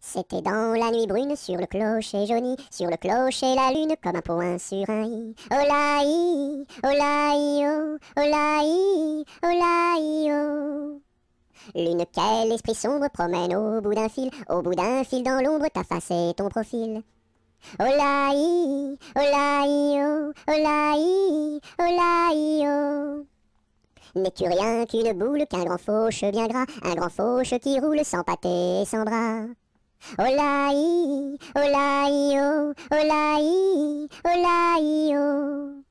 C'était dans la nuit brune sur le clocher jauni, sur le clocher la lune comme un point sur un i. Olaï, olaï, oh, olaï, olaï, oh. Lune quel esprit sombre promène au bout d'un fil, au bout d'un fil dans l'ombre ta face et ton profil. Olaï, olaï, oh, olaï, olaï, oh. N'es-tu rien qu'une boule, qu'un grand fauche bien gras, un grand fauche qui roule sans pâté et sans bras? Olaï, olaï, oh, olaï, olaï, oh.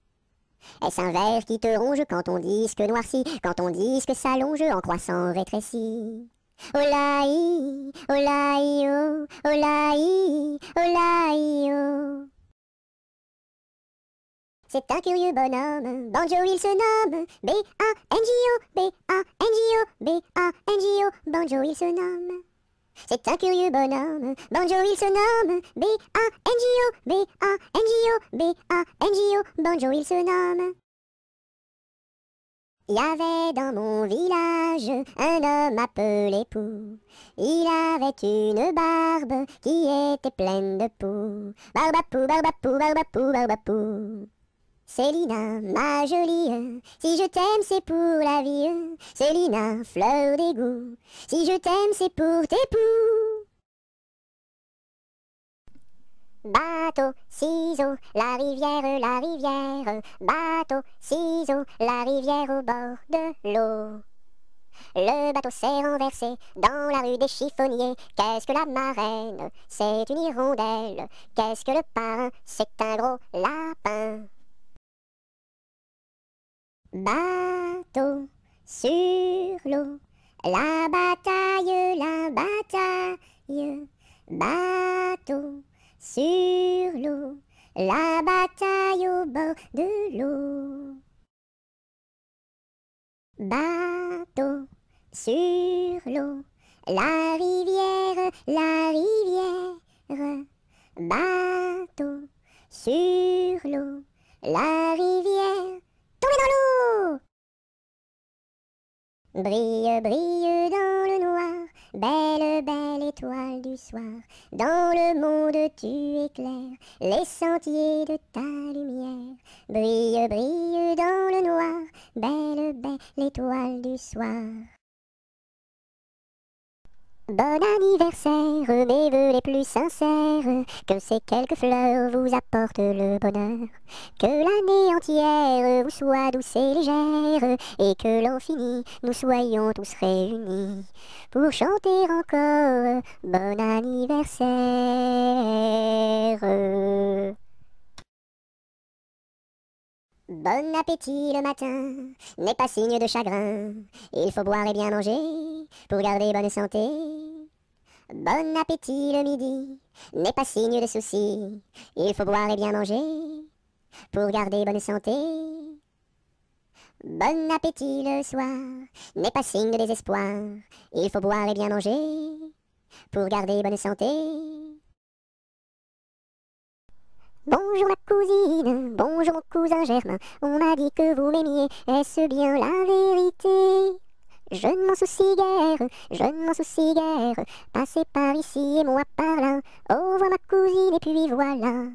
Est-ce un verre qui te ronge quand ton disque noircit, quand ton disque s'allonge en croissant rétréci? Olaï, olaï, oh, olaï, olaï, oh. C'est un curieux bonhomme, Banjo il se nomme, B-A-N-J-O, B-A-N-J-O, B-A-N-J-O, Banjo il se nomme. C'est un curieux bonhomme, Banjo il se nomme, B-A-N-J-O, B-A-N-J-O, B-A-N-J-O, Banjo il se nomme. Il y avait dans mon village un homme appelé Pou. Il avait une barbe qui était pleine de poux. Barbapou, barbapou, barbapou, barbapou. Célina, ma jolie, si je t'aime c'est pour la vie. Célina, fleur d'égout, si je t'aime c'est pour tes poux. Bateau, ciseaux, la rivière, la rivière. Bateau, ciseaux, la rivière au bord de l'eau. Le bateau s'est renversé dans la rue des chiffonniers. Qu'est-ce que la marraine? C'est une hirondelle. Qu'est-ce que le parrain? C'est un gros lapin. Bateau sur l'eau, la bataille, la bataille. Bateau sur l'eau, la bataille au bord de l'eau. Bateau sur l'eau, la rivière, la rivière. Bateau sur l'eau, la rivière. Brille, brille dans le noir, belle, belle étoile du soir. Dans le monde tu éclaires les sentiers de ta lumière. Brille, brille dans le noir, belle, belle étoile du soir. Bon anniversaire, mes voeux les plus sincères, que ces quelques fleurs vous apportent le bonheur, que l'année entière vous soit douce et légère, et que l'an fini, nous soyons tous réunis pour chanter encore. Bon anniversaire. Bon appétit le matin n'est pas signe de chagrin. Il faut boire et bien manger pour garder bonne santé. Bon appétit le midi n'est pas signe de souci. Il faut boire et bien manger pour garder bonne santé. Bon appétit le soir n'est pas signe de désespoir. Il faut boire et bien manger pour garder bonne santé. Bonjour ma cousine, bonjour mon cousin Germain, on m'a dit que vous m'aimiez, est-ce bien la vérité? Je ne m'en soucie guère, je ne m'en soucie guère, passez par ici et moi par là, au revoir ma cousine et puis voilà.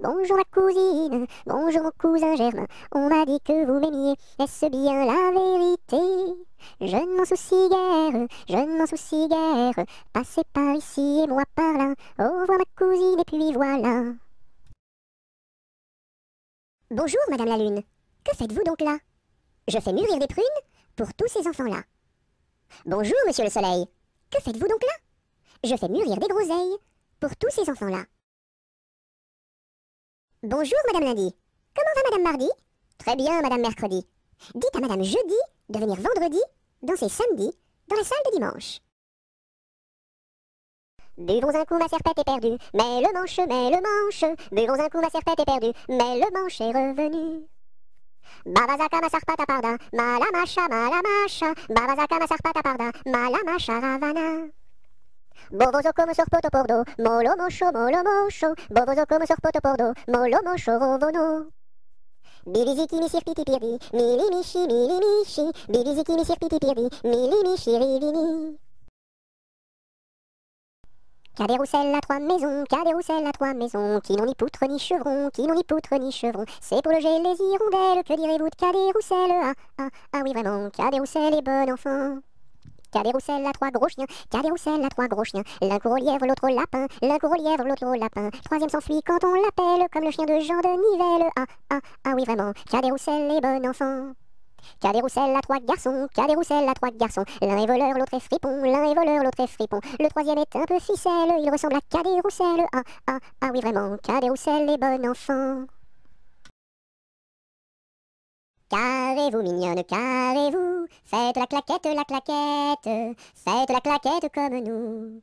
Bonjour ma cousine, bonjour mon cousin Germain, on m'a dit que vous m'aimiez, est-ce bien la vérité? Je ne m'en soucie guère, je ne m'en soucie guère, passez par ici et moi par là, au revoir ma cousine et puis voilà. Bonjour Madame la Lune, que faites-vous donc là? Je fais mûrir des prunes pour tous ces enfants-là. Bonjour Monsieur le Soleil, que faites-vous donc là? Je fais mûrir des groseilles pour tous ces enfants-là. Bonjour Madame Lundi. Comment va Madame Mardi? Très bien Madame Mercredi. Dites à Madame Jeudi de venir vendredi, danser samedi, dans la salle de dimanche. Buvons un coup, ma serpette est perdue, mais le manche, mais le manche. Buvons un coup, ma serpette est perdue, mais le manche est revenu. Babazaka ma sarpata parda, malamacha, malamacha. Babazaka ma sarpata parda, malamacha ravana. Bovozo come sorpoto pordo, molo mosho, molo mosho. Bovozo come sorpoto pordo, molo mosho rovono. Bibiziki mi sirpiti pirdi, mili mishi, mili mishi. Bibiziki mi sirpiti pirdi, mili mishi rivini. Qu'a des rousselles à trois maisons, qu'a des rousselles à trois maisons, qui n'ont ni poutre ni chevron, qui n'ont ni poutre ni chevron. C'est pour loger les hirondelles, que direz-vous de qu'a des rousselles Ah, ah, ah oui vraiment, qu'a des rousselles et bon enfant. Rousselles à trois gros chiens, rousselles à trois gros chiens? L'un au lièvre, l'autre au lapin, l'un au lièvre, l'autre au lapin. Troisième s'enfuit quand on l'appelle, comme le chien de Jean de Nivelle. Ah, ah, ah oui vraiment, qu'a des rousselles et bon enfant. Qu'a des rousselles à trois garçons, qu'a des rousselles à trois garçons? L'un est voleur, l'autre est fripon, l'un est voleur, l'autre est fripon. Le troisième est un peu ficelle, il ressemble à qu'a des rousselles. Ah, ah, ah oui vraiment, qu'a des rousselles et bon enfant. Carrez-vous, mignonne, carrez-vous, faites la claquette, la claquette, faites la claquette comme nous.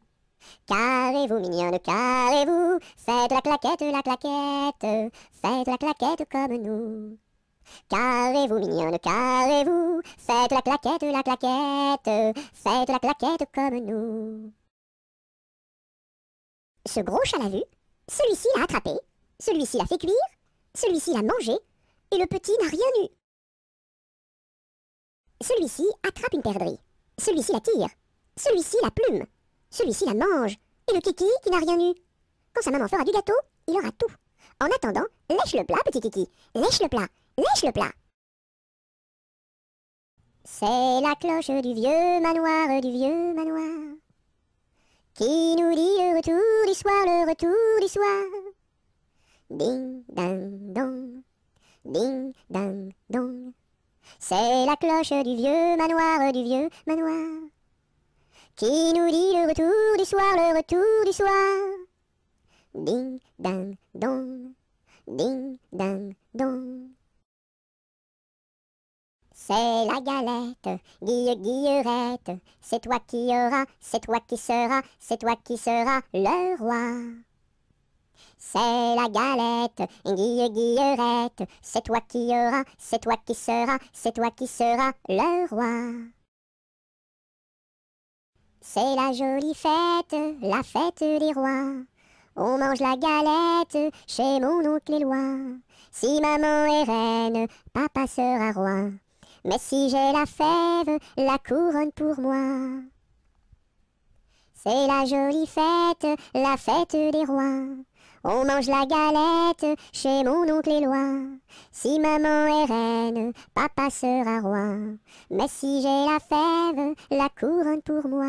Carrez-vous, mignonne, carrez-vous, faites la claquette, la claquette, faites la claquette comme nous. Carrez-vous, mignonne, carrez-vous, faites la claquette, la claquette, faites la claquette comme nous. Ce gros chat l'a vu, celui-ci l'a attrapé, celui-ci l'a fait cuire, celui-ci l'a mangé, et le petit n'a rien eu. Celui-ci attrape une perdrix. Celui-ci la tire. Celui-ci la plume. Celui-ci la mange. Et le kiki qui n'a rien eu. Quand sa maman fera du gâteau, il aura tout. En attendant, lèche le plat, petit kiki. Lèche le plat. Lèche le plat. C'est la cloche du vieux manoir, du vieux manoir, qui nous dit le retour du soir, le retour du soir. Ding, ding, dong. Ding, ding, dong. C'est la cloche du vieux manoir, du vieux manoir, qui nous dit le retour du soir, le retour du soir. Ding, ding, dong, ding, ding, dong. C'est la galette, guille, guillerette, c'est toi qui auras, c'est toi qui seras, c'est toi qui seras le roi. C'est la galette, guille guillerette, c'est toi qui auras, c'est toi qui seras, c'est toi qui seras le roi. C'est la jolie fête, la fête des rois. On mange la galette chez mon oncle Éloi. Si maman est reine, papa sera roi. Mais si j'ai la fève, la couronne pour moi. C'est la jolie fête, la fête des rois. On mange la galette chez mon oncle Éloi. Si maman est reine, papa sera roi. Mais si j'ai la fève, la couronne pour moi.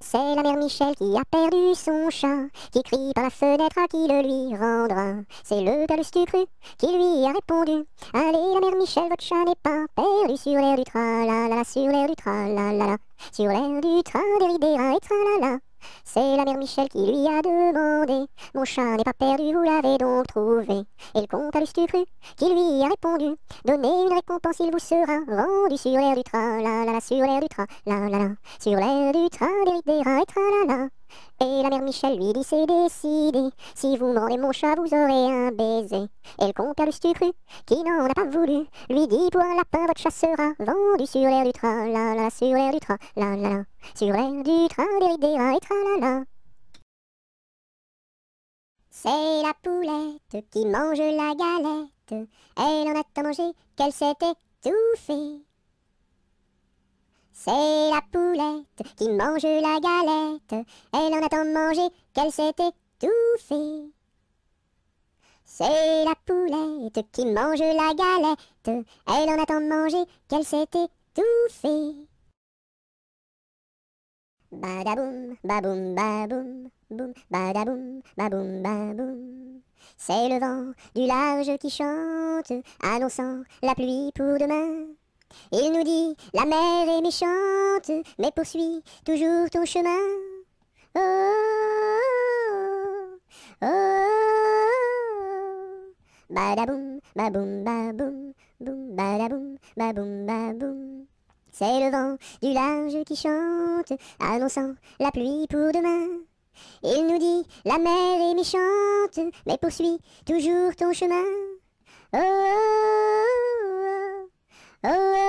C'est la mère Michel qui a perdu son chat, qui crie par la fenêtre à qui le lui rendra. C'est le du cru qui lui a répondu. Allez, la mère Michel, votre chat n'est pas perdu sur l'air du tra la la sur l'air du tra la la sur l'air du tra des et tra la la. C'est la mère Michel qui lui a demandé. Mon chat n'est pas perdu, vous l'avez donc trouvé. Et le comte a cru qui lui a répondu. Donnez une récompense, il vous sera rendu Sur l'air du train, la la la, sur l'air du train, la la la. Sur l'air du train, des rats et tra la la et la mère Michel lui dit c'est décidé, si vous me rendez mon chat, vous aurez un baiser. Et le comte cru, qui n'en a pas voulu, lui dit pour un lapin, votre chat sera vendu sur l'air du train, la la, sur l'air du train, la la la, sur l'air du train, des rats et tra la la. C'est la poulette qui mange la galette, elle en a tant mangé qu'elle s'est étouffée. C'est la poulette qui mange la galette. Elle en a tant mangé qu'elle s'est étouffée. C'est la poulette qui mange la galette. Elle en a tant mangé qu'elle s'est étouffée. Badaboum, baboum, baboum, boum, badaboum, baboum, baboum. C'est le vent du large qui chante, annonçant la pluie pour demain. Il nous dit, la mer est méchante, mais poursuis toujours ton chemin. Oh, oh, oh, Badaboum, baboum, baboum, boum, badaboum, baboum, baboum. C'est le vent du large qui chante, annonçant la pluie pour demain. Il nous dit, la mer est méchante, mais poursuis toujours ton chemin. oh, oh, oh.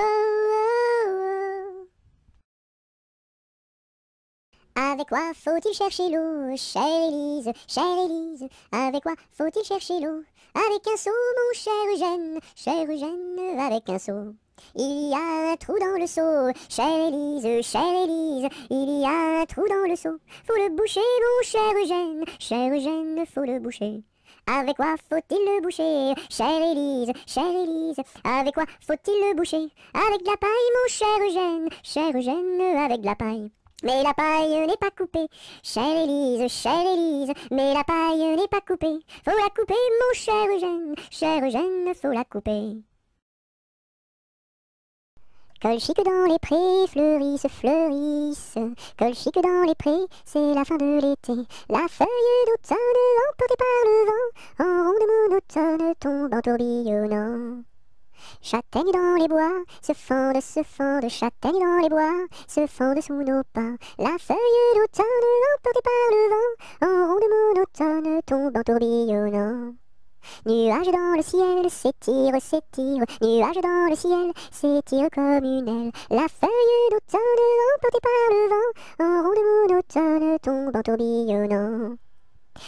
Avec quoi faut-il chercher l'eau, chère Élise, chère Élise? Avec quoi faut-il chercher l'eau? Avec un seau, mon cher Eugène, cher Eugène, avec un seau. Il y a un trou dans le seau, chère Élise, chère Élise, il y a un trou dans le seau. Faut le boucher, mon cher Eugène, cher Eugène, faut le boucher. Avec quoi faut-il le boucher, chère Élise, chère Élise? Avec quoi faut-il le boucher? Avec de la paille, mon cher Eugène, cher Eugène, avec de la paille. Mais la paille n'est pas coupée, chère Élise, chère Élise, mais la paille n'est pas coupée. Faut la couper, mon cher Eugène, cher Eugène, faut la couper. Colchique dans les prés, fleurissent, fleurissent. Colchique dans les prés, c'est la fin de l'été. La feuille d'automne, emportée par le vent, en ronde monotone tombe en tourbillonnant. Châtaigne dans les bois, se fendent, se fendent, châtaigne dans les bois, se fendent sous nos pas. La feuille d'automne, emportée par le vent, en ronde monotone tombe en tourbillonnant. Nuage dans le ciel, s'étire, s'étire, nuage dans le ciel, s'étire comme une aile. La feuille d'automne, emportée par le vent, en ronde monotone, tombe en tourbillonnant.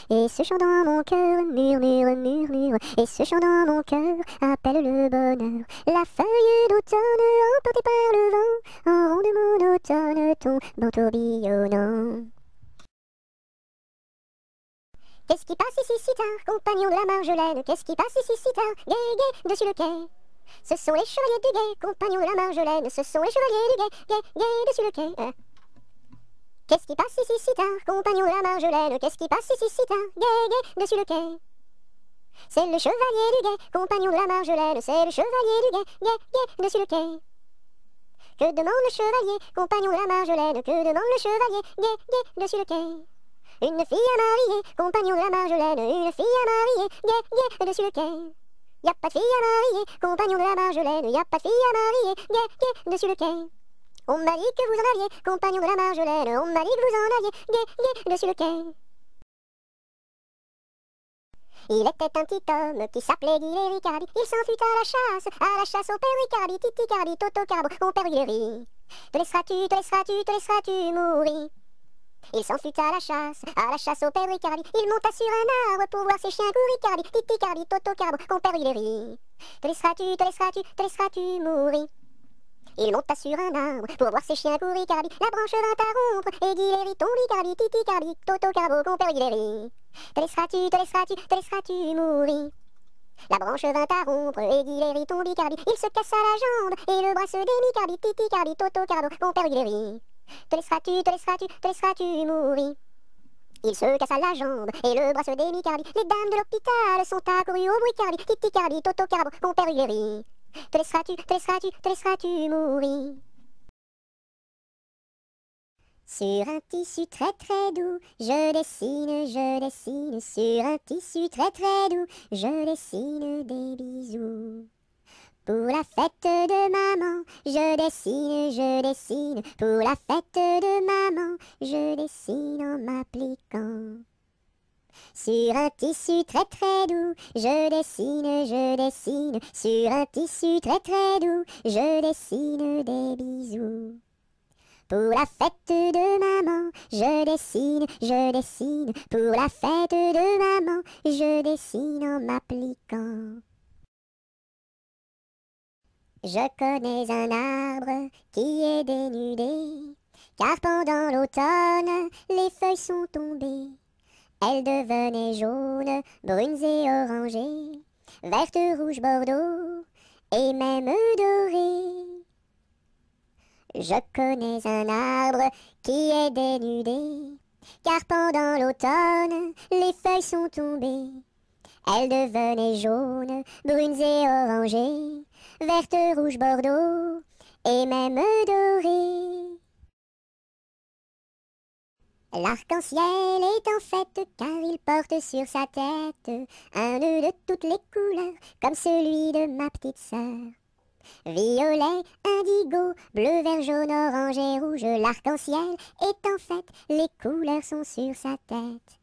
Et ce chant dans mon cœur murmure, murmure, et ce chant dans mon cœur appelle le bonheur. La feuille d'automne, emportée par le vent, en ronde monotone, tombe en tourbillonnant. Qu'est-ce qui passe ici si tard, compagnon de la Marjolaine Qu'est-ce qui passe ici si tard, gay, gay, dessus le quai. Ce sont les chevaliers du guet, compagnons de la Marjolaine Ce sont les chevaliers du guet, gay, gay, dessus le quai hein. Qu'est-ce qui passe ici si tard, compagnons de la Marjolaine Qu'est-ce qui passe ici si tard, gay, gay, dessus le quai. C'est le chevalier du guet, compagnon de la Marjolaine C'est le chevalier du guet, gay, gay, dessus le quai. Que demande le chevalier, compagnon de la Marjolaine Que demande le chevalier, gay, gay, dessus le quai une fille à marier, compagnon de la Marjolaine, une fille à marier, gay, gay, dessus le quai. Y pas de fille à marier, compagnon de la Marjolaine, y a pas de fille à marier, gay, gay, dessus le quai. On m'a dit que vous en aviez, compagnon de la Marjolaine, on m'a dit que vous en aviez, gay, gay, dessus le quai. Il était un petit homme qui s'appelait Guy Ricardi. Il s'enfuit à la chasse, à la chasse au père Ricardi, Titi Cardi, Toto Carbo, mon père Guilleri. Te laisseras-tu, te laisseras-tu, te laisseras-tu mourir? Il s'enfuit à la chasse, à la chasse au père Ricardi. Il monta sur un arbre pour voir ses chiens courir Ricardi, Titi Cardi, Toto Carbo, compère il rit. Te laisseras-tu, te laisseras-tu, te laisseras-tu mourir? Il monta sur un arbre pour voir ses chiens courir Cardi. La branche vint à rompre et Guileri tombe Cardi, Titi Cardi, Toto Carbo, compère Guileri. Te laisseras-tu, te laisseras-tu, te laisseras-tu mourir? La branche vint à rompre et Guileri tombe Cardi. Il se cassa la jambe et le bras se démit Cardi, Titi Cardi, Toto Carbo, compère Guileri. Te laisseras-tu, te laisseras-tu, te laisseras-tu mourir il se cassa la jambe et le bras se démicardi. Les dames de l'hôpital sont accourues au bruit cardi. Titi cardi, toto carbo, compère Uléry. Te laisseras-tu, te laisseras-tu, te laisseras-tu mourir sur un tissu très très doux, je dessine, je dessine. Sur un tissu très très doux, je dessine des bisous. Pour la fête de maman, je dessine, je dessine. Pour la fête de maman, je dessine en m'appliquant. Sur un tissu très très doux, je dessine, je dessine. Sur un tissu très très doux, je dessine des bisous. Pour la fête de maman, je dessine, je dessine. Pour la fête de maman, je dessine en m'appliquant. Je connais un arbre qui est dénudé, car pendant l'automne, les feuilles sont tombées. Elles devenaient jaunes, brunes et orangées, vertes, rouges, bordeaux, et même dorées. Je connais un arbre qui est dénudé, car pendant l'automne, les feuilles sont tombées. Elles devenaient jaunes, brunes et orangées, verte, rouge, bordeaux et même dorée. L'arc-en-ciel est en fête car il porte sur sa tête un nœud de toutes les couleurs comme celui de ma petite sœur. Violet, indigo, bleu, vert, jaune, orange et rouge, l'arc-en-ciel est en fête, les couleurs sont sur sa tête.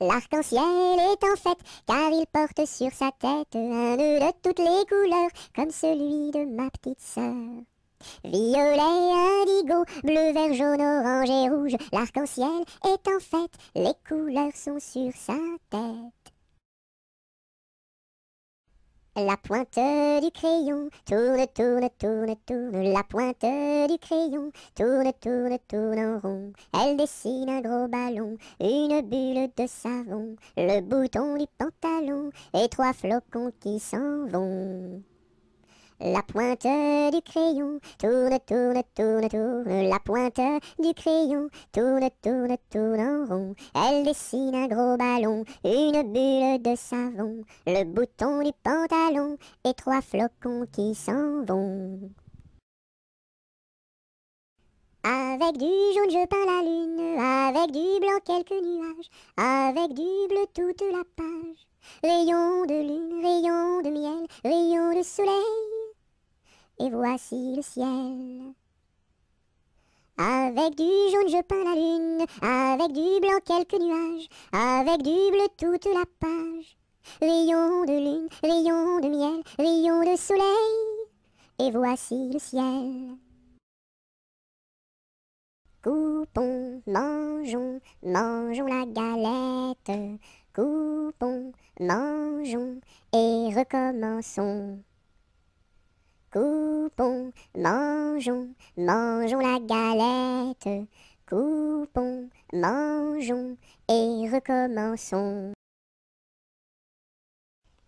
L'arc-en-ciel est en fête, car il porte sur sa tête un nœud de toutes les couleurs, comme celui de ma petite sœur. Violet, indigo, bleu, vert, jaune, orange et rouge, l'arc-en-ciel est en fête, les couleurs sont sur sa tête. La pointe du crayon tourne, tourne, tourne, tourne. La pointe du crayon tourne, tourne, tourne en rond. Elle dessine un gros ballon, une bulle de savon, le bouton du pantalon et trois flocons qui s'en vont. La pointe du crayon tourne, tourne, tourne, tourne. La pointe du crayon tourne, tourne, tourne en rond. Elle dessine un gros ballon, une bulle de savon, le bouton du pantalon et trois flocons qui s'en vont. Avec du jaune je peins la lune, avec du blanc quelques nuages, avec du bleu toute la page. Rayon de lune, rayon de miel, rayon de soleil et voici le ciel. Avec du jaune je peins la lune, avec du blanc quelques nuages, avec du bleu toute la page. Rayon de lune, rayon de miel, rayon de soleil, et voici le ciel. Coupons, mangeons, mangeons la galette. Coupons, mangeons et recommençons. Coupons, mangeons, mangeons la galette. Coupons, mangeons et recommençons.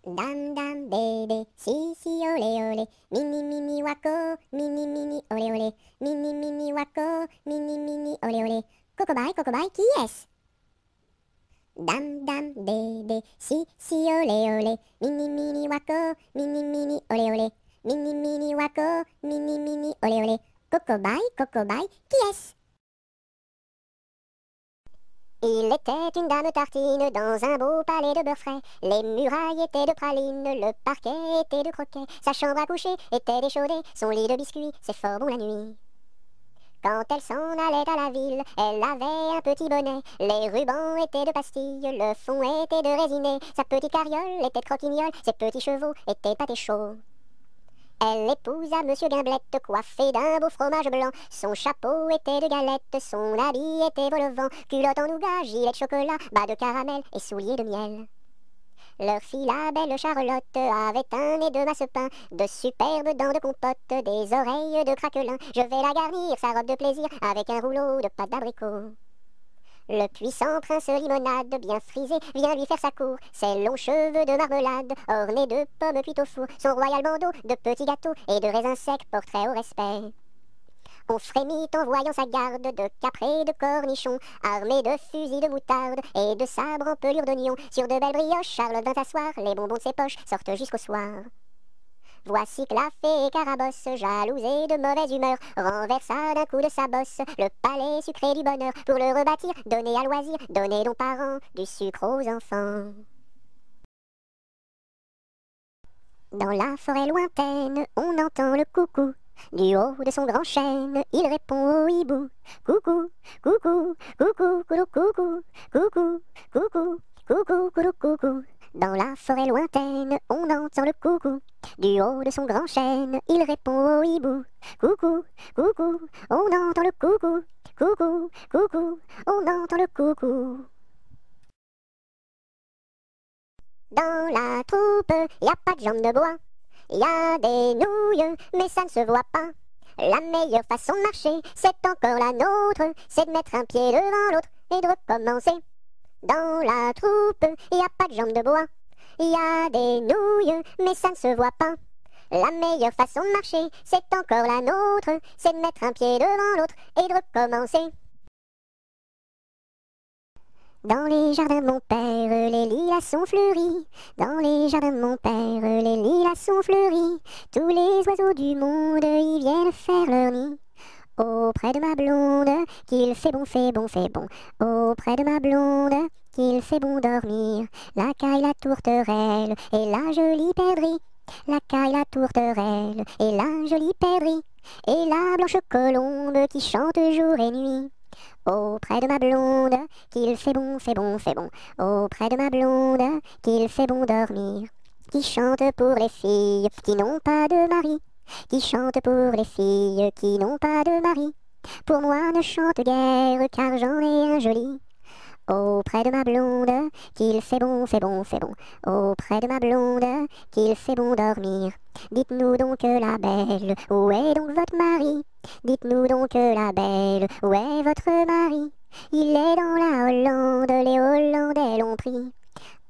Dam dam bébé, si si olé olé, mini mini wako, mini mini olé olé, mini mini wako, mini mini olé olé. Cocobaye, cocobaye, qui est-ce? Dam dam bébé, si si olé olé, mini mini wako, mini mini olé olé. Mini mini wako, mini mini olé olé. Cocobaye, cocobaye, qui est-ce? Il était une dame tartine dans un beau palais de beurre frais. Les murailles étaient de praline, le parquet était de croquet. Sa chambre à coucher était d'échaudée, son lit de biscuits, c'est fort bon la nuit. Quand elle s'en allait à la ville, elle avait un petit bonnet. Les rubans étaient de pastilles, le fond était de résiné. Sa petite carriole était de croquignole, ses petits chevaux étaient pâtés chauds. Elle épousa Monsieur Gimblette, coiffé d'un beau fromage blanc. Son chapeau était de galette, son habit était vol au vent. Culotte en nougat, gilet de chocolat, bas de caramel et souliers de miel. Leur fille, la belle Charlotte, avait un nez de masse-pain, de superbes dents de compote, des oreilles de craquelin. Je vais la garnir, sa robe de plaisir, avec un rouleau de pâte d'abricot. Le puissant prince limonade, bien frisé, vient lui faire sa cour. Ses longs cheveux de marmelade, ornés de pommes cuites au four. Son royal bandeau de petits gâteaux et de raisins secs, portrait au respect. On frémit en voyant sa garde de caprés de cornichons, armés de fusils de moutarde et de sabres en pelure d'oignon. Sur de belles brioches, Charles vint s'asseoir, les bonbons de ses poches sortent jusqu'au soir. Voici que la fée Carabosse, jalousée de mauvaise humeur, renversa d'un coup de sa bosse le palais sucré du bonheur. Pour le rebâtir, donner à loisir, donner aux parents du sucre aux enfants. Dans la forêt lointaine, on entend le coucou. Du haut de son grand chêne, il répond au hibou. Coucou, coucou, coucou, coucou, coucou, coucou, coucou, coucou, coucou, coucou. Dans la forêt lointaine, on entend le coucou. Du haut de son grand chêne, il répond au hibou. Coucou, coucou, on entend le coucou. Coucou, coucou, on entend le coucou. Dans la troupe, y a pas de jambes de bois. Y a des nouilles, mais ça ne se voit pas. La meilleure façon de marcher, c'est encore la nôtre. C'est de mettre un pied devant l'autre et de recommencer. Dans la troupe, y a pas de jambes de bois. Y a des nouilles, mais ça ne se voit pas. La meilleure façon de marcher, c'est encore la nôtre. C'est de mettre un pied devant l'autre et de recommencer. Dans les jardins de mon père, les lilas sont fleuris. Dans les jardins de mon père, les lilas sont fleuris. Tous les oiseaux du monde y viennent faire leur nid auprès de ma blonde, qu'il fait bon, fait bon, fait bon, auprès de ma blonde, qu'il fait bon dormir, la caille, la tourterelle, et la jolie perdrix, la caille, la tourterelle, et la jolie perdrix, et la blanche colombe qui chante jour et nuit. Auprès de ma blonde, qu'il fait bon, fait bon, fait bon, auprès de ma blonde, qu'il fait bon dormir, qui chante pour les filles qui n'ont pas de mari qui chante pour les filles qui n'ont pas de mari. Pour moi ne chante guère car j'en ai un joli. auprès de ma blonde, qu'il fait bon, fait bon, fait bon, auprès de ma blonde, qu'il fait bon dormir. Dites-nous donc la belle, où est donc votre mari? Dites-nous donc la belle, où est votre mari? Il est dans la Hollande, les Hollandais l'ont pris.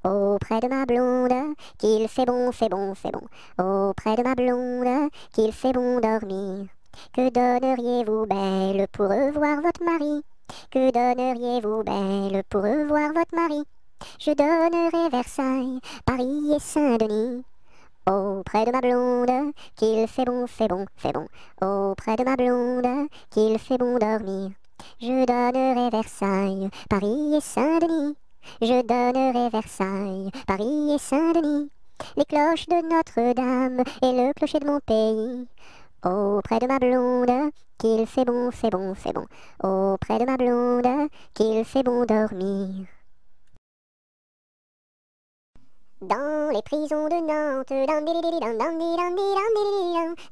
Auprès de ma blonde, qu'il fait bon, fait bon, fait bon, auprès de ma blonde, qu'il fait bon dormir. Que donneriez-vous belle pour revoir votre mari? Que donneriez-vous belle pour revoir votre mari? Je donnerai Versailles, Paris et Saint-Denis. Auprès de ma blonde, qu'il fait bon, fait bon, fait bon. Auprès de ma blonde, qu'il fait bon dormir. Je donnerai Versailles, Paris et Saint-Denis. Je donnerai Versailles, Paris et Saint-Denis. Les cloches de Notre-Dame et le clocher de mon pays auprès de ma blonde, qu'il fait bon, fait bon, fait bon, auprès de ma blonde, qu'il fait bon dormir. Dans les prisons de Nantes,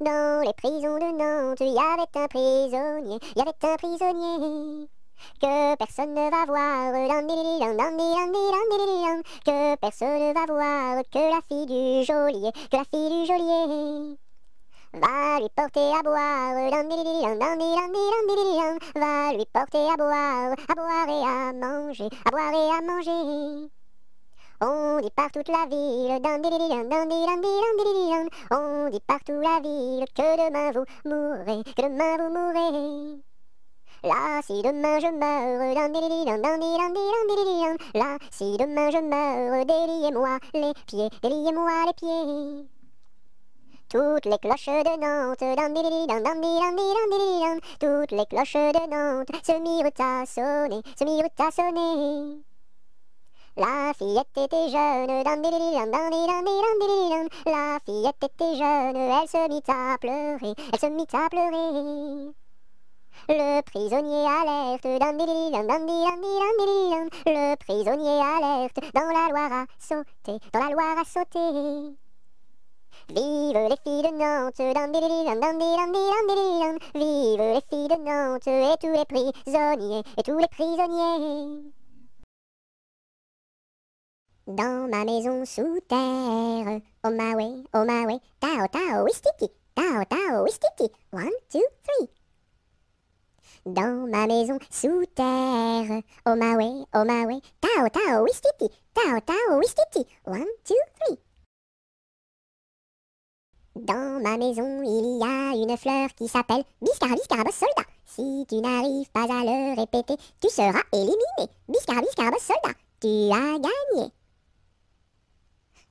dans les prisons de Nantes, il y avait un prisonnier, il y avait un prisonnier que personne ne va voir, que personne ne va voir, que la fille du geôlier, que la fille du geôlier va lui porter à boire, va lui porter à boire, à boire et à manger, à boire et à manger. On dit par toute la ville, on dit partout la ville que demain vous mourrez, que demain vous mourrez. Là, si demain je meurs, là, si demain je meurs, déliez-moi les pieds, déliez-moi les pieds. Toutes les cloches de Nantes, toutes les cloches de Nantes se mirent à sonner, se mirent à sonner. La fillette était jeune, la fillette était jeune, elle se mit à pleurer, elle se mit à pleurer. Le prisonnier alerte, le prisonnier alerte, dans la Loire à sauter, dans la Loire à sauter. Vive les filles de Nantes, vive les filles de Nantes et tous les prisonniers, et tous les prisonniers. Dans ma maison sous terre, oh my way, oh my way, tao tao wistiti, tao tao wistiti, one, two, three. Dans ma maison sous terre, oh my way, oh way, tao tao wistiti, tao tao wistiti, one, two, three. Dans ma maison, il y a une fleur qui s'appelle Biscarabis Carabos Soldat. Si tu n'arrives pas à le répéter, tu seras éliminé. Biscarabis Carabos Soldat, tu as gagné.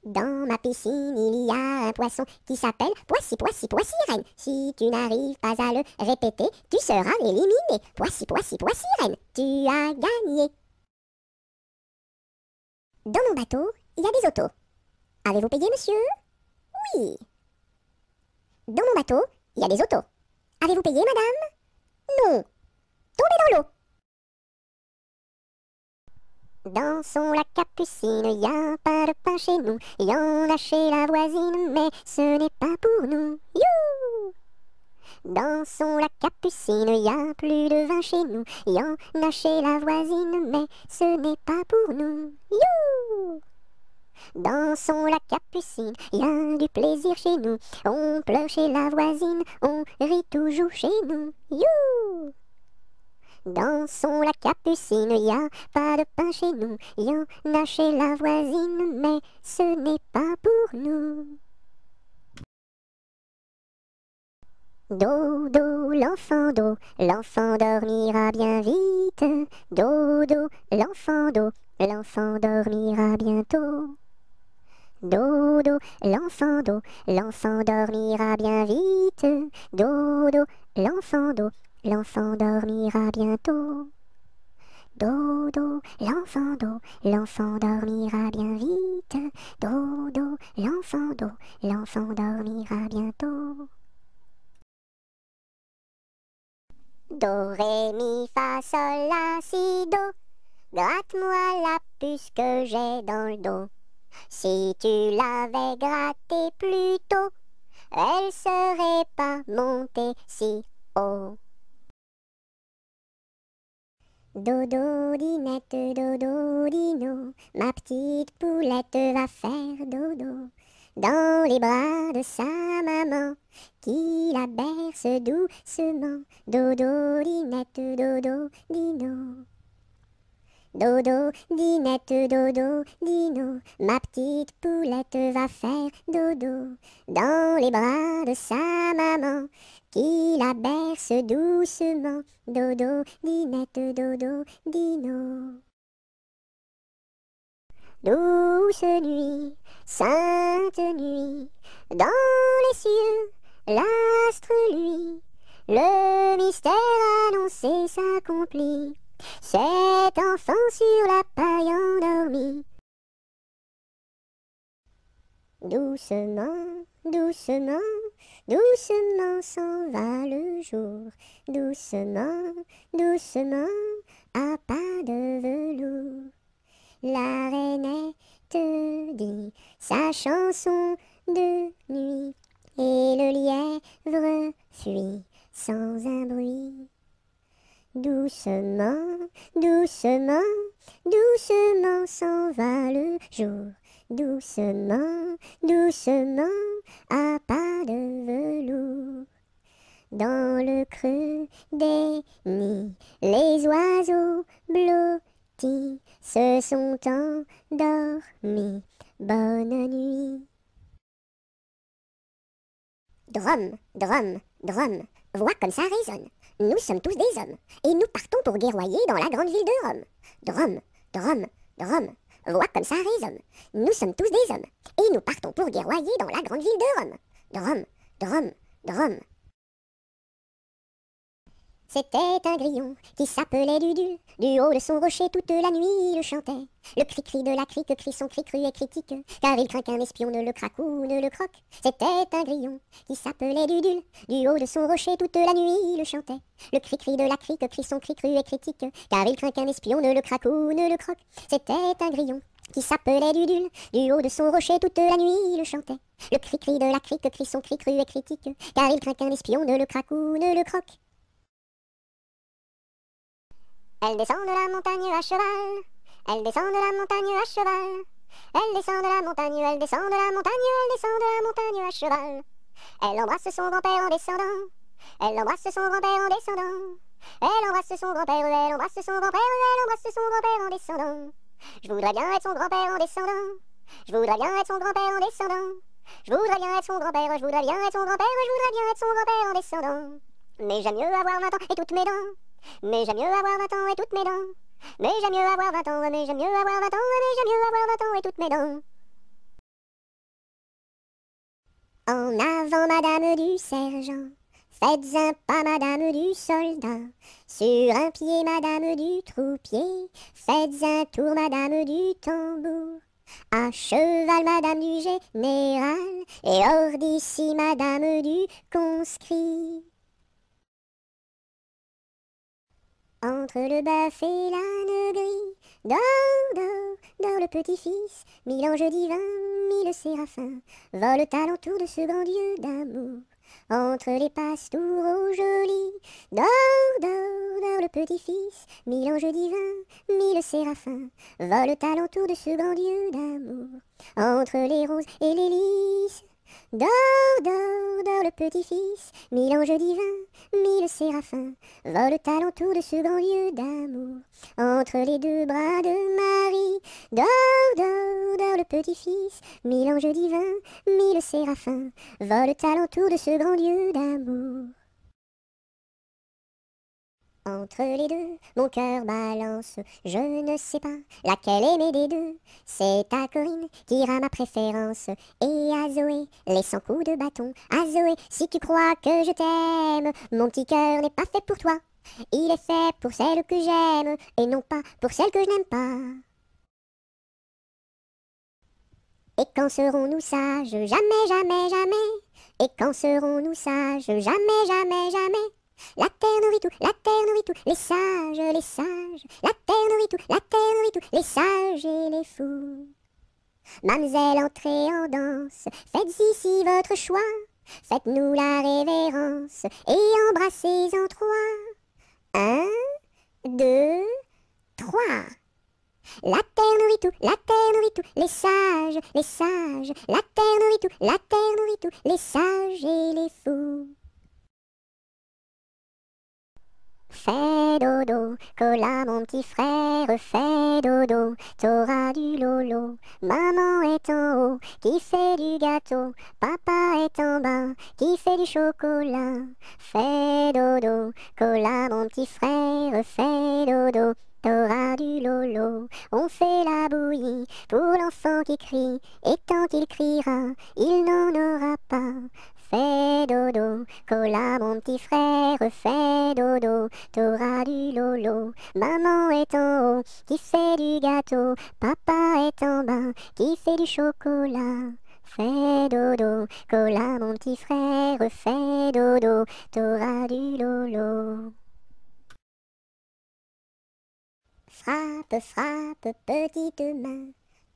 Dans ma piscine, il y a un poisson qui s'appelle Poissy, Poissy, Poissy Reine. Si tu n'arrives pas à le répéter, tu seras éliminé. Poissy, Poissy, Poissy Reine, tu as gagné. Dans mon bateau, il y a des autos. Avez-vous payé, monsieur? Oui. Dans mon bateau, il y a des autos. Avez-vous payé, madame? Non. Tombez dans l'eau. Dans son lac capucine, y a pas de pain chez nous. Y en a chez la voisine, mais ce n'est pas pour nous. You Dans son lac capucine, y a plus de vin chez nous. Y en a chez la voisine, mais ce n'est pas pour nous. You dans son la capucine, y a du plaisir chez nous. On pleure chez la voisine, on rit toujours chez nous. You dans son la capucine, y a pas de pain chez nous, y en a chez la voisine, mais ce n'est pas pour nous. Dodo, l'enfant do, l'enfant dormira bien vite. Dodo, l'enfant do, l'enfant dormira bientôt. Dodo, l'enfant do, l'enfant dormira bien vite. Dodo, l'enfant do, l'enfant dormira bientôt. Dodo, l'enfant do, l'enfant dormira bien vite. Dodo, l'enfant do, l'enfant dormira bientôt. Do, ré, mi, fa, sol, la, si, do. Gratte-moi la puce que j'ai dans le dos. Si tu l'avais grattée plus tôt, elle serait pas montée si haut. Dodo, dinette, dodo, dino, ma petite poulette va faire dodo dans les bras de sa maman qui la berce doucement. Dodo, dinette, dodo, dino. Dodo, dinette, dodo, dino, ma petite poulette va faire dodo dans les bras de sa maman qui la berce doucement. Dodo, dinette, dodo, dino. Douce nuit, sainte nuit, dans les cieux, l'astre lui, le mystère annoncé s'accomplit. Cet enfant sur la paille endormi. Doucement, doucement, doucement s'en va le jour. Doucement, doucement, à pas de velours. La reine te dit sa chanson de nuit et le lièvre fuit sans un bruit. Doucement, doucement, doucement s'en va le jour. Doucement, doucement, à pas de velours. Dans le creux des nids, les oiseaux blottis se sont endormis. Bonne nuit. Drum, drum, drum, vois comme ça résonne. Nous sommes tous des hommes, et nous partons pour guerroyer dans la grande ville de Rome. Drum, drum, drum, vois comme ça résonne. Nous sommes tous des hommes, et nous partons pour guerroyer dans la grande ville de Rome. Drum, drum, drum. C'était un grillon qui s'appelait Dudule. Du haut de son rocher toute la nuit il chantait. Le cri-cri de la crique crie son cri cru et critique, car il craint qu'un espion ne le craque ou ne le croque. C'était un grillon qui s'appelait Dudule. Du haut de son rocher toute la nuit il chantait. Le cri-cri de la crique crie son cri cru et critique, car il craint qu'un espion ne le craque ou ne le croque. C'était un grillon qui s'appelait Dudule. Du haut de son rocher toute la nuit il chantait. Le cri-cri de la crique crie son cri cru et critique, car il craint qu'un espion ne le craque ou ne le croque. Elle descend de la montagne à cheval. Elle descend de la montagne à cheval. Elle descend de la montagne, elle descend de la montagne, elle descend de la montagne à cheval. Elle embrasse son grand-père en descendant. Elle embrasse son grand-père en descendant. Elle embrasse son grand-père, elle embrasse son grand-père, elle embrasse son grand-père en descendant. Je voudrais bien être son grand-père en descendant. Je voudrais bien être son grand-père en descendant. Je voudrais bien être son grand-père, je voudrais bien être son grand-père, je voudrais bien être son grand-père en descendant. Mais j'aime mieux avoir 20 ans et toutes mes dents? Mais j'aime mieux avoir 20 ans et toutes mes dents. Mais j'aime mieux avoir 20 ans, mais j'aime mieux avoir 20 ans, mais j'aime mieux avoir 20 ans et toutes mes dents. En avant, madame du sergent. Faites un pas, madame du soldat. Sur un pied, madame du troupier. Faites un tour, madame du tambour. À cheval, madame du général. Et hors d'ici, madame du conscrit. Entre le bœuf et l'âne gris, dors, dors, dors le petit-fils, mille anges divins, mille séraphins, volent alentour de ce grand Dieu d'amour. Entre les pastours au joli, dors, dors, dors le petit-fils, mille anges divins, mille séraphins, volent alentour de ce grand Dieu d'amour. Entre les roses et les lys, Dors, dors, dors le petit-fils, mille anges divins, mille séraphins, volent alentour de ce grand lieu d'amour. Entre les deux bras de Marie, dors, dors, dors le petit-fils, mille anges divins, mille séraphins, volent alentour de ce grand lieu d'amour. Entre les deux, mon cœur balance, je ne sais pas laquelle aimer des deux. C'est à Corinne qui ira ma préférence, et à Zoé, les 100 coups de bâton. À Zoé, si tu crois que je t'aime, mon petit cœur n'est pas fait pour toi. Il est fait pour celle que j'aime, et non pas pour celle que je n'aime pas. Et quand serons-nous sages? Jamais, jamais, jamais. Et quand serons-nous sages? Jamais, jamais, jamais. La terre nourrit tout, la terre nourrit tout, les sages, les sages. La terre nourrit tout, la terre nourrit tout, les sages et les fous. Mademoiselle, entrez en danse, faites ici votre choix. Faites-nous la révérence et embrassez en trois. Un, deux, La terre nourrit tout, la terre nourrit tout, les sages, les sages. La terre nourrit tout, la terre nourrit tout, les sages et les fous. Fais dodo, cola mon petit frère, fais dodo, t'auras du lolo. Maman est en haut, qui fait du gâteau, papa est en bas, qui fait du chocolat. Fais dodo, cola mon petit frère, fais dodo. T'auras du lolo, on fait la bouillie pour l'enfant qui crie, et tant qu'il criera, il n'en aura pas. Fais dodo, cola mon petit frère, fais dodo, t'auras du lolo. Maman est en haut, qui fait du gâteau, papa est en bas, qui fait du chocolat. Fais dodo, cola mon petit frère, fais dodo, t'auras du lolo. Frappe, frappe, petite main,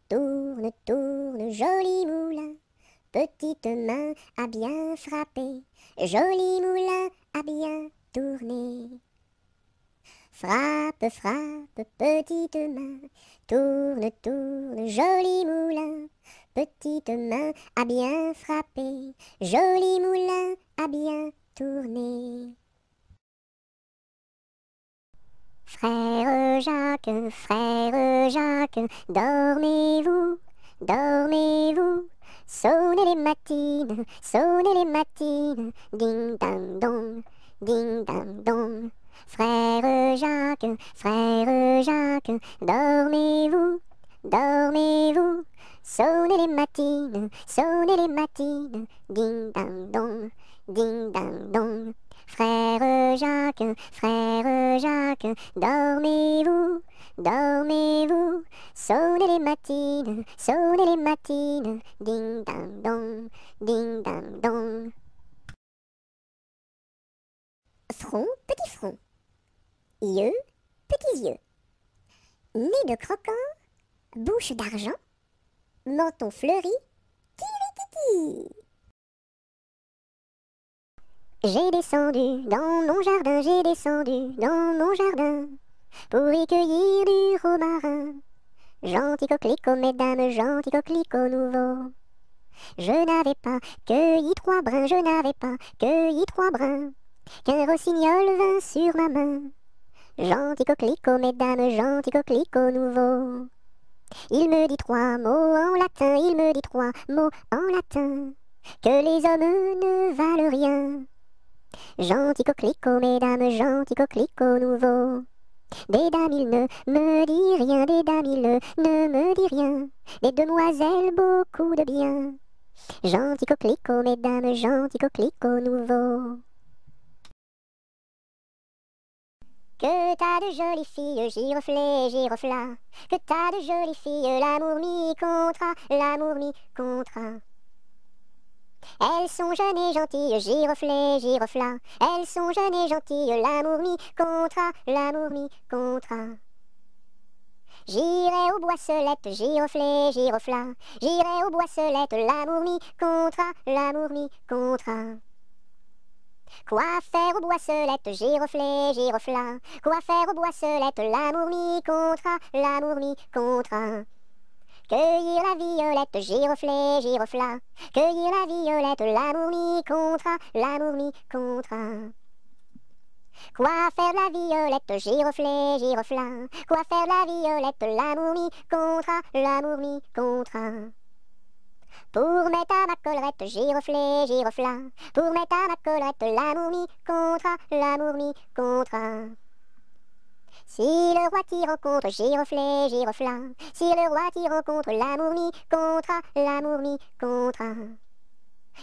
tourne, tourne, joli moulin. Petite main a bien frappé, joli moulin a bien tourné. Frappe, frappe, petite main, tourne, tourne, joli moulin. Petite main a bien frappé, joli moulin a bien tourné. Frère Jacques, frère Jacques, dormez-vous, dormez-vous. Sonnez les matines, sonnez les matines, ding dang dong, ding dang dong. Frère Jacques, frère Jacques, dormez-vous, dormez-vous. Sonnez les matines, sonnez les matines, ding dang dong, ding dang dong. Frère Jacques, frère Jacques, dormez-vous, dormez-vous. Sonnez les matines, sonnez les matines, ding dang dong, ding dang dong. Front, petit front. Yeux, petits yeux. Nez de croquant, bouche d'argent, menton fleuri, tiri J'ai descendu dans mon jardin, j'ai descendu dans mon jardin pour y cueillir du romarin. Gentil coquelicot, mesdames, gentil coquelicot nouveau. Je n'avais pas cueilli trois brins, je n'avais pas cueilli trois brins, qu'un rossignol vint sur ma main. Gentil coquelicot, mesdames, gentil coquelicot nouveau. Il me dit trois mots en latin, il me dit trois mots en latin, que les hommes ne valent rien. Gentil coquelicot, mesdames, gentil coquelicot nouveau. Des dames, il ne me dit rien, des dames, il ne me dit rien. Des demoiselles, beaucoup de bien. Gentil coquelicot, mesdames, gentil coquelicot nouveau. Que t'as de jolies filles, giroflées, girofla. Que t'as de jolies filles, l'amour mi contra, l'amour mi contra. Elles sont jeunes et gentilles, giroflées, girofla. Elles sont jeunes et gentilles, l'amour mi contra, l'amour mi contra. J'irai aux boisselettes, giroflées, girofla. J'irai aux boisselettes, l'amour mi contra, l'amour mi contra. Quoi faire aux boisselettes, giroflées, girofla. Quoi faire aux boisselettes, l'amour mi contra, l'amour mi contra. Cueillir la violette, giroflée, girofla. Cueillir la violette, l'amour mi contra, l'amour mi contra. Quoi faire la violette, giroflée, girofla? Quoi faire la violette, l'amour mi contra, l'amour mi contra. Pour mettre à ma collerette, giroflée, girofla. Pour mettre à ma collerette, l'amour mi contra, l'amour mi contra. Si le roi t'y rencontre, giroflée, girofla. Si le roi t'y rencontre, l'amour mi contra, l'amour mi contra.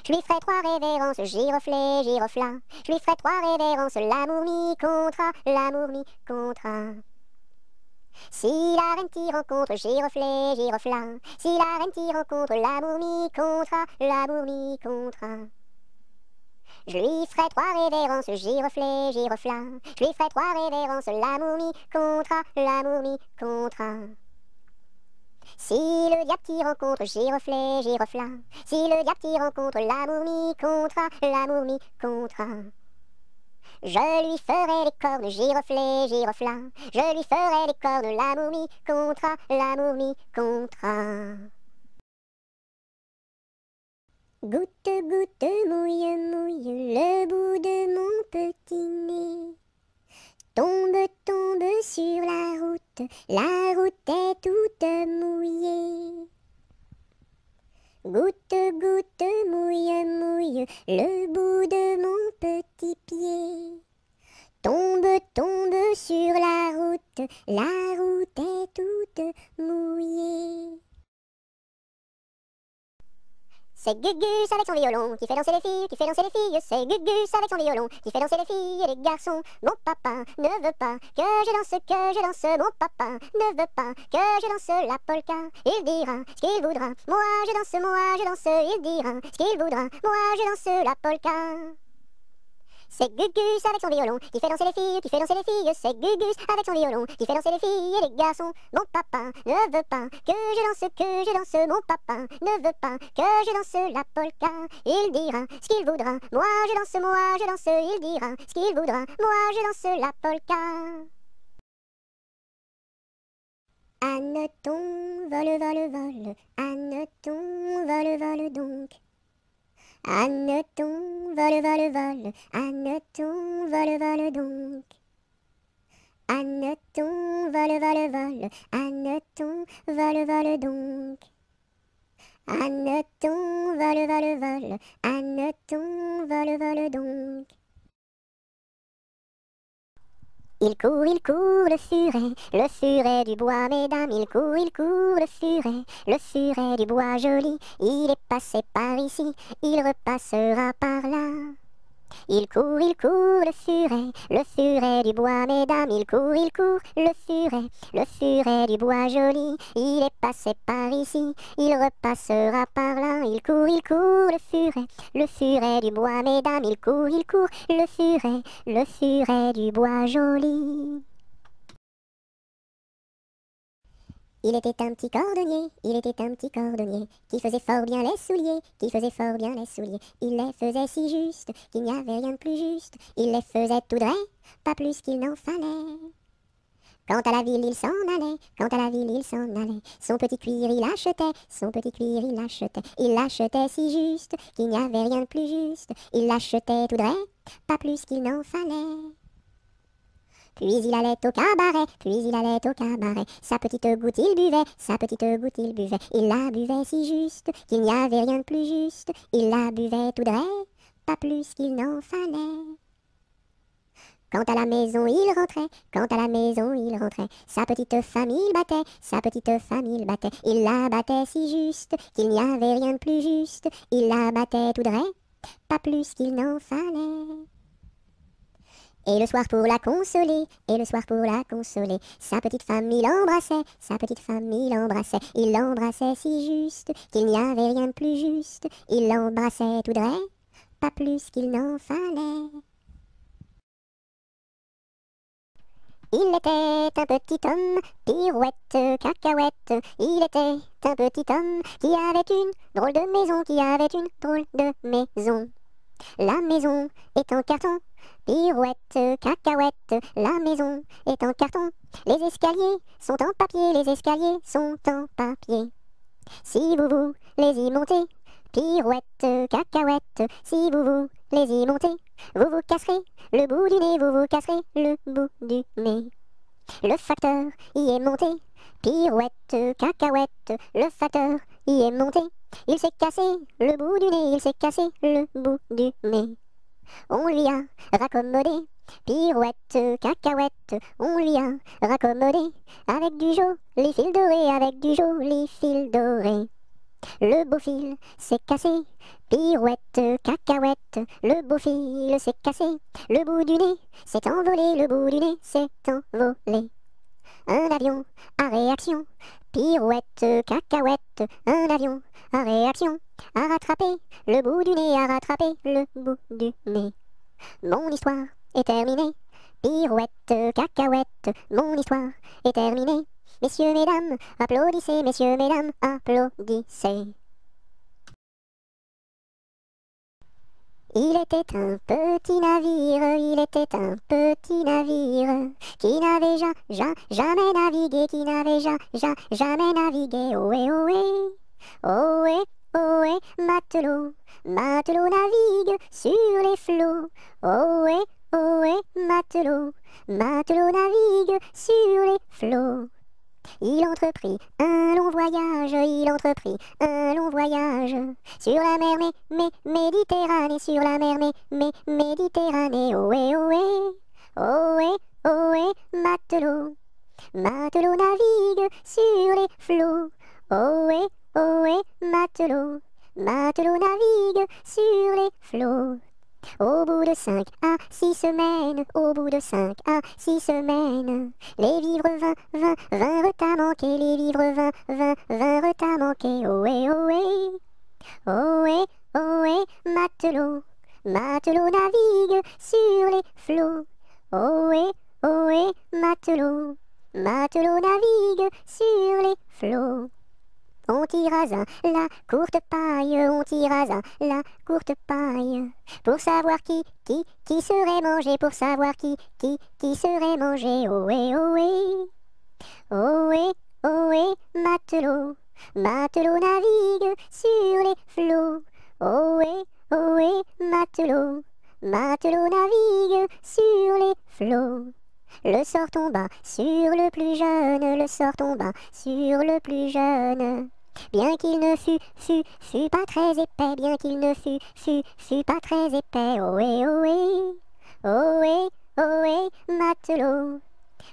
Je lui ferai trois révérences, giroflée, girofla. Je lui ferai trois révérences, l'amour mi contra, l'amour mi contra. Si la reine t'y rencontre, giroflée, girofla. Si la reine t'y rencontre, l'amour mi contra, l'amour mi contra. Je lui ferai trois révérences, giroflée, girofla. Je lui ferai trois révérences, l'amour mi contra, l'amour mi contra. Si le diable t'y rencontre, giroflée, girofla. Si le diable t'y rencontre, l'amour mi contra, l'amour mi contra. Je lui ferai les cornes giroflées, girofla. Je lui ferai les cornes la momie contra, la momie contra. Goutte, goutte, mouille, mouille le bout de mon petit nez. Tombe, tombe sur la route, la route est toute mouillée. Goutte, goutte, mouille, mouille le bout de mon petit pied. Tombe, tombe sur la route, la route est toute mouillée. C'est Gugus avec son violon qui fait danser les filles, qui fait danser les filles. C'est Gugus avec son violon qui fait danser les filles et les garçons. Mon papa ne veut pas que je danse, que je danse. Mon papa ne veut pas que je danse la polka. Il dira ce qu'il voudra. Moi je danse, moi je danse. Il dira ce qu'il voudra. Moi je danse la polka. C'est Gugus avec son violon qui fait danser les filles, qui fait danser les filles. C'est Gugus avec son violon qui fait danser les filles et les garçons. Mon papa ne veut pas que je danse, que je danse. Mon papa ne veut pas que je danse la polka. Il dira ce qu'il voudra. Moi je danse, moi je danse. Il dira ce qu'il voudra. Moi je danse la polka. Anneton, vole, vole, vole. Anneton, vole, vole donc? Anneton, vole, vole, vole, Anneton, vole, vole donc. Anneton, vole, vole, vole, Anneton, vole, vole donc. Anneton, vole, vole, vole, Anneton, vole, vole donc. Il court, il court, le furet, le furet du bois, mesdames, il court, il court, le furet, le furet du bois joli, il est passé par ici, il repassera par là. Il court, il court, le furet, le furet du bois, mesdames, il court, il court, le furet, le furet du bois joli, il est passé par ici, il repassera par là. Il court, il court, le furet, le furet du bois, mesdames, il court, il court, le furet, le furet du bois joli. Il était un petit cordonnier, il était un petit cordonnier, qui faisait fort bien les souliers, qui faisait fort bien les souliers. Il les faisait si juste, qu'il n'y avait rien de plus juste. Il les faisait tout droit, pas plus qu'il n'en fallait. Quand à la ville il s'en allait, quand à la ville il s'en allait, son petit cuir il achetait, son petit cuir il achetait, il l'achetait si juste, qu'il n'y avait rien de plus juste. Il l'achetait tout droit, pas plus qu'il n'en fallait. Puis il allait au cabaret, puis il allait au cabaret. Sa petite goutte il buvait, sa petite goutte il buvait. Il la buvait si juste qu'il n'y avait rien de plus juste. Il la buvait tout droit, pas plus qu'il n'en fallait. Quand à la maison il rentrait, quand à la maison il rentrait, sa petite famille battait, sa petite famille battait. Il la battait si juste qu'il n'y avait rien de plus juste. Il la battait tout droit, pas plus qu'il n'en fallait. Et le soir pour la consoler, et le soir pour la consoler, sa petite femme il embrassait, sa petite femme il il l'embrassait si juste qu'il n'y avait rien de plus juste, il l'embrassait tout droit, pas plus qu'il n'en fallait. Il était un petit homme, pirouette, cacahuète. Il était un petit homme qui avait une drôle de maison, qui avait une drôle de maison. La maison est en carton, pirouette, cacahuète, la maison est en carton. Les escaliers sont en papier, les escaliers sont en papier. Si vous les y montez, pirouette, cacahuète, si vous les y montez, vous vous casserez le bout du nez, vous vous casserez le bout du nez. Le facteur y est monté, pirouette, cacahuète, le facteur y est monté. Il s'est cassé le bout du nez, il s'est cassé le bout du nez. On lui a raccommodé, pirouette, cacahuète, on lui a raccommodé, avec du joli fil doré, avec du joli fil doré. Le beau fil s'est cassé, pirouette, cacahuète, le beau fil s'est cassé, le bout du nez s'est envolé, le bout du nez s'est envolé. Un avion à réaction, pirouette, cacahuète, un avion à réaction, à rattraper le bout du nez, à rattraper le bout du nez. Mon histoire est terminée, pirouette, cacahuète, mon histoire est terminée. Messieurs, mesdames, applaudissez, messieurs, mesdames, applaudissez. Il était un petit navire, il était un petit navire qui n'avait ja, ja, jamais navigué, qui n'avait ja, ja, jamais navigué. Ohé, ohé, ohé, ohé, matelot, matelot navigue sur les flots. Ohé, ohé, matelot, matelot navigue sur les flots. Il entreprit un long voyage, il entreprit un long voyage sur la mer mais, mais, Méditerranée, sur la mer mais, mais, Méditerranée. Ohé, ohé, ohé, ohé, matelot, matelot navigue sur les flots. Ohé, ohé, matelot, matelot navigue sur les flots. Au bout de cinq à six semaines, au bout de cinq à six semaines, les vivres vingt, vingt, vingt à manquer, les vivres vingt, vingt, vingt à manquer. Ohé, ohé, ohé, ohé, matelot, matelot navigue sur les flots. Ohé, ohé, matelot, matelot navigue sur les flots. On tira la courte paille, on tira la courte paille. Pour savoir qui, qui, qui serait mangé, pour savoir qui, qui, qui serait mangé. Ohé, ohé, ohé, ohé, matelot, matelot navigue sur les flots. Ohé, ohé, matelot, matelot navigue sur les flots. Le sort tomba sur le plus jeune, le sort tomba sur le plus jeune. Bien qu'il ne fût, fût, fût pas très épais, bien qu'il ne fût, fût, fût pas très épais. Ohé, ohé, ohé, ohé, matelot,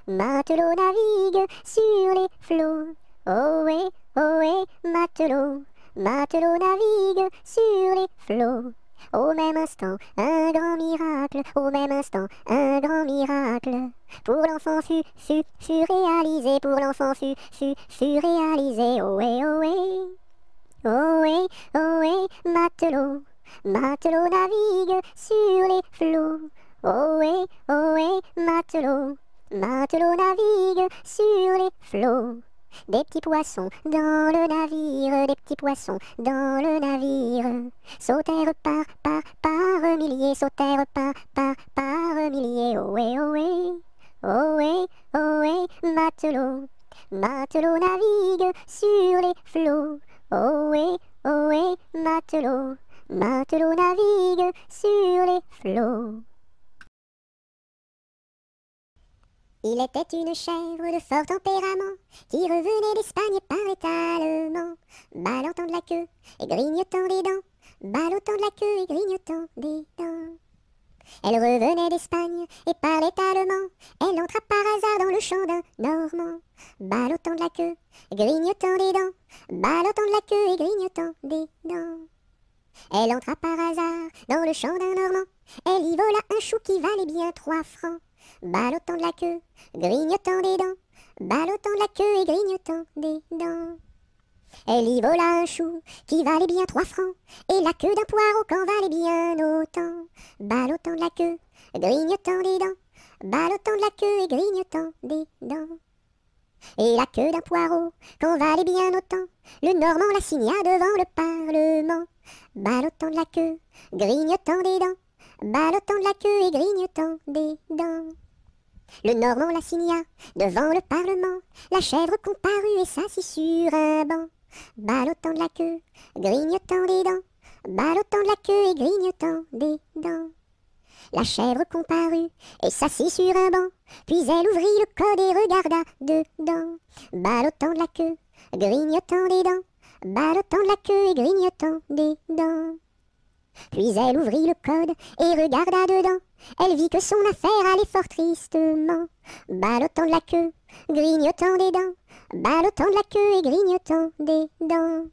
matelot navigue sur les flots. Ohé, ohé, matelot, matelot navigue sur les flots. Au même instant, un grand miracle, au même instant, un grand miracle. Pour l'enfant fut, fut, fut réalisé, pour l'enfant fut, fut, fut réalisé. Ohé, ohé, ohé, ohé, matelot, matelot navigue sur les flots. Ohé, ohé, matelot, matelot navigue sur les flots. Des petits poissons dans le navire, des petits poissons dans le navire. Sautèrent par, par, par milliers, sautèrent par, par, par milliers. Ohé, ohé, ohé, ohé, matelot, matelot navigue sur les flots. Ohé, ohé, matelot, matelot navigue sur les flots. Il était une chèvre de fort tempérament qui revenait d'Espagne par allemand, ballottant de la queue et grignotant des dents, ballottant de la queue et grignotant des dents. Elle revenait d'Espagne et parlait allemand. Elle entra par hasard dans le champ d'un Normand, ballottant de la queue, grignotant des dents, ballottant de la queue et grignotant des dents. Elle entra par hasard dans le champ d'un Normand. Elle y vola un chou qui valait bien trois francs ballottant de la queue, grignotant des dents, ballottant de la queue et grignotant des dents. Elle y vola un chou qui valait bien trois francs, et la queue d'un poireau qu'en valait bien autant, ballottant de la queue, grignotant des dents, ballottant de la queue et grignotant des dents. Et la queue d'un poireau qu'en valait bien autant, le Normand la signa devant le Parlement, ballottant de la queue, grignotant des dents, ballottant de la queue et grignotant des dents. Le Normand la signa devant le Parlement, la chèvre comparut et s'assit sur un banc, ballottant de la queue, grignotant des dents, ballottant de la queue et grignotant des dents. La chèvre comparut et s'assit sur un banc, puis elle ouvrit le code et regarda dedans, ballottant de la queue, grignotant des dents, ballottant de la queue et grignotant des dents. Puis elle ouvrit le code et regarda dedans. Elle vit que son affaire allait fort tristement, ballottant de la queue, grignotant des dents, ballottant de la queue et grignotant des dents.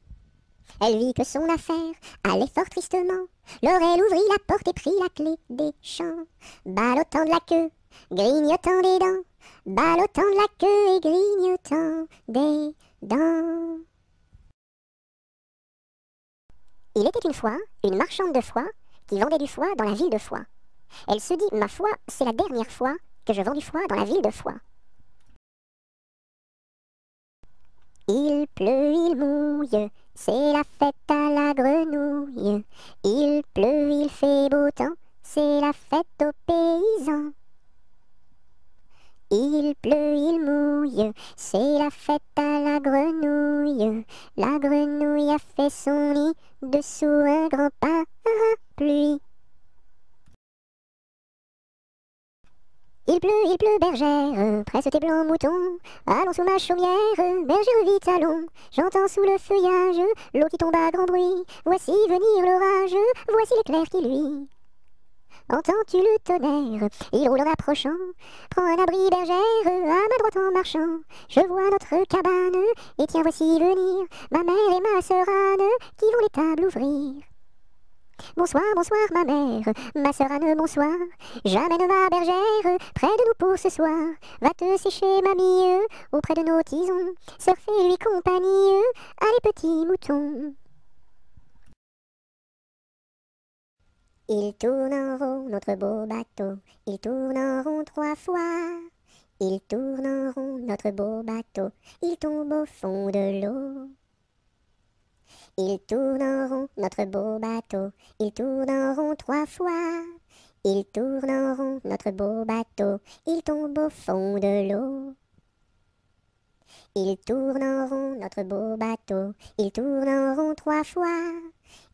Elle vit que son affaire allait fort tristement. Elle ouvrit la porte et prit la clé des champs, ballottant de la queue, grignotant des dents, ballottant de la queue et grignotant des dents. Il était une fois une marchande de foie qui vendait du foie dans la ville de Foix. Elle se dit, ma foi, c'est la dernière fois que je vends du foie dans la ville de Foix. Il pleut, il mouille, c'est la fête à la grenouille. Il pleut, il fait beau temps, c'est la fête aux paysans. Il pleut, il mouille, c'est la fête à la grenouille. La grenouille a fait son lit dessous un grand parapluie. Il pleut, il pleut, bergère, presse tes blancs moutons. Allons sous ma chaumière, bergère, vite allons. J'entends sous le feuillage l'eau qui tombe à grand bruit. Voici venir l'orage, voici l'éclair qui luit. Entends-tu le tonnerre? Il roule en approchant. Prends un abri, bergère, à ma droite en marchant. Je vois notre cabane, et tiens, voici venir ma mère et ma sœur Anne qui vont les tables ouvrir. Bonsoir, bonsoir ma mère, ma sœur Anne, bonsoir. J'amène ma bergère près de nous pour ce soir. Va te sécher, mamie, auprès de nos tisons. Sœur, fais-lui compagnie, allez petits moutons. Il tourne en rond notre beau bateau, il tourne en rond trois fois. Il tourne en rond notre beau bateau, il tombe au fond de l'eau. Il tourne notre beau bateau, il tourne en rond trois fois. Il tourne en rond notre beau bateau, il tombe au fond de l'eau. Il tourne en rond notre beau bateau, il tourne en rond trois fois.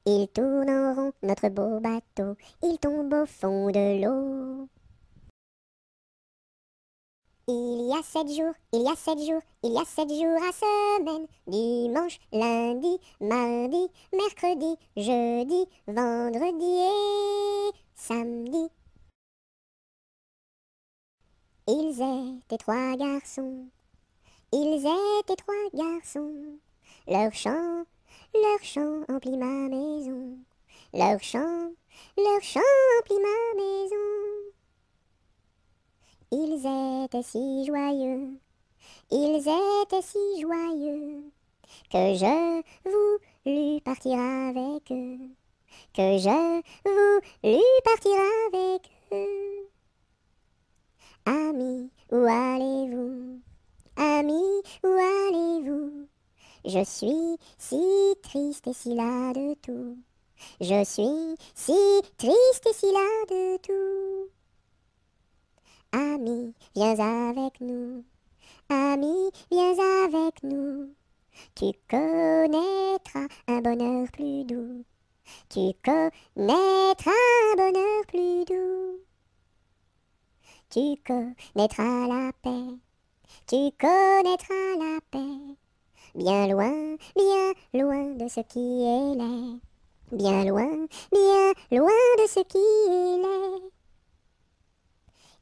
Il tourne en rond notre beau bateau, il tombe au fond de l'eau. Il y a sept jours, il y a sept jours, il y a sept jours à semaine. Dimanche, lundi, mardi, mercredi, jeudi, vendredi et samedi. Ils étaient trois garçons, ils étaient trois garçons. Leur chant, leur chant emplit ma maison. Leur chant, leur chant emplit ma maison. Ils étaient si joyeux, ils étaient si joyeux, que je voulus partir avec eux, que je voulus partir avec eux. Amis, où allez-vous? Amis, où allez-vous? Je suis si triste et si là de tout. Je suis si triste et si là de tout. Ami, viens avec nous. Ami, viens avec nous. Tu connaîtras un bonheur plus doux. Tu connaîtras un bonheur plus doux. Tu connaîtras la paix. Tu connaîtras la paix. Bien loin, bien loin de ce qui est laid. Bien loin, bien loin de ce qui est laid.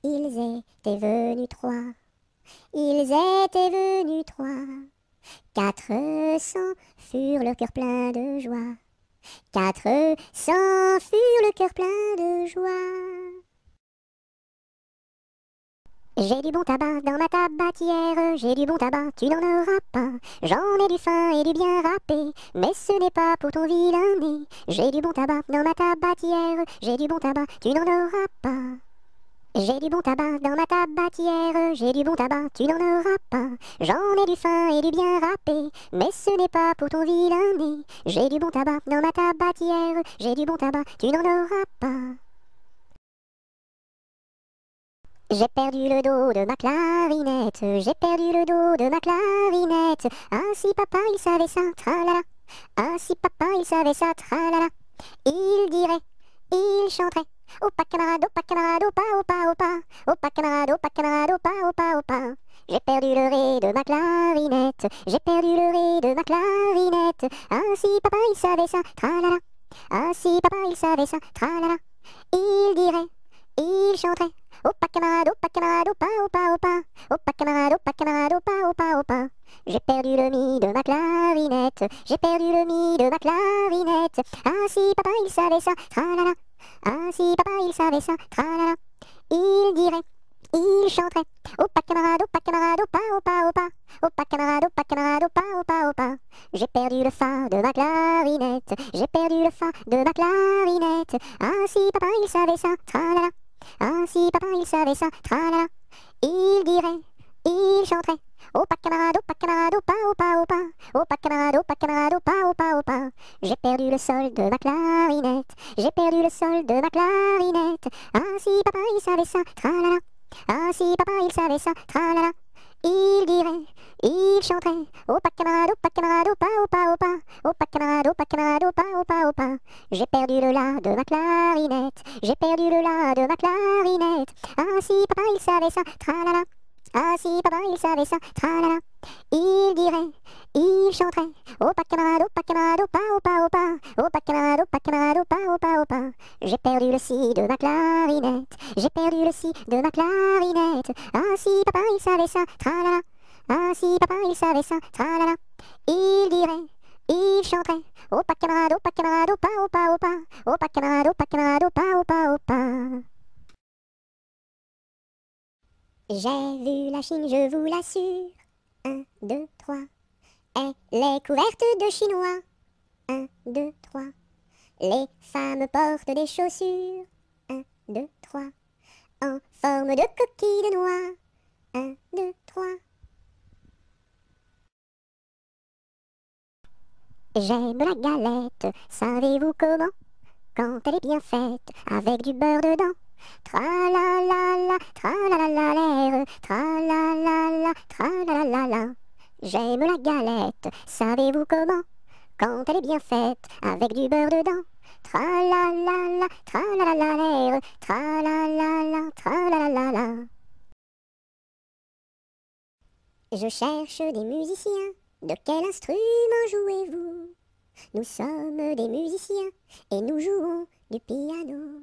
Ils étaient venus trois, ils étaient venus trois. Quatre cents furent le cœur plein de joie. Quatre cents furent le cœur plein de joie. J'ai du bon tabac dans ma tabatière, j'ai du bon tabac, tu n'en auras pas. J'en ai du fin et du bien râpé, mais ce n'est pas pour ton vilain nez. J'ai du bon tabac dans ma tabatière, j'ai du bon tabac, tu n'en auras pas. J'ai du bon tabac dans ma tabatière, j'ai du bon tabac, tu n'en auras pas. J'en ai du fin et du bien râpé, mais ce n'est pas pour ton vilain nez. J'ai du bon tabac dans ma tabatière, j'ai du bon tabac, tu n'en auras pas. J'ai perdu le dos de ma clarinette, j'ai perdu le dos de ma clarinette. Ah si papa il savait ça, tralala. Ah si papa il savait ça, tralala. Il dirait, il chanterait. Opa camarade, opa camarade, opa, opa, opa. Opa camarade, opa camarade, opa, opa, opa. J'ai perdu le ré de ma clarinette. J'ai perdu le ré de ma clarinette. Ah si papa il savait ça, tralala. Ah si papa il savait ça, tralala. Il dirait, il chanterait. Opa camarade, opa camarade, opa, opa, opa. Opa camarade, opa camarade, opa, opa, opa. J'ai perdu le mi de ma clarinette. J'ai perdu le mi de ma clarinette. Ah si papa il savait ça, tralala. Ah si papa il savait ça, tralala, il dirait, il chanterait. Opa camarade, opa camarade, opa, opa, opa. Opa camarade, opa camarade, opa, opa, opa. J'ai perdu le fa de ma clarinette, j'ai perdu le fa de ma clarinette. Ah si papa il savait ça, tralala. Ah si papa il savait ça, tralala. Il dirait, il chanterait. Opa camarade, opa camarade, opa, opa, opa. Pas camarade, pas camarade, pas, pas, oh pas. J'ai perdu le sol de ma clarinette. J'ai perdu le sol de ma clarinette. Ah si papa il savait ça, tralala. Ah si papa il savait ça, tralala. Il dirait, il chanterait. Pas camarade, pas camarade, oh pas. Oh pas camarade, pas camarade, pas, pas, oh pas. J'ai perdu le la de ma clarinette. J'ai perdu le la de ma clarinette. Ah si papa il savait ça, tralala. Ah si papa il savait ça, tralala. Il dirait, il chanterait. Oh pas camarade, oh pas camarade, oh pas, oh pas, oh pas. Oh pas camarade, oh pas camarade, oh pas, oh pas, oh pas. J'ai perdu le si de ma clarinette. J'ai perdu le si de ma clarinette. Ah si papa il savait ça, tralala. Ah si papa il savait ça, tralala. Il dirait, il chanterait. Oh pas camarade, oh pas camarade, oh pas, oh pas, oh pas. Oh pas camarade, oh pas camarade, oh pas, oh pas, oh pas. J'ai vu la Chine, je vous l'assure. Un, deux, trois. Elle est couverte de chinois. Un, deux, trois. Les femmes portent des chaussures. Un, deux, trois. En forme de coquille de noix. Un, deux, trois. J'aime la galette, savez-vous comment? Quand elle est bien faite, avec du beurre dedans. Tra la la la, tra la la la tra la la la, tra la la la la. J'aime la galette, savez-vous comment? Quand elle est bien faite, avec du beurre dedans. Tra la la la, tra la la la tra la la la, tra la la la la. Je cherche des musiciens. De quel instrument jouez-vous? Nous sommes des musiciens et nous jouons du piano.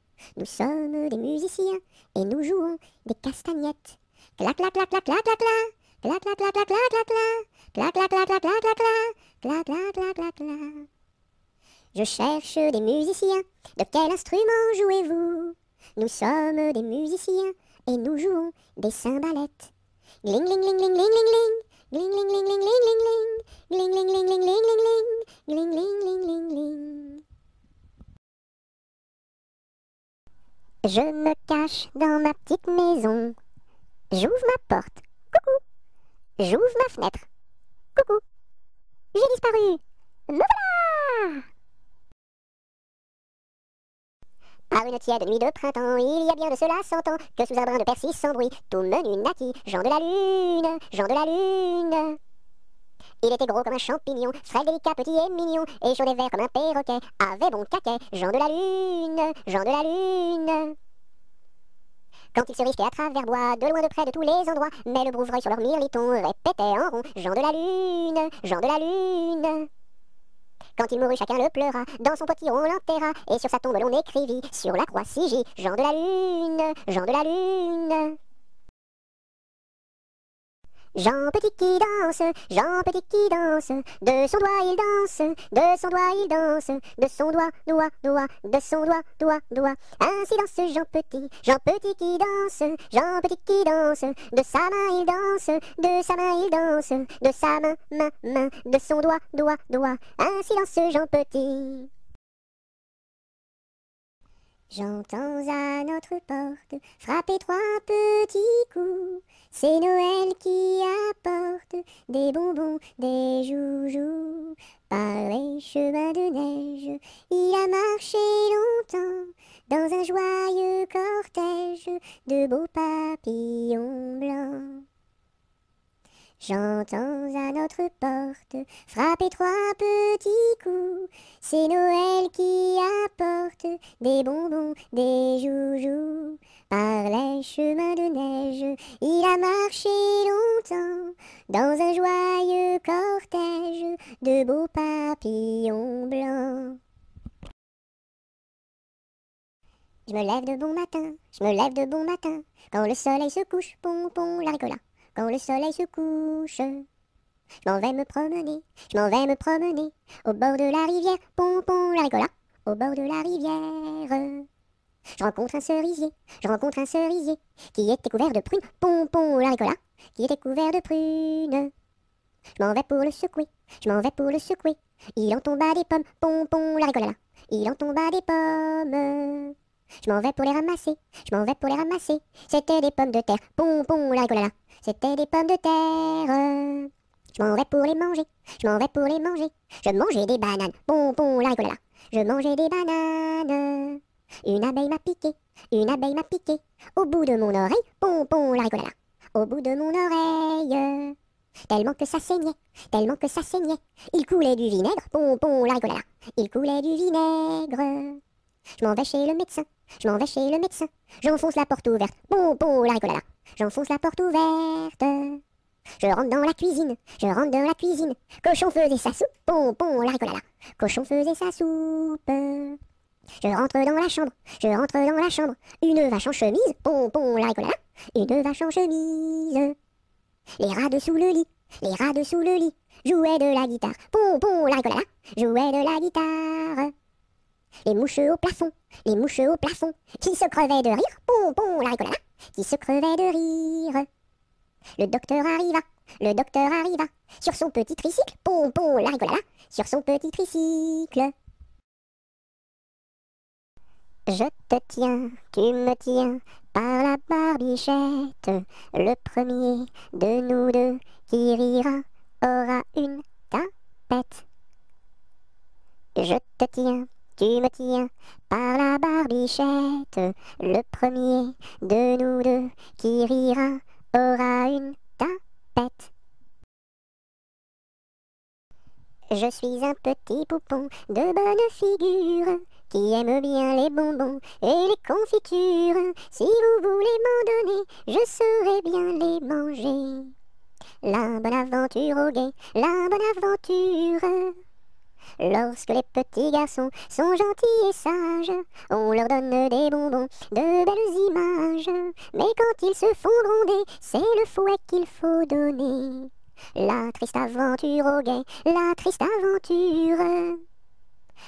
Nous sommes des musiciens et nous jouons des castagnettes. Clac, clac, clac, clac, clac, clac, clac. Clac, clac, clac, clac, clac, clac, clac. Clac, clac, clac, clac, clac, clac, clac. Clac, clac, clac, clac, clac. Je cherche des musiciens. De quel instrument jouez-vous Nous sommes des musiciens et nous jouons des cymbalettes. Gling, gling, gling, gling, gling, gling, gling. Gling, gling, gling, gling, gling, gling, gling. Gling, gling, gling, gling, gling, gling, gling. Gling, gling, gling, gling, gling. Je me cache dans ma petite maison. J'ouvre ma porte. Coucou. J'ouvre ma fenêtre. Coucou. J'ai disparu. Me voilà Par une tiède nuit de printemps, il y a bien de cela cent ans, que sous un brin de persil sans bruit, tout menu naquit, Jean de la Lune, Jean de la Lune. Il était gros comme un champignon, frais, délicat, petit et mignon, et chaud et vert comme un perroquet, avait bon caquet, Jean de la Lune, Jean de la Lune. Quand il se risquait à travers bois, de loin de près de tous les endroits, mais le brouvreuil sur leur mirliton répétait en rond, Jean de la Lune, Jean de la Lune. Quand il mourut, chacun le pleura, dans son potiron on l'enterra, et sur sa tombe l'on écrivit, sur la croix Sigi, Jean de la Lune, Jean de la Lune. Jean Petit qui danse, Jean Petit qui danse, de son doigt il danse, de son doigt il danse, de son doigt, doigt, doigt, de son doigt, doigt, doigt. Ainsi danse Jean Petit, Jean Petit qui danse, Jean Petit qui danse, de sa main il danse, de sa main il danse, de sa main, main, main, de son doigt, doigt, doigt. Ainsi danse Jean Petit. J'entends à notre porte frapper trois petits coups. C'est Noël qui apporte des bonbons, des joujoux. Par les chemins de neige, il a marché longtemps dans un joyeux cortège de beaux papillons blancs. J'entends à notre porte frapper trois petits coups. C'est Noël qui apporte des bonbons, des joujoux. Par les chemins de neige, il a marché longtemps dans un joyeux cortège de beaux papillons blancs. Je me lève de bon matin, je me lève de bon matin, quand le soleil se couche, pom pom la ricola quand le soleil se couche. je m'en vais me promener, je m'en vais me promener au bord de la rivière, pompon la ricola, au bord de la rivière. Je rencontre un cerisier, je rencontre un cerisier qui était couvert de prunes, pompon la ricola, qui était couvert de prunes. Je m'en vais pour le secouer, je m'en vais pour le secouer. Il en tomba des pommes, pompon la ricola, il en tomba des pommes. Je m'en vais pour les ramasser, je m'en vais pour les ramasser. C'était des pommes de terre, pompon la ricola, c'était des pommes de terre. Je m'en vais pour les manger, je m'en vais pour les manger. Je mangeais des bananes, pompon la ricola, je mangeais des bananes. Une abeille m'a piqué, une abeille m'a piqué. Au bout de mon oreille, pompon la ricola, au bout de mon oreille. Tellement que ça saignait, tellement que ça saignait. Il coulait du vinaigre, pompon la ricola, il coulait du vinaigre. Je m'en vais chez le médecin, je m'en vais chez le médecin. J'enfonce la porte ouverte, pompon la ricola, j'enfonce la porte ouverte. Je rentre dans la cuisine, je rentre dans la cuisine. Cochon faisait sa soupe, pompon la ricola, cochon faisait sa soupe. Je rentre dans la chambre, je rentre dans la chambre. Une vache en chemise, pompon la ricola, une vache en chemise. Les rats dessous le lit, les rats dessous le lit, jouaient de la guitare, pompon la ricola, jouaient de la guitare. Les mouches au plafond, les mouches au plafond, qui se crevaient de rire, pompon la ricola, qui se crevaient de rire. Le docteur arriva, le docteur arriva, sur son petit tricycle, pompon la ricola, sur son petit tricycle. Je te tiens, tu me tiens, par la barbichette. Le premier de nous deux qui rira aura une tapette. Je te tiens, tu me tiens, par la barbichette. Le premier de nous deux qui rira aura une tapette. Je suis un petit poupon de bonne figure qui aime bien les bonbons et les confitures. Si vous voulez m'en donner, je saurai bien les manger. La bonne aventure au guet, la bonne aventure. Lorsque les petits garçons sont gentils et sages, on leur donne des bonbons, de belles images. Mais quand ils se font gronder, c'est le fouet qu'il faut donner. La triste aventure au guet, la triste aventure.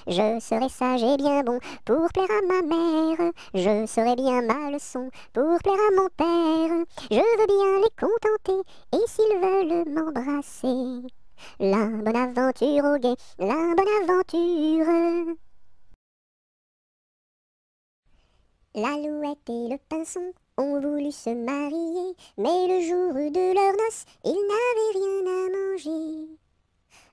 Je serai sage et bien bon pour plaire à ma mère. Je serai bien ma leçon pour plaire à mon père. Je veux bien les contenter et s'ils veulent m'embrasser. La bonne aventure au guet, la bonne aventure. L'alouette et le pinson ont voulu se marier, mais le jour de leur noces, ils n'avaient rien à manger.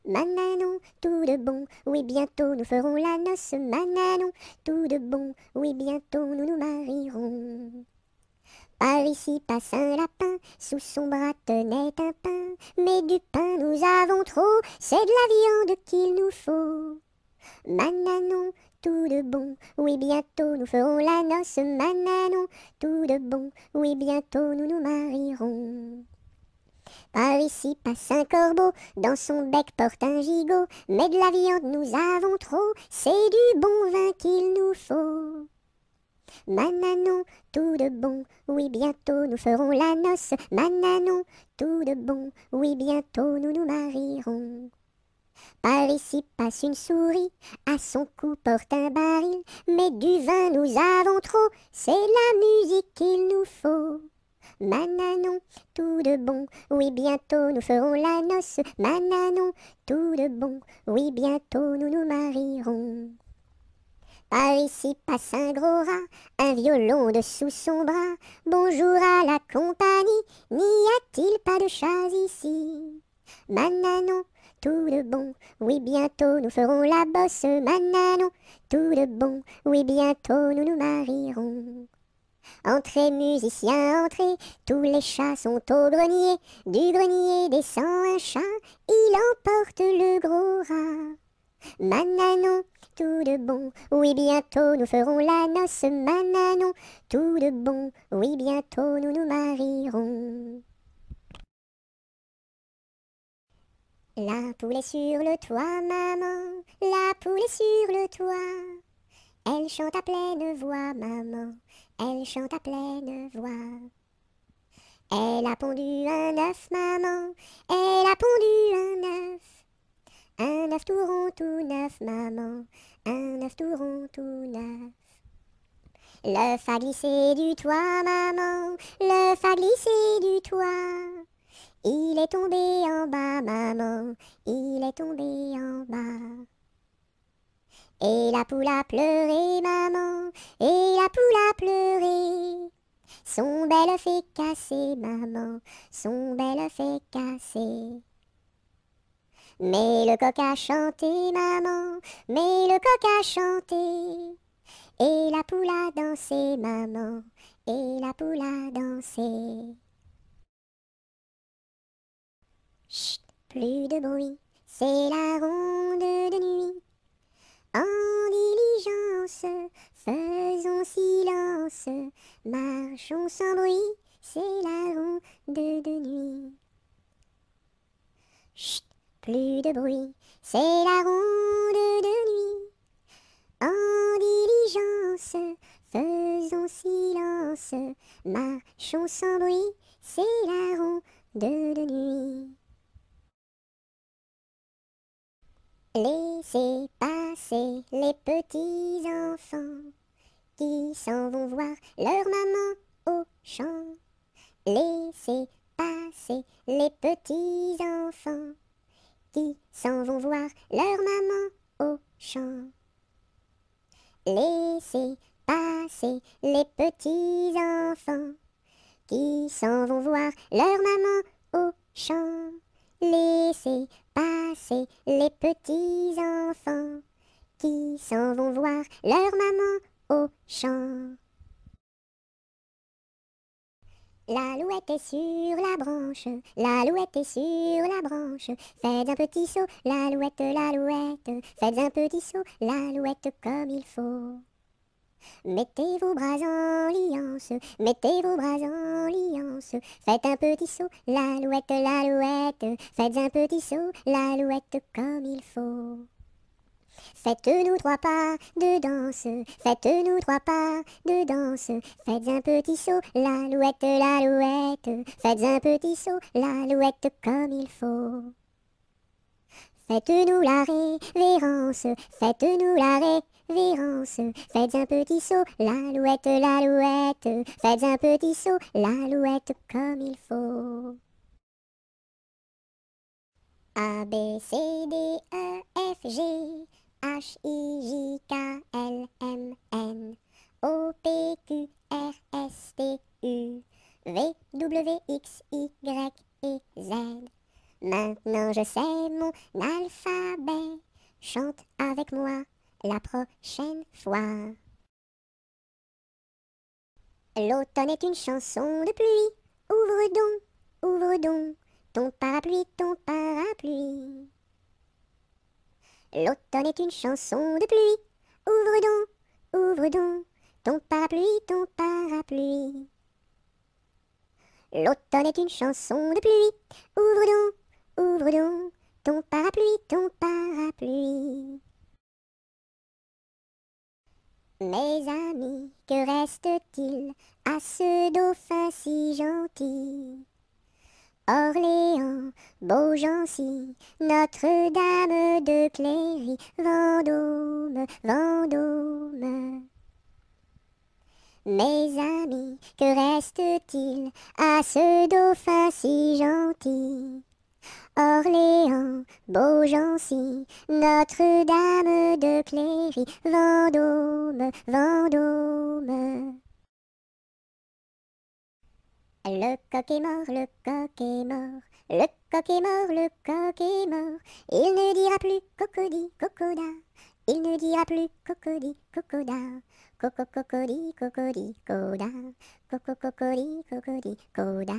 Mananon, tout de bon, oui bientôt nous ferons la noce. Mananon, tout de bon, oui bientôt nous nous marierons. Par ici passe un lapin, sous son bras tenait un pain. Mais du pain nous avons trop, c'est de la viande qu'il nous faut. Mananon, tout de bon, oui bientôt nous ferons la noce. Mananon, tout de bon, oui bientôt nous nous marierons. Par ici passe un corbeau, dans son bec porte un gigot, mais de la viande nous avons trop, c'est du bon vin qu'il nous faut. Mananon, tout de bon, oui bientôt nous ferons la noce. Mananon, tout de bon, oui bientôt nous nous marierons. Par ici passe une souris, à son cou porte un baril, mais du vin nous avons trop, c'est la musique qu'il nous faut. Mananon, tout de bon, oui bientôt nous ferons la noce. Mananon, tout de bon, oui bientôt nous nous marierons. Par ici passe un gros rat, un violon dessous son bras. Bonjour à la compagnie, n'y a-t-il pas de chats ici? Mananon, tout de bon, oui bientôt nous ferons la bosse. Mananon, tout de bon, oui bientôt nous nous marierons. Entrez, musiciens, entrez, tous les chats sont au grenier. Du grenier descend un chat, il emporte le gros rat. Mananon, tout de bon, oui bientôt nous ferons la noce. Mananon, tout de bon, oui bientôt nous nous marierons. La poule est sur le toit, maman, la poule est sur le toit. Elle chante à pleine voix, maman, elle chante à pleine voix. Elle a pondu un œuf, maman, elle a pondu un œuf. Un œuf tout rond, tout neuf, maman, un œuf tout rond, tout neuf. L'œuf a glissé du toit, maman, l'œuf a glissé du toit. Il est tombé en bas, maman, il est tombé en bas. Et la poule a pleuré, maman, et la poule a pleuré. Son bel œuf est cassé, maman, son bel œuf est cassé. Mais le coq a chanté, maman, mais le coq a chanté. Et la poule a dansé, maman, et la poule a dansé. Chut, plus de bruit, c'est la ronde de nuit. En diligence, faisons silence, marchons sans bruit, c'est la ronde de nuit. Plus de bruit, c'est la ronde de nuit. En diligence, faisons silence, marchons sans bruit, c'est la ronde de nuit. Laissez passer les petits enfants qui s'en vont voir leur maman au champ. Laissez passer les petits enfants qui s'en vont voir leur maman au champ. Laissez passer les petits enfants qui s'en vont voir leur maman au champ. Laissez passer les petits enfants qui s'en vont voir leur maman au champ. L'alouette est sur la branche, l'alouette est sur la branche. Faites un petit saut, l'alouette, l'alouette. Faites un petit saut, l'alouette comme il faut. Mettez vos bras en liance, mettez vos bras en liance. Faites un petit saut, l'alouette, l'alouette. Faites un petit saut, l'alouette comme il faut. Faites-nous trois pas de danse, faites-nous trois pas de danse. Faites un petit saut, l'alouette, l'alouette. Faites un petit saut, l'alouette comme il faut. Faites-nous la révérence, faites-nous la révérence. Faites un petit saut, l'alouette, l'alouette. Faites un petit saut, l'alouette comme il faut. A, B, C, D, E, F, G. H I J K L M N O P Q R S T U V W X Y et Z. Maintenant je sais mon alphabet. Chante avec moi la prochaine fois. L'automne est une chanson de pluie. Ouvre donc, ouvre donc ton parapluie, ton parapluie. L'automne est une chanson de pluie. Ouvre donc, ouvre donc ton parapluie, ton parapluie. L'automne est une chanson de pluie. Ouvre donc, ouvre donc ton parapluie, ton parapluie. Mes amis, que reste-t-il à ce dauphin si gentil? Orléans, Beaugency, Notre-Dame de Cléry, Vendôme, Vendôme. Mes amis, que reste-t-il à ce dauphin si gentil? Orléans, Beaugency, Notre-Dame de Cléry, Vendôme, Vendôme. Le coq est mort, le coq est mort, le coq est mort, le coq est mort. Il ne dira plus cocody, cocoda, il ne dira plus cocody, cocoda. Coco cocody, cocody, coda, coco cocody, cocody, coda.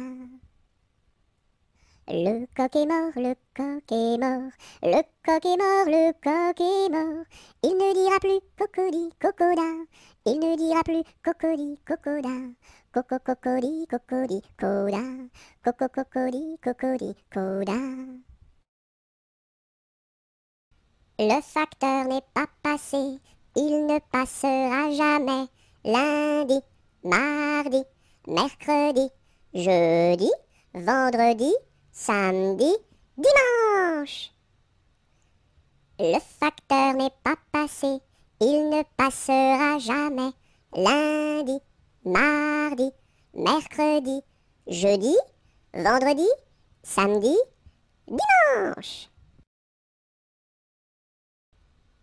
Le coq est mort, le coq est mort, le coq est mort, le coq est mort. Il ne dira plus cocody, cocoda, il ne dira plus cocody, cocoda. Coco. Coco. Le facteur n'est pas passé, il ne passera jamais. Lundi, mardi, mercredi, jeudi, vendredi, samedi, dimanche. Le facteur n'est pas passé, il ne passera jamais. Lundi, mardi, mercredi, jeudi, vendredi, samedi, dimanche.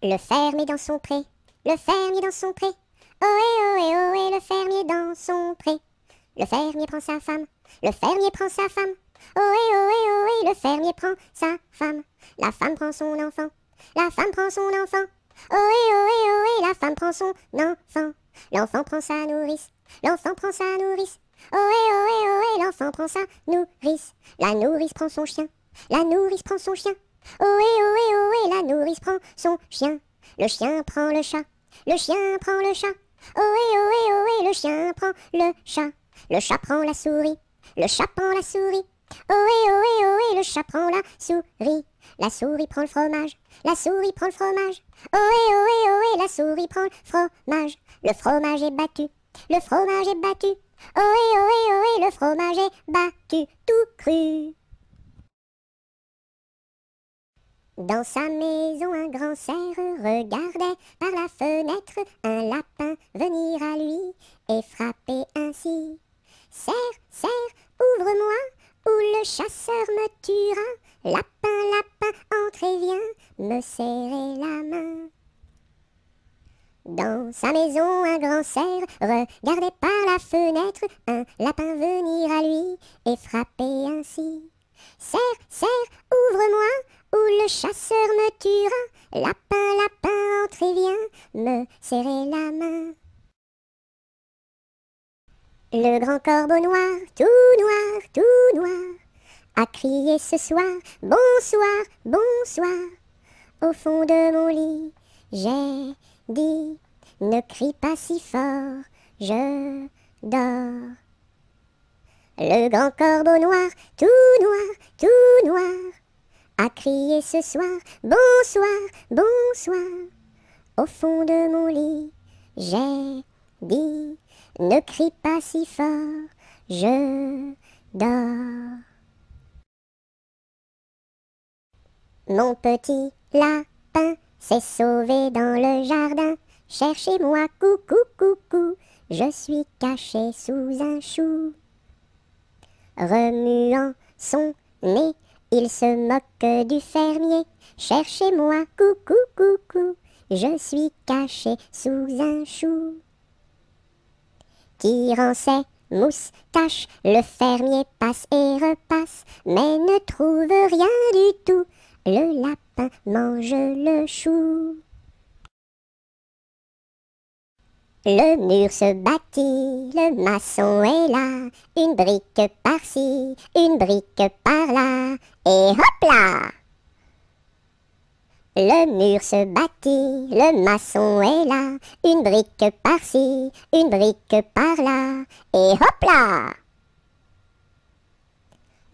Le fermier dans son pré, le fermier dans son pré. Ohé, ohé, ohé, le fermier dans son pré. Le fermier prend sa femme, le fermier prend sa femme. Ohé, ohé, ohé, le fermier prend sa femme. La femme prend son enfant, la femme prend son enfant. Ohé, ohé, ohé, la femme prend son enfant. L'enfant prend sa nourrice, l'enfant prend sa nourrice. Ohé, ohé, ohé, l'enfant prend sa nourrice. La nourrice prend son chien, la nourrice prend son chien. Ohé, ohé, ohé, la nourrice prend son chien. Le chien prend le chat, le chien prend le chat. Ohé, ohé, ohé, le chien prend le chat. Le chat prend la souris, le chat prend la souris. Ohé, ohé, ohé, le chat prend la souris. La souris prend le fromage, la souris prend le fromage. Ohé, ohé, ohé, la souris prend le fromage. Le fromage est battu, le fromage est battu. Ohé, ohé, ohé, le fromage est battu, tout cru. Dans sa maison, un grand cerf regardait par la fenêtre un lapin venir à lui et frapper ainsi. Cerf, cerf, ouvre-moi, ou le chasseur me tuera. Lapin, lapin, entre et viens me serrer la main. Dans sa maison, un grand cerf regardait par la fenêtre un lapin venir à lui et frapper ainsi. Cerf, cerf, ouvre-moi, ou le chasseur me tuera. Lapin, lapin, entre et viens me serrer la main. Le grand corbeau noir, tout noir, tout noir, a crié ce soir, bonsoir, bonsoir. Au fond de mon lit, j'ai dit, ne crie pas si fort, je dors. Le grand corbeau noir, tout noir, tout noir, a crié ce soir, bonsoir, bonsoir. Au fond de mon lit, j'ai dit, ne crie pas si fort, je dors. Mon petit lapin s'est sauvé dans le jardin. Cherchez-moi, coucou, coucou, je suis caché sous un chou. Remuant son nez, il se moque du fermier. Cherchez-moi, coucou, coucou, je suis caché sous un chou. Tirant ses moustaches, le fermier passe et repasse, mais ne trouve rien du tout. Le lapin mange le chou. Le mur se bâtit, le maçon est là, une brique par-ci, une brique par-là, et hop là! Le mur se bâtit, le maçon est là, une brique par-ci, une brique par-là, et hop là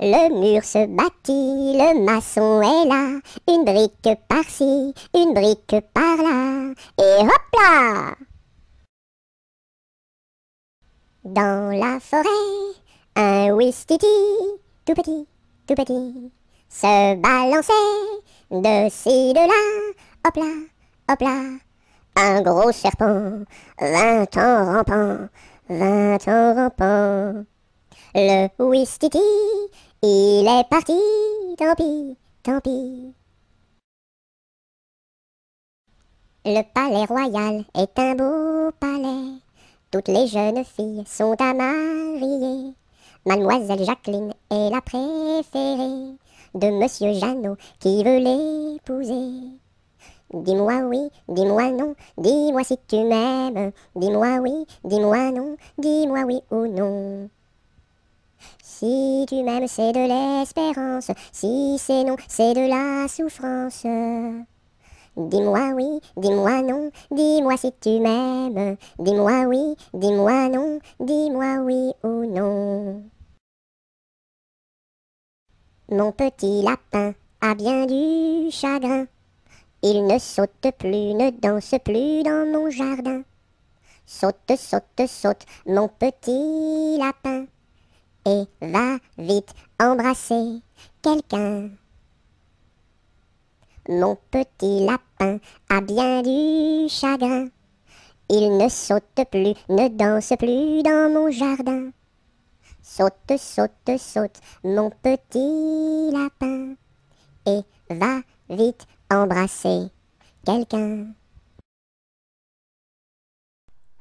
Le mur se bâtit, le maçon est là, une brique par-ci, une brique par-là, et hop là Dans la forêt, un ouistiti, tout petit, tout petit, se balançait de ci, de là, hop là, hop là. Un gros serpent, vingt ans rampant, vingt ans rampant. Le Ouistiti, il est parti, tant pis, tant pis. Le palais royal est un beau palais. Toutes les jeunes filles sont à marier. Mademoiselle Jacqueline est la préférée de Monsieur Jeannot qui veut l'épouser. Dis-moi oui, dis-moi non, dis-moi si tu m'aimes. Dis-moi oui, dis-moi non, dis-moi oui ou non. Si tu m'aimes, c'est de l'espérance. Si c'est non, c'est de la souffrance. Dis-moi oui, dis-moi non, dis-moi si tu m'aimes. Dis-moi oui, dis-moi non, dis-moi oui ou non. Mon petit lapin a bien du chagrin. Il ne saute plus, ne danse plus dans mon jardin. Saute, saute, saute, mon petit lapin. Et va vite embrasser quelqu'un. Mon petit lapin a bien du chagrin. Il ne saute plus, ne danse plus dans mon jardin. Saute, saute, saute, mon petit lapin, et va vite embrasser quelqu'un.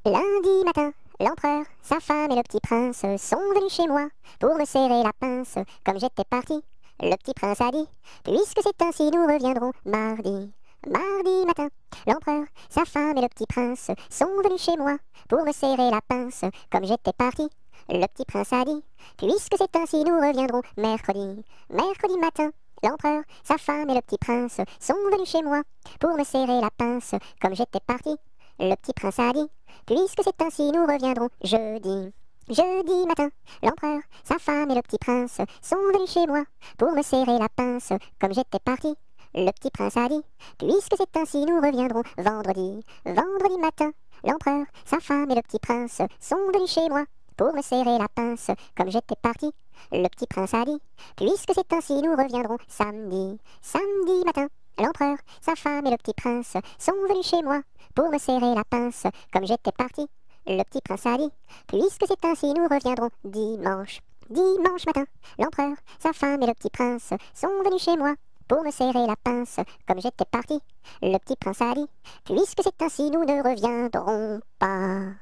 Lundi matin, l'empereur, sa femme et le petit prince sont venus chez moi pour me serrer la pince comme j'étais parti. Le petit prince a dit, puisque c'est ainsi, nous reviendrons mardi. Mardi matin, l'empereur, sa femme et le petit prince sont venus chez moi pour me serrer la pince comme j'étais parti. Le petit prince a dit, puisque c'est ainsi, nous reviendrons mercredi. Mercredi matin, l'empereur, sa femme et le petit prince sont venus chez moi pour me serrer la pince comme j'étais parti. Le petit prince a dit, puisque c'est ainsi, nous reviendrons jeudi. Jeudi matin, l'empereur, sa femme et le petit prince sont venus chez moi pour me serrer la pince comme j'étais parti. Le petit prince a dit, puisque c'est ainsi, nous reviendrons vendredi. Vendredi matin, l'empereur, sa femme et le petit prince sont venus chez moi pour me serrer la pince comme j'étais parti. Le petit prince a dit, puisque c'est ainsi, nous reviendrons samedi. Samedi matin, l'empereur, sa femme et le petit prince sont venus chez moi pour me serrer la pince comme j'étais parti. Le petit prince a dit, puisque c'est ainsi, nous reviendrons dimanche. Dimanche matin, l'empereur, sa femme et le petit prince sont venus chez moi pour me serrer la pince comme j'étais parti. Le petit prince a dit, puisque c'est ainsi, nous ne reviendrons pas.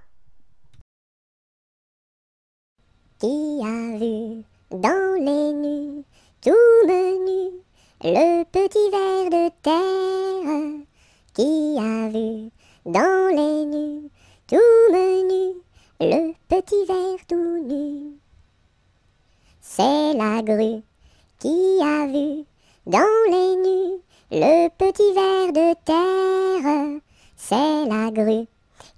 Qui a vu dans les nues, tout menu, le petit ver de terre Qui a vu dans les nues, tout menu, le petit ver tout nu C'est la grue qui a vu dans les nues, le petit ver de terre. C'est la grue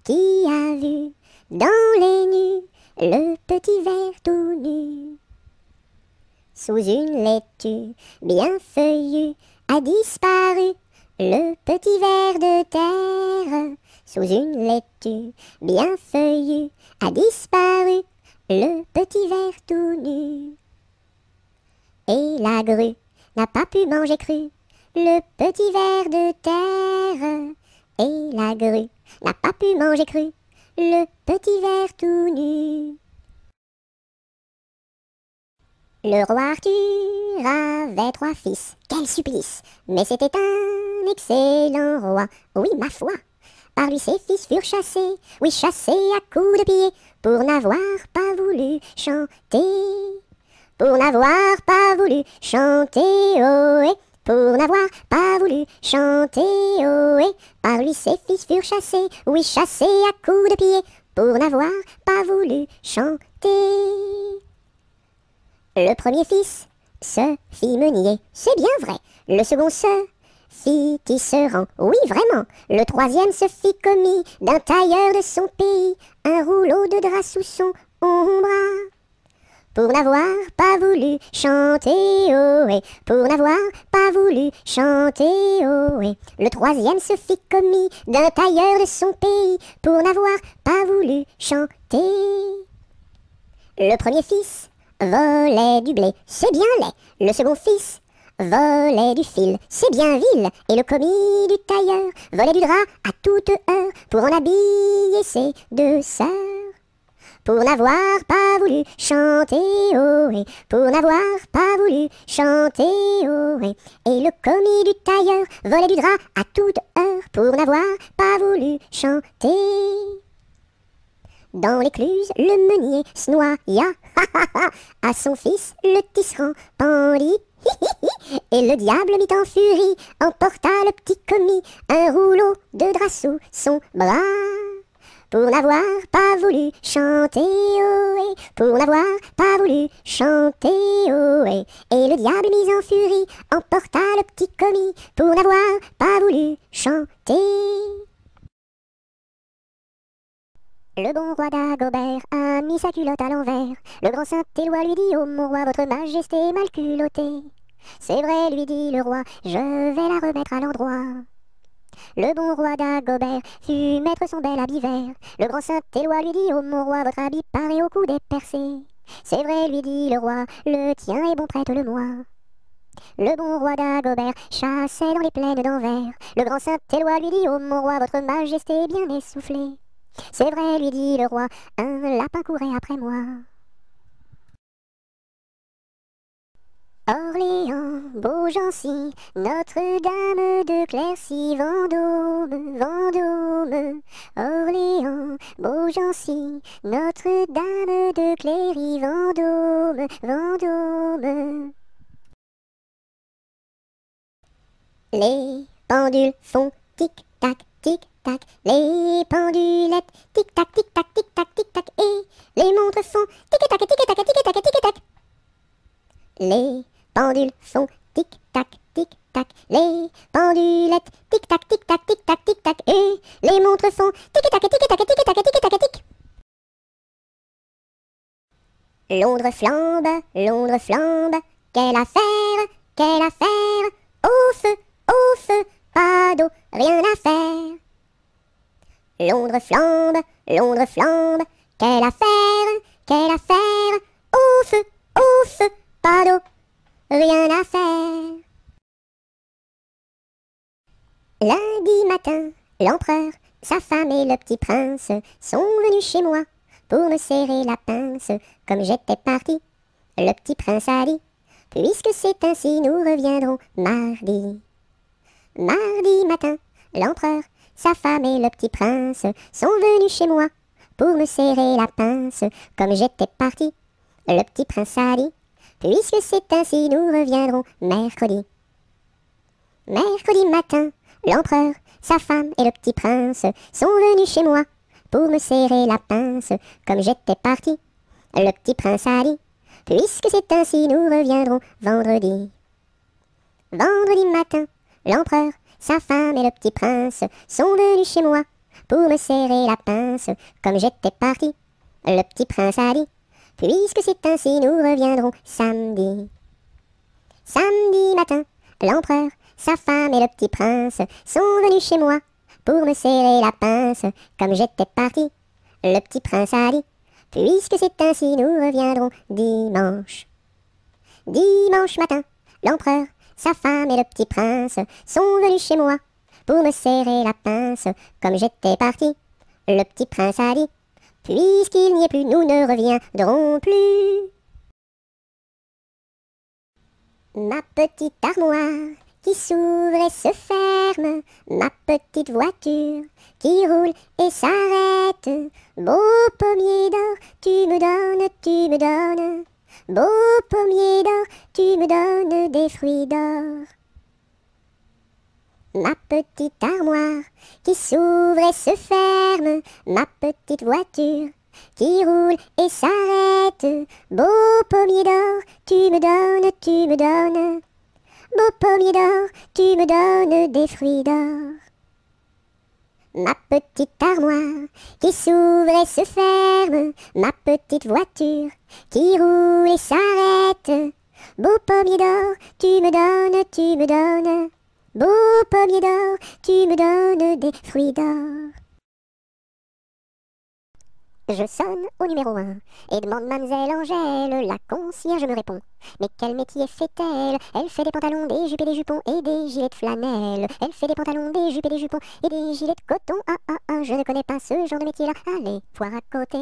qui a vu dans les nues le petit ver tout nu. Sous une laitue bien feuillue a disparu le petit ver de terre. Sous une laitue bien feuillue a disparu le petit ver tout nu. Et la grue n'a pas pu manger cru le petit ver de terre. Et la grue n'a pas pu manger cru le petit ver tout nu. Le roi Arthur avait trois fils, quel supplice. Mais c'était un excellent roi, oui ma foi. Par lui ses fils furent chassés, oui chassés à coups de pied. Pour n'avoir pas voulu chanter. Pour n'avoir pas voulu chanter, oh pour n'avoir pas voulu chanter, oh par lui ses fils furent chassés, oui chassés à coups de pied, pour n'avoir pas voulu chanter. Le premier fils se fit meunier, c'est bien vrai. Le second se fit tisserand, oui vraiment. Le troisième se fit commis d'un tailleur de son pays, un rouleau de drap sous son ombre. Pour n'avoir pas voulu chanter, oh pour n'avoir pas voulu chanter, oh Le troisième se fit commis d'un tailleur de son pays, pour n'avoir pas voulu chanter. Le premier fils volait du blé, c'est bien laid. Le second fils volait du fil, c'est bien vil. Et le commis du tailleur volait du drap à toute heure pour en habiller ses deux sœurs pour n'avoir pas voulu chanter, oh pour n'avoir pas voulu chanter, oh Et le commis du tailleur volait du drap à toute heure pour n'avoir pas voulu chanter. Dans l'écluse, le meunier se noya, à son fils le tisserand pendit. Et le diable mit en furie, emporta le petit commis, un rouleau de drap sous son bras pour n'avoir pas voulu chanter, oh, pour n'avoir pas voulu chanter, oh, et le diable mis en furie emporta le petit commis pour n'avoir pas voulu chanter. Le bon roi d'Agobert a mis sa culotte à l'envers. Le grand Saint-Éloi lui dit, oh mon roi, votre majesté est mal culottée. C'est vrai, lui dit le roi, je vais la remettre à l'endroit. Le bon roi d'Agobert fut mettre son bel habit vert. Le grand Saint-Éloi lui dit, oh mon roi, votre habit paraît au cou des percés. C'est vrai, lui dit le roi, le tien est bon, prête-le-moi. Le bon roi d'Agobert chassait dans les plaines d'Anvers. Le grand Saint-Éloi lui dit, ô mon roi, votre majesté est bien essoufflée. C'est vrai, lui dit le roi, un lapin courait après moi. Orléans, Beaugency, Notre-Dame de Clercy, Vendôme, Vendôme. Orléans, Beaugency, Notre-Dame de Cléry, Vendôme, Vendôme. Les pendules font tic-tac, tic-tac, les pendulettes tic-tac, tic-tac, tic-tac, tic-tac, et les montres font tic-tac, tic-tac, tic-tac, tic-tac. Les pendules font tic-tac, tic-tac, les pendulettes tic-tac, tic-tac, tic-tac, tic-tac, et les montres font tic-tac, tic-tac, tic-tac, tic-tac, tic. Londres flambe, Londres flambe, quelle affaire, quelle affaire, au feu, au feu, pas d'eau, rien à faire. Londres flambe, Londres flambe, quelle affaire, quelle affaire, au feu, pas d'eau, rien à faire. Lundi matin, l'empereur, sa femme et le petit prince sont venus chez moi pour me serrer la pince comme j'étais parti. Le petit prince a dit, puisque c'est ainsi, nous reviendrons mardi. Mardi matin, l'empereur, sa femme et le petit prince sont venus chez moi pour me serrer la pince comme j'étais parti. Le petit prince a dit, puisque c'est ainsi, nous reviendrons mercredi. Mercredi matin, l'empereur, sa femme et le petit prince sont venus chez moi pour me serrer la pince comme j'étais parti. Le petit prince a dit, puisque c'est ainsi, nous reviendrons vendredi. Vendredi matin, L'empereur, sa femme et le petit prince sont venus chez moi pour me serrer la pince comme j'étais parti. Le petit prince a dit, puisque c'est ainsi, nous reviendrons samedi. Samedi matin, l'empereur, sa femme et le petit prince sont venus chez moi pour me serrer la pince comme j'étais parti. Le petit prince a dit, puisque c'est ainsi, nous reviendrons dimanche. Dimanche matin, l'empereur, sa femme et le petit prince sont venus chez moi pour me serrer la pince comme j'étais parti. Le petit prince a dit, puisqu'il n'y est plus, nous ne reviendrons plus. Ma petite armoire qui s'ouvre et se ferme, ma petite voiture qui roule et s'arrête. Beau pommier d'or, tu me donnes, tu me donnes Beau pommier d'or, tu me donnes des fruits d'or. Ma petite armoire qui s'ouvre et se ferme, ma petite voiture qui roule et s'arrête. Beau pommier d'or, tu me donnes, tu me donnes. Beau pommier d'or, tu me donnes des fruits d'or. Ma petite armoire qui s'ouvre et se ferme, ma petite voiture qui roule et s'arrête. Beau pommier d'or, tu me donnes, tu me donnes. Beau pommier d'or, tu me donnes des fruits d'or. Je sonne au numéro 1 et demande Mademoiselle Angèle, la concierge me répond. Mais quel métier fait-elle? Elle fait des pantalons, des jupes et des jupons et des gilets de flanelle. Elle fait des pantalons, des jupes et des jupons et des gilets de coton. Ah ah ah, je ne connais pas ce genre de métier-là. Allez, voir à côté.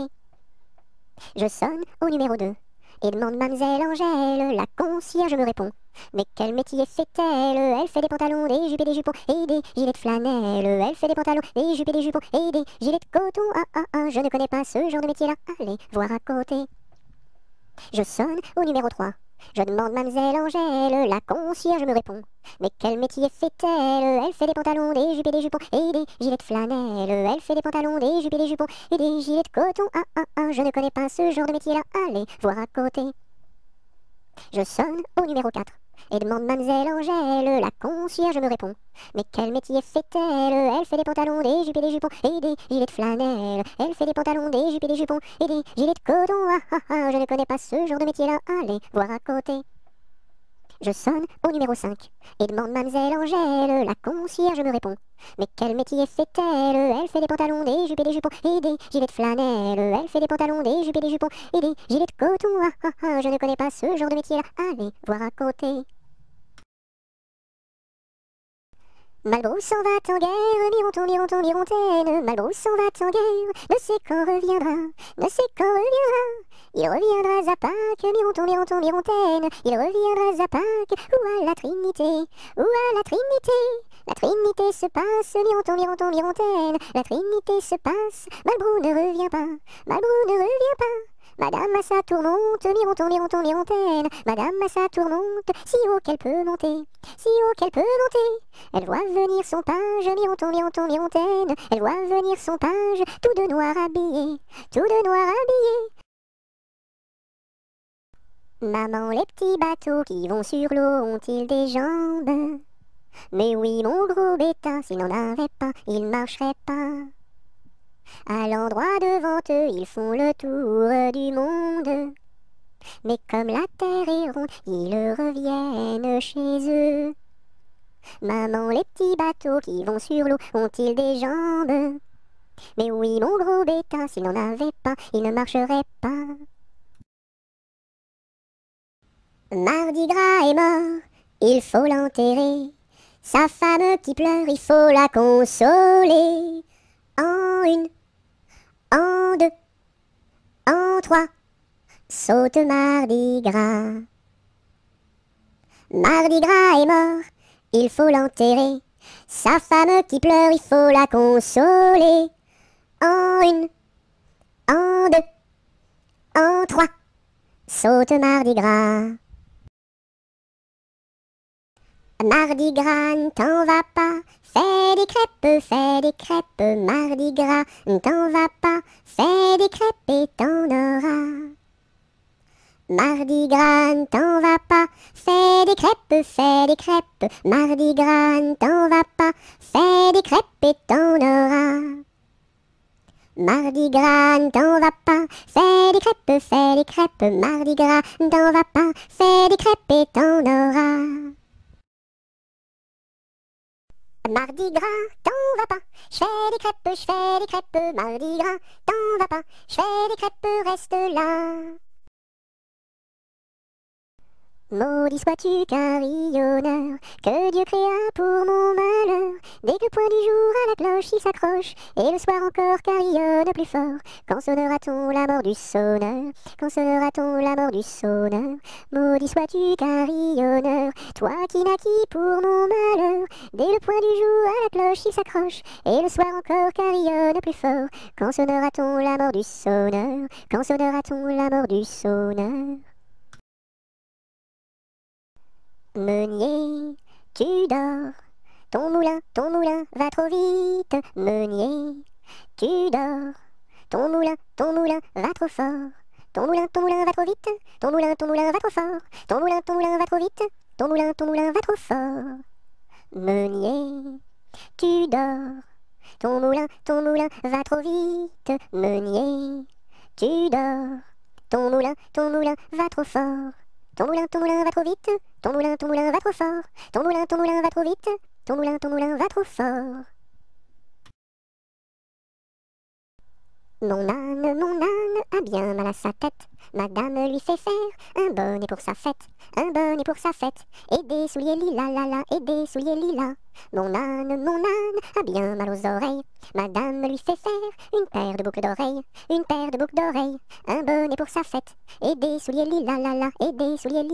Je sonne au numéro 2 et demande Mademoiselle Angèle, la concierge me répond. Mais quel métier fait-elle? Elle fait des pantalons, des jupes et des jupons et des gilets de flanelle. Elle fait des pantalons, des jupes et des jupons et des gilets de coton. Ah ah ah, je ne connais pas ce genre de métier-là. Allez, voir à côté. Je sonne au numéro 3. Je demande Mademoiselle Angèle, la concierge me répond. Mais quel métier fait-elle? Elle fait des pantalons, des jupes et des jupons et des gilets de flanelle. Elle fait des pantalons, des jupes et des jupons et des gilets de coton. Ah ah ah, je ne connais pas ce genre de métier-là. Allez, voir à côté. Je sonne au numéro 4 et demande Mademoiselle Angèle, la concierge me répond. Mais quel métier fait-elle? Elle fait des pantalons, des jupes et des jupons et des gilets de flanelle. Elle fait des pantalons, des jupes et des jupons et des gilets de coton. Ah ah ah, je ne connais pas ce genre de métier-là. Allez, voir à côté. Je sonne au numéro 5 et demande Mademoiselle Angèle. La concierge me répond. Mais quel métier fait-elle? Elle fait des pantalons, des jupes et des jupons et des gilets de flanelle. Elle fait des pantalons, des jupes et des jupons et des gilets de coton. Ah ah ah, je ne connais pas ce genre de métier-là. Allez, voir à côté. Malbrousse s'en va en guerre, mironton, mironton, mirontaine. Malbrousse s'en va en guerre, ne sait quand reviendra, ne sait quand reviendra. Il reviendra à Pâques, mironton, mironton, mirontaine. Il reviendra à Pâques, ou à la Trinité, ou à la Trinité. La Trinité se passe, mironton, mironton, mirontaine. La Trinité se passe, Malbrou ne revient pas, Malbrou ne revient pas. Madame à sa tourmente, mironton, mironton, mirontaine. Madame à sa tourmente, si haut qu'elle peut monter, si haut qu'elle peut monter. Elle voit venir son page, mironton, mironton, mirontaine. Elle voit venir son page, tout de noir habillé, tout de noir habillé. Maman, les petits bateaux qui vont sur l'eau ont-ils des jambes? Mais oui, mon gros bêta, s'il n'en avait pas, il marcherait pas. À l'endroit devant eux, ils font le tour du monde. Mais comme la terre est ronde, ils reviennent chez eux. Maman, les petits bateaux qui vont sur l'eau ont-ils des jambes? Mais oui, mon gros bêta, s'il n'en avait pas, il ne marcherait pas. Mardi gras est mort, il faut l'enterrer. Sa femme qui pleure, il faut la consoler. En une, en deux, en trois, saute Mardi Gras. Mardi Gras est mort, il faut l'enterrer. Sa femme qui pleure, il faut la consoler. En une, en deux, en trois, saute Mardi Gras. Mardi gras, t'en vas pas, fais des crêpes, fais des crêpes, mardi gras, t'en vas pas, fais des crêpes et t'en auras. Mardi gras, t'en vas pas, fais des crêpes, fais des crêpes, mardi gras, t'en vas pas, fais des crêpes et t'en auras. Mardi gras, t'en vas pas, fais des crêpes, fais des crêpes, mardi gras, t'en vas pas, fais des crêpes et t'en auras. Mardi gras, t'en vas pas, je fais des crêpes, je fais des crêpes, mardi gras, t'en vas pas, je fais des crêpes, reste là. Maudit sois-tu carillonneur, que Dieu créa pour mon malheur. Dès que le point du jour à la cloche il s'accroche, et le soir encore carillonne plus fort. Quand sonnera-t-on la mort du sonneur Quand sonnera-t-on la mort du sonneur? Maudit sois-tu carillonneur, toi qui naquis pour mon malheur. Dès le point du jour à la cloche il s'accroche, et le soir encore carillonne plus fort. Quand sonnera-t-on la mort du sonneur Quand sonnera-t-on la mort du sonneur? Meunier, tu dors, ton moulin, ton moulin va trop vite. Meunier, tu dors, ton moulin, ton moulin va trop fort. Ton moulin, ton moulin va trop vite. Ton moulin, ton moulin va trop fort. Ton moulin, ton moulin va trop vite. Ton moulin, ton moulin va trop fort. Meunier, tu dors, ton moulin, ton moulin va trop vite. Meunier, tu dors, ton moulin, ton moulin va trop fort. Ton moulin, ton moulin va trop vite. Ton moulin, ton moulin va trop fort. Ton moulin, ton moulin va trop vite. Ton moulin, ton moulin va trop fort. Mon âne, mon âne a bien mal à sa tête. Madame lui fait faire un bonnet pour sa fête, un bonnet pour sa fête, et des souliers lila la la, et des souliers. Mon âne, mon âne a bien mal aux oreilles. Madame lui fait faire une paire de boucles d'oreilles, une paire de boucles d'oreilles, un bonnet pour sa fête, et des souliers lila la la, et des souliers.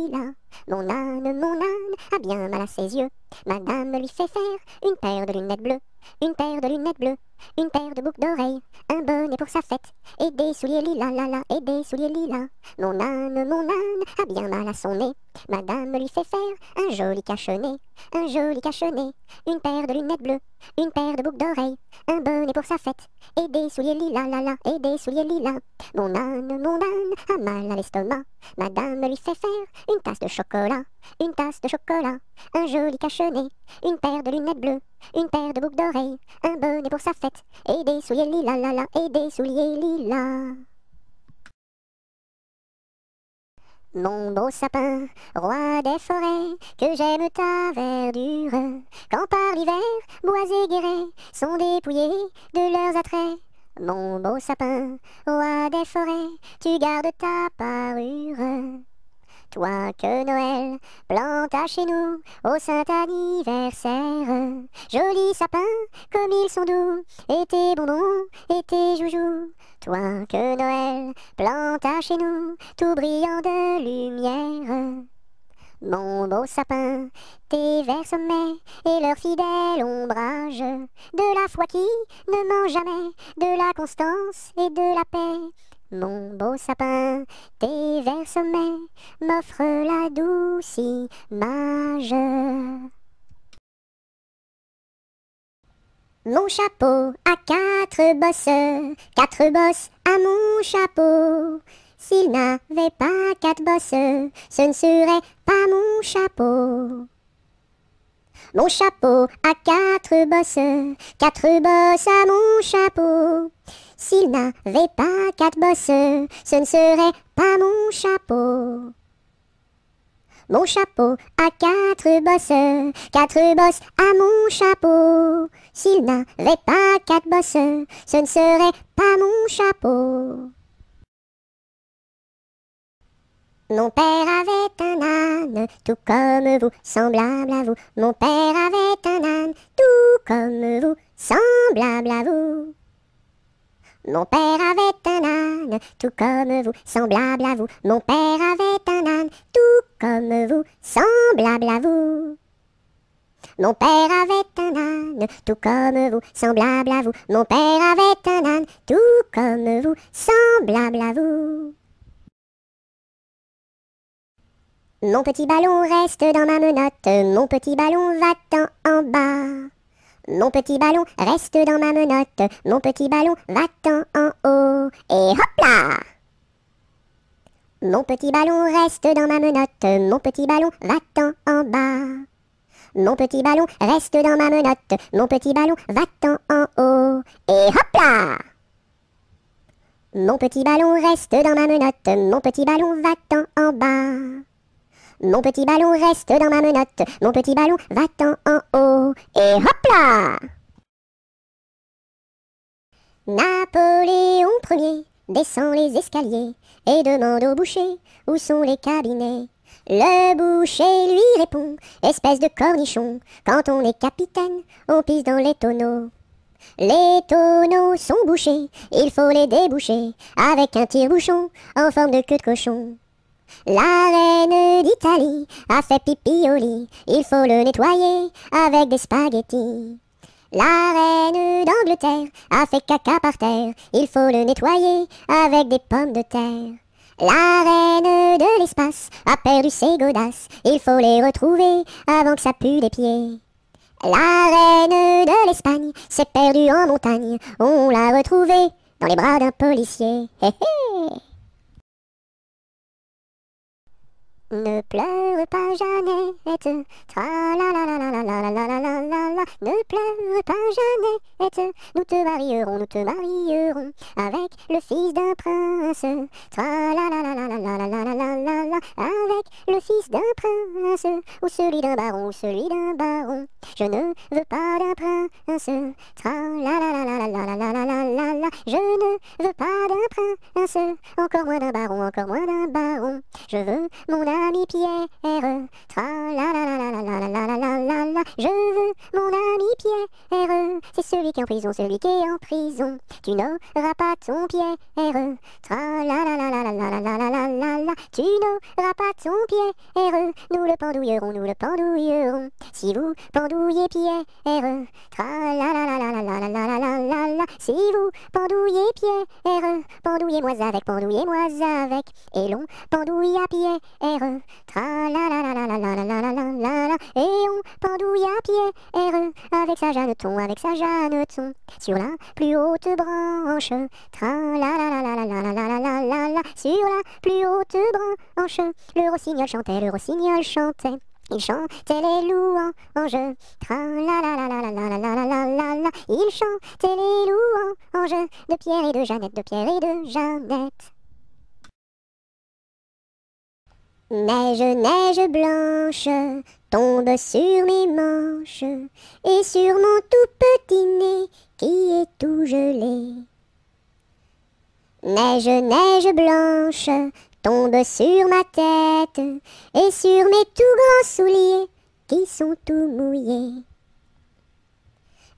Mon âne, mon âne a bien mal à ses yeux. Madame lui fait faire une paire de lunettes bleues, une paire de lunettes bleues, une paire de boucles d'oreilles, un bonnet pour sa fête, et des souliers lila la la, et des souliers lila. Mon âne, mon âne a bien mal à son nez. Madame lui fait faire un joli cache-nez, un joli cache-nez, une paire de lunettes bleues, une paire de boucles d'oreilles, un bonnet pour sa fête, et des souliers lila la la, et des souliers lila. Mon âne, mon âne a mal à l'estomac. Madame lui fait faire une tasse de chocolat, une tasse de chocolat, un joli cache-nez, une paire de lunettes bleues, une paire de boucles d'oreilles, un bonnet pour sa fête, et des souliers lila la la, et des souliers lila. Mon beau sapin, roi des forêts, que j'aime ta verdure, quand par l'hiver, bois et guérets sont dépouillés de leurs attraits. Mon beau sapin, roi des forêts, tu gardes ta parure. Toi que Noël planta chez nous au saint anniversaire. Joli sapin, comme ils sont doux, et tes bonbons, et tes joujoux. Toi que Noël planta chez nous, tout brillant de lumière. Mon beau sapin, tes verts sommets et leur fidèle ombrage, de la foi qui ne ment jamais, de la constance et de la paix. Mon beau sapin, tes verts sommets m'offrent la douce image. Mon chapeau a quatre bosses, quatre bosses à mon chapeau. S'il n'avait pas quatre bosses, ce ne serait pas mon chapeau. Mon chapeau a quatre bosses, quatre bosses à mon chapeau. S'il n'avait pas quatre bosses, ce ne serait pas mon chapeau. Mon chapeau a quatre bosses, quatre bosses à mon chapeau. S'il n'avait pas quatre bosses, ce ne serait pas mon chapeau. Mon père avait un âne, tout comme vous, semblable à vous. Mon père avait un âne, tout comme vous, semblable à vous. Mon père avait un âne, tout comme vous, semblable à vous. Mon père avait un âne, tout comme vous, semblable à vous. Mon père avait un âne, tout comme vous, semblable à vous. Mon père avait un âne, tout comme vous, semblable à vous. Mon petit ballon reste dans ma menotte, mon petit ballon va-t'en en bas. Mon petit ballon reste dans ma menotte, mon petit ballon va-t'en en haut, et hop là! Mon petit ballon reste dans ma menotte, mon petit ballon va-t'en en bas. Mon petit ballon reste dans ma menotte, mon petit ballon va-t'en en haut, et hop là! Mon petit ballon reste dans ma menotte, mon petit ballon va-t'en en bas. Mon petit ballon reste dans ma menotte, mon petit ballon va-t'en en haut, et hop là Napoléon Ier descend les escaliers et demande au boucher où sont les cabinets. Le boucher lui répond, espèce de cornichon, quand on est capitaine, on pisse dans les tonneaux. Les tonneaux sont bouchés, il faut les déboucher avec un tire-bouchon en forme de queue de cochon. La reine d'Italie a fait pipi au lit, il faut le nettoyer avec des spaghettis. La reine d'Angleterre a fait caca par terre, il faut le nettoyer avec des pommes de terre. La reine de l'espace a perdu ses godasses, il faut les retrouver avant que ça pue des pieds. La reine de l'Espagne s'est perdue en montagne, on l'a retrouvée dans les bras d'un policier. Ne pleure pas Jeannette, tra la la la la la la la la la la Ne pleure pas Jeannette, nous te marierons, nous te marierons avec le fils d'un prince. Tra la la la la la la la la la la avec le fils d'un prince ou celui d'un baron ou celui d'un baron. Je ne veux pas d'un prince. Tra la la la la la la la la la la Je ne veux pas d'un prince, encore moins d'un baron, encore moins d'un baron. Je veux mon ami Pierre, tra la la la la la la la la la la je veux mon ami Pierre, c'est celui qui est en prison, celui qui est en prison, tu n'auras pas ton Pierre, tra la la la la la la la la la la tu n'auras pas ton Pierre, nous le pendouillerons, nous le pendouillerons, si vous pendouillez Pierre, tra la la la la la la la la la la, si vous pendouillez Pierre, pendouillez-moi avec, pendouillez-moi avec, et l'on pendouille à Pierre, Tra la la la la la la la la la la Et on pendouille à pied R avec sa Jeanneton, avec sa Jeanneton Sur la plus haute branche Tra la la la la la la la la la la Sur la plus haute branche Le rossignol chantait, le rossignol chantait il chantait les louanges, tra la la la la la la la la la la Il chantait les louanges de Pierre et de Jeannette, de Pierre et de Jeannette. Neige, neige blanche, tombe sur mes manches et sur mon tout petit nez qui est tout gelé. Neige, neige blanche, tombe sur ma tête et sur mes tout grands souliers qui sont tout mouillés.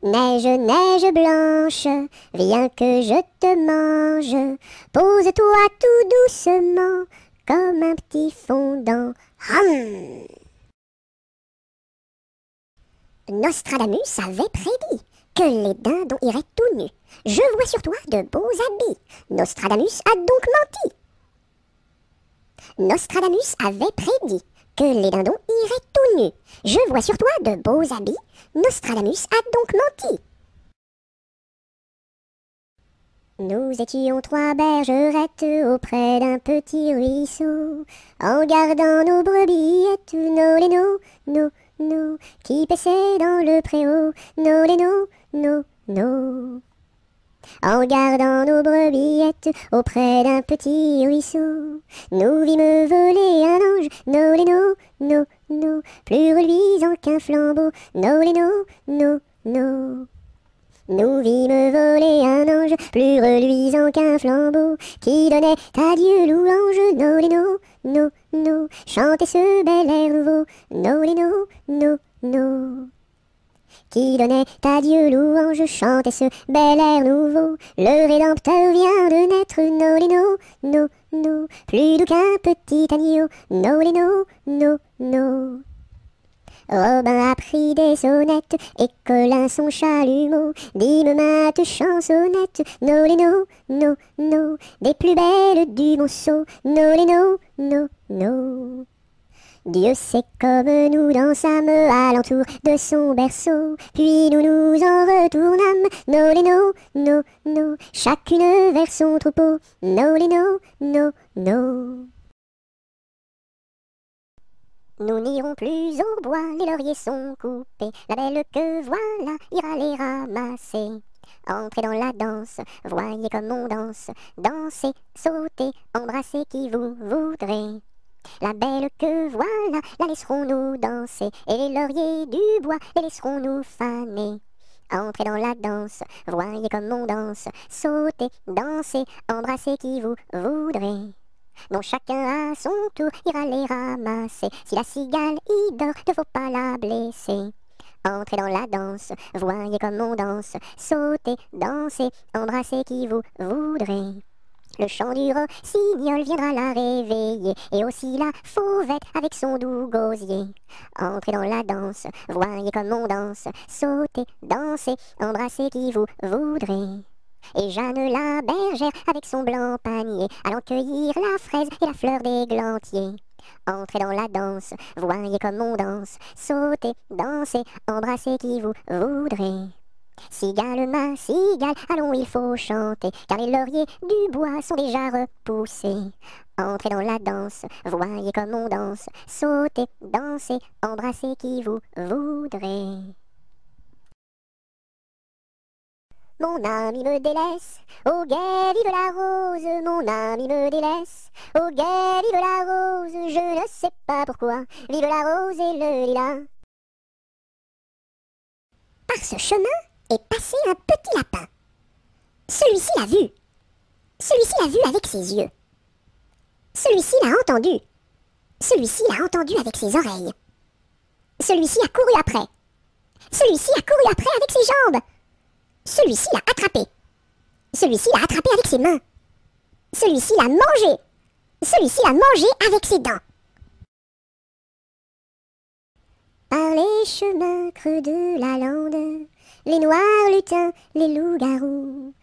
Neige, neige blanche, viens que je te mange, pose-toi tout doucement comme un petit fondant. Hum. Nostradamus avait prédit que les dindons iraient tout nus. Je vois sur toi de beaux habits. Nostradamus a donc menti. Nostradamus avait prédit que les dindons iraient tout nus. Je vois sur toi de beaux habits. Nostradamus a donc menti. Nous étions trois bergerettes auprès d'un petit ruisseau, en gardant nos brebillettes, nos lénos, nos, nos, qui paissaient dans le préau, nos lénos, nos, nos. En gardant nos brebillettes auprès d'un petit ruisseau, nous vîmes voler un ange, nos lénos, nos, nos, plus reluisant qu'un flambeau, nos lénos, nos, nos. Nous vîmes voler un ange plus reluisant qu'un flambeau qui donnait à Dieu louange. No, no, no, chantez ce bel air nouveau. No, no, no. Qui donnait à Dieu louange, chantez ce bel air nouveau. Le Rédempteur vient de naître, no, no, no, plus doux qu'un petit agneau. No, no, no, no. Robin a pris des sonnettes et Colin son chalumeau. Dime mate chansonnette, no les no, no, no, des plus belles du monceau, no les no, no, no. Dieu sait comme nous dansâmes alentour de son berceau, puis nous nous en retournâmes, no les no, no, no, chacune vers son troupeau, no les no, no, no. Nous n'irons plus au bois, les lauriers sont coupés. La belle que voilà ira les ramasser. Entrez dans la danse, voyez comme on danse. Dansez, sautez, embrassez qui vous voudrez. La belle que voilà, la laisserons-nous danser. Et les lauriers du bois, les laisserons-nous faner. Entrez dans la danse, voyez comme on danse. Sautez, dansez, embrassez qui vous voudrez. Non, chacun à son tour ira les ramasser. Si la cigale y dort, ne faut pas la blesser. Entrez dans la danse, voyez comme on danse, sautez, dansez, embrassez qui vous voudrez. Le chant du rossignol viendra la réveiller, et aussi la fauvette avec son doux gosier. Entrez dans la danse, voyez comme on danse, sautez, dansez, embrassez qui vous voudrez. Et Jeanne la bergère avec son blanc panier, allant cueillir la fraise et la fleur d'églantier. Entrez dans la danse, voyez comme on danse, sautez, dansez, embrassez qui vous voudrez. Cigale, ma cigale, allons, il faut chanter, car les lauriers du bois sont déjà repoussés. Entrez dans la danse, voyez comme on danse, sautez, dansez, embrassez qui vous voudrez. Mon ami me délaisse, au guet vive la rose, mon ami me délaisse, au guet vive la rose, je ne sais pas pourquoi, vive la rose et le lilas. Par ce chemin est passé un petit lapin. Celui-ci l'a vu. Celui-ci l'a vu avec ses yeux. Celui-ci l'a entendu. Celui-ci l'a entendu avec ses oreilles. Celui-ci a couru après. Celui-ci a couru après avec ses jambes. Celui-ci l'a attrapé. Celui-ci l'a attrapé avec ses mains. Celui-ci l'a mangé. Celui-ci l'a mangé avec ses dents. Par les chemins creux de la lande, les noirs lutins, les loups-garous,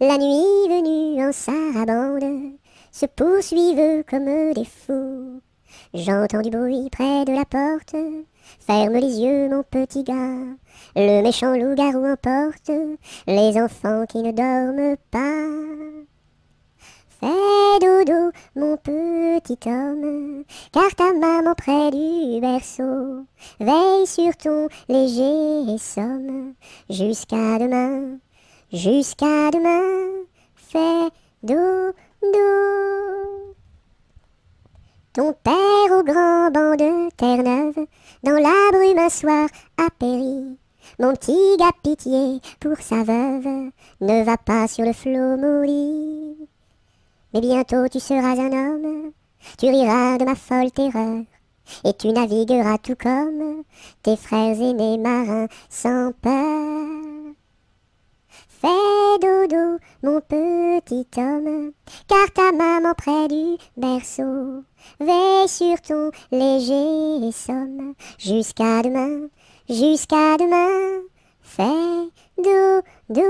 la nuit venue en sarabande, se poursuivent comme des fous. J'entends du bruit près de la porte, Ferme les yeux, mon petit gars. Le méchant loup-garou emporte les enfants qui ne dorment pas. Fais dodo, mon petit homme, car ta maman près du berceau veille sur ton léger somme. Jusqu'à demain, jusqu'à demain, fais dodo. Ton père au grand banc de Terre-Neuve, dans la brume un soir a péri. Mon petit gars pitié pour sa veuve, ne va pas sur le flot mourir. Mais bientôt tu seras un homme, tu riras de ma folle terreur, et tu navigueras tout comme tes frères aînés marins sans peur. Fais dodo, mon petit homme, car ta maman près du berceau veille sur ton léger somme. Jusqu'à demain, jusqu'à demain, fais dodo.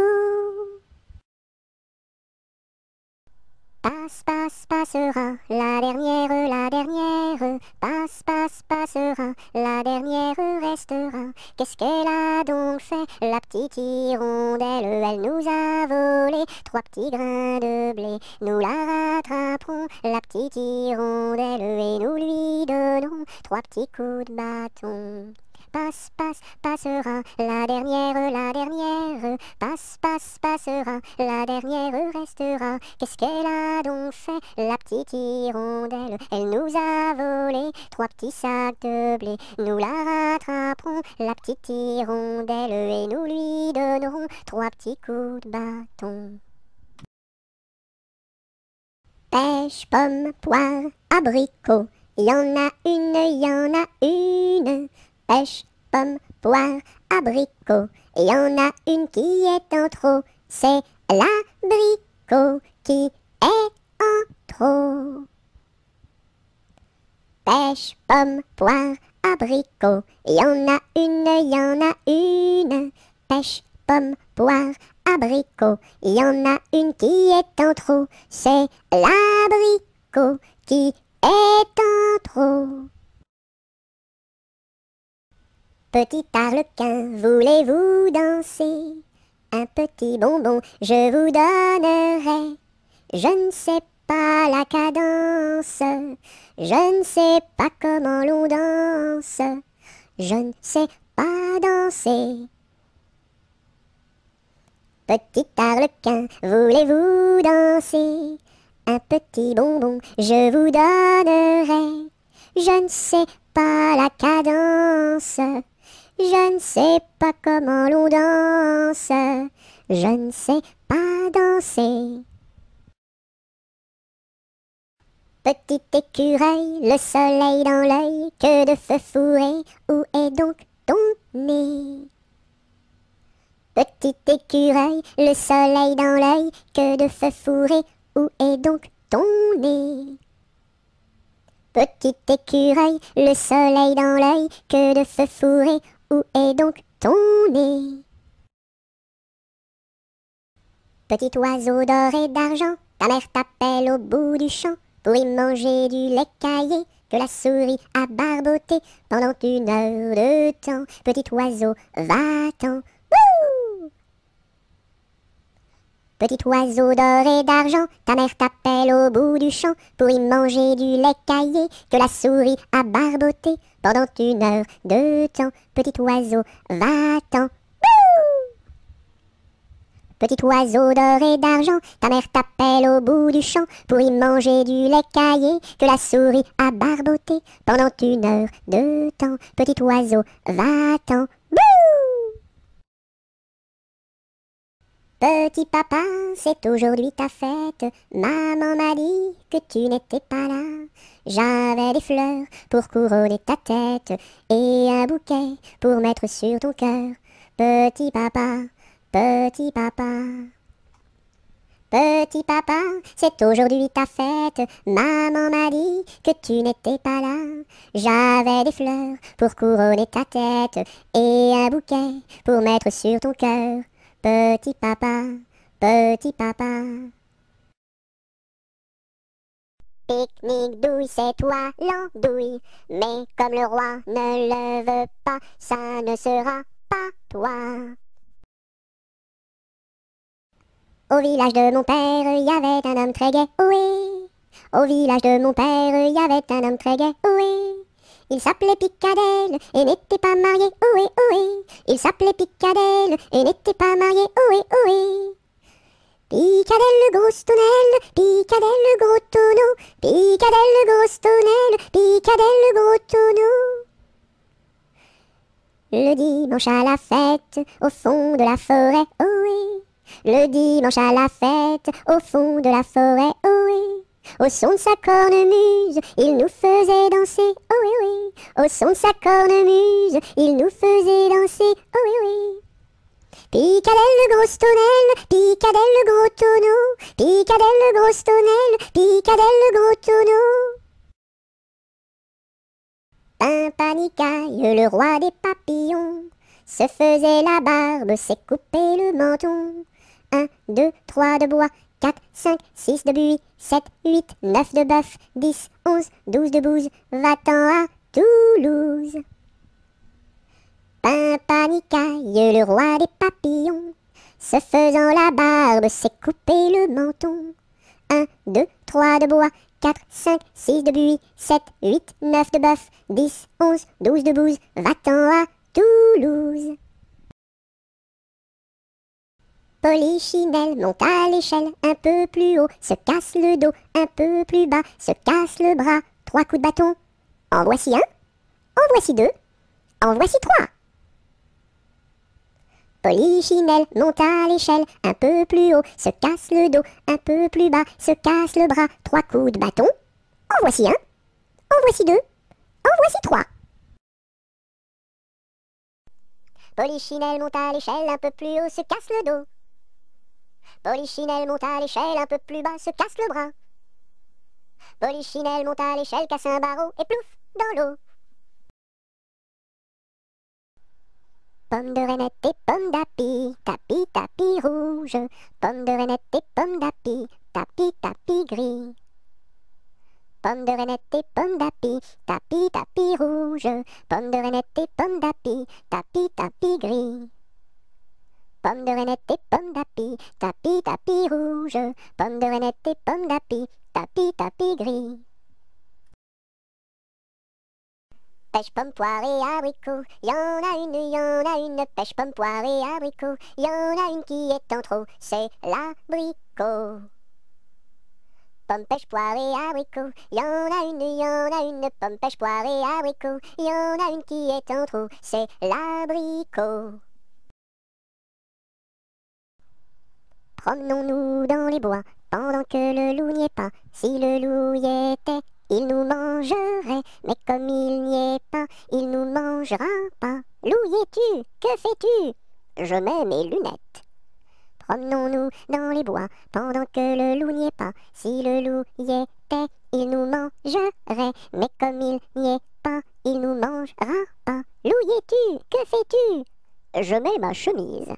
Passe, passe, passera, la dernière, la dernière, passe, passe, passera, la dernière restera. Qu'est-ce qu'elle a donc fait, la petite hirondelle Elle nous a volé trois petits grains de blé. Nous la rattraperons, la petite hirondelle, et nous lui donnerons trois petits coups de bâton passe, passe, passera, la dernière, la dernière, passe, passe, passera, la dernière restera. Qu'est-ce qu'elle a donc fait, la petite hirondelle? Elle nous a volé trois petits sacs de blé. Nous la rattraperons, la petite hirondelle, et nous lui donnerons trois petits coups de bâton. Pêche, pomme, poire, abricot, y en a une, y en a une pêche, pomme, poire, abricot. Et y en a une qui est en trop, c'est l'abricot qui est en trop. Pêche, pomme, poire, abricot. Et y en a une, y en a une. Pêche, pomme, poire, abricot. Et y en a une qui est en trop, c'est l'abricot qui est en trop. Petit arlequin, voulez-vous danser? Un petit bonbon, je vous donnerai. Je ne sais pas la cadence, je ne sais pas comment l'on danse, je ne sais pas danser. Petit arlequin, voulez-vous danser? Un petit bonbon, je vous donnerai. Je ne sais pas la cadence, je ne sais pas comment l'on danse, je ne sais pas danser. Petit écureuil, le soleil dans l'œil, que de feu fourré, où est donc ton nez? Petit écureuil, le soleil dans l'œil, que de feu fourré, où est donc ton nez? Petit écureuil, le soleil dans l'œil, que de feu fourré, où est donc ton nez? Petit oiseau d'or et d'argent, ta mère t'appelle au bout du champ pour y manger du lait caillé que la souris a barboté pendant une heure de temps. Petit oiseau, va-t'en. Petit oiseau d'or et d'argent, ta mère t'appelle au bout du champ pour y manger du lait caillé que la souris a barboté pendant une heure de temps. Petit oiseau, va-t'en. Petit oiseau d'or et d'argent, ta mère t'appelle au bout du champ pour y manger du lait caillé que la souris a barboté pendant une heure de temps. Petit oiseau, va-t'en. Petit papa, c'est aujourd'hui ta fête. Maman m'a dit que tu n'étais pas là. J'avais des fleurs pour couronner ta tête et un bouquet pour mettre sur ton cœur. Petit papa, petit papa. Petit papa, c'est aujourd'hui ta fête. Maman m'a dit que tu n'étais pas là. J'avais des fleurs pour couronner ta tête et un bouquet pour mettre sur ton cœur. Petit papa, petit papa. Pique-nique douille, c'est toi l'andouille. Mais comme le roi ne le veut pas, ça ne sera pas toi. Au village de mon père, il y avait un homme très gai, oui. Au village de mon père, il y avait un homme très gai, oui. Il s'appelait Picadelle et n'était pas marié, oh oui, oh oui. Il s'appelait Picadelle et n'était pas marié, oh oui, oh oui. Picadelle, grosse tonnelle, picadelle, gros tonneau, picadelle, grosse tonnelle, picadelle, gros tonneau. Le dimanche à la fête, au fond de la forêt, oh oui. Le dimanche à la fête, au fond de la forêt, oh oui. Au son de sa cornemuse, il nous faisait danser, oh oui oui. Au son de sa cornemuse, il nous faisait danser, oh oui oui. Picadelle, grosse tonnelle, picadelle, gros tonneau, picadelle, grosse tonnelle, picadelle, gros tonneau. Pimpanicaille, le roi des papillons, se faisait la barbe, s'est coupé le menton. Un, deux, trois de bois, quatre, cinq, six de buis, sept, huit, neuf de bœuf, dix, onze, douze de bouse, va-t'en à Toulouse. Pimpanicaille, le roi des papillons, se faisant la barbe, s'est coupé le menton. Un, deux, trois de bois, quatre, cinq, six de buis, sept, huit, neuf de bœuf, dix, onze, douze de bouse, va-t'en à Toulouse. Polichinelle monte à l'échelle un peu plus haut, se casse le dos un peu plus bas, se casse le bras, trois coups de bâton. En voici un, en voici deux, en voici trois. Polichinelle monte à l'échelle un peu plus haut, se casse le dos un peu plus bas, se casse le bras, trois coups de bâton. En voici un, en voici deux, en voici trois. Polichinelle monte à l'échelle un peu plus haut, se casse le dos. Polichinelle monte à l'échelle un peu plus bas, se casse le bras. Polichinelle monte à l'échelle, casse un barreau et plouf dans l'eau. Pomme de renette et pomme d'api, tapis, tapis rouge. Pomme de renette et pomme d'api, tapis, tapis gris. Pomme de renette et pomme d'api, tapis, tapis rouge. Pomme de renette et pomme d'api, tapis, tapis gris. Pomme de renette et pomme d'api, tapis, tapis rouge. Pomme de renette et pomme d'api, tapis, tapis gris. Pêche, pomme, poire et abricot, y en a une, y en a une, pêche, pomme, poire et abricot, y en a une qui est en trop, c'est l'abricot. Pomme, pêche, poire et abricot, y en a une, y en a une, pomme, pêche, poire et abricot, y en a une qui est en trop, c'est l'abricot. Promenons-nous dans les bois pendant que le loup n'y est pas. Si le loup y était, il nous mangerait, mais comme il n'y est pas, il nous mangera pas. Loup y es-tu? Que fais-tu? Je mets mes lunettes. Promenons-nous dans les bois pendant que le loup n'y est pas. Si le loup y était, il nous mangerait, mais comme il n'y est pas, il nous mangera pas. Loup y es-tu? Que fais-tu? Je mets ma chemise.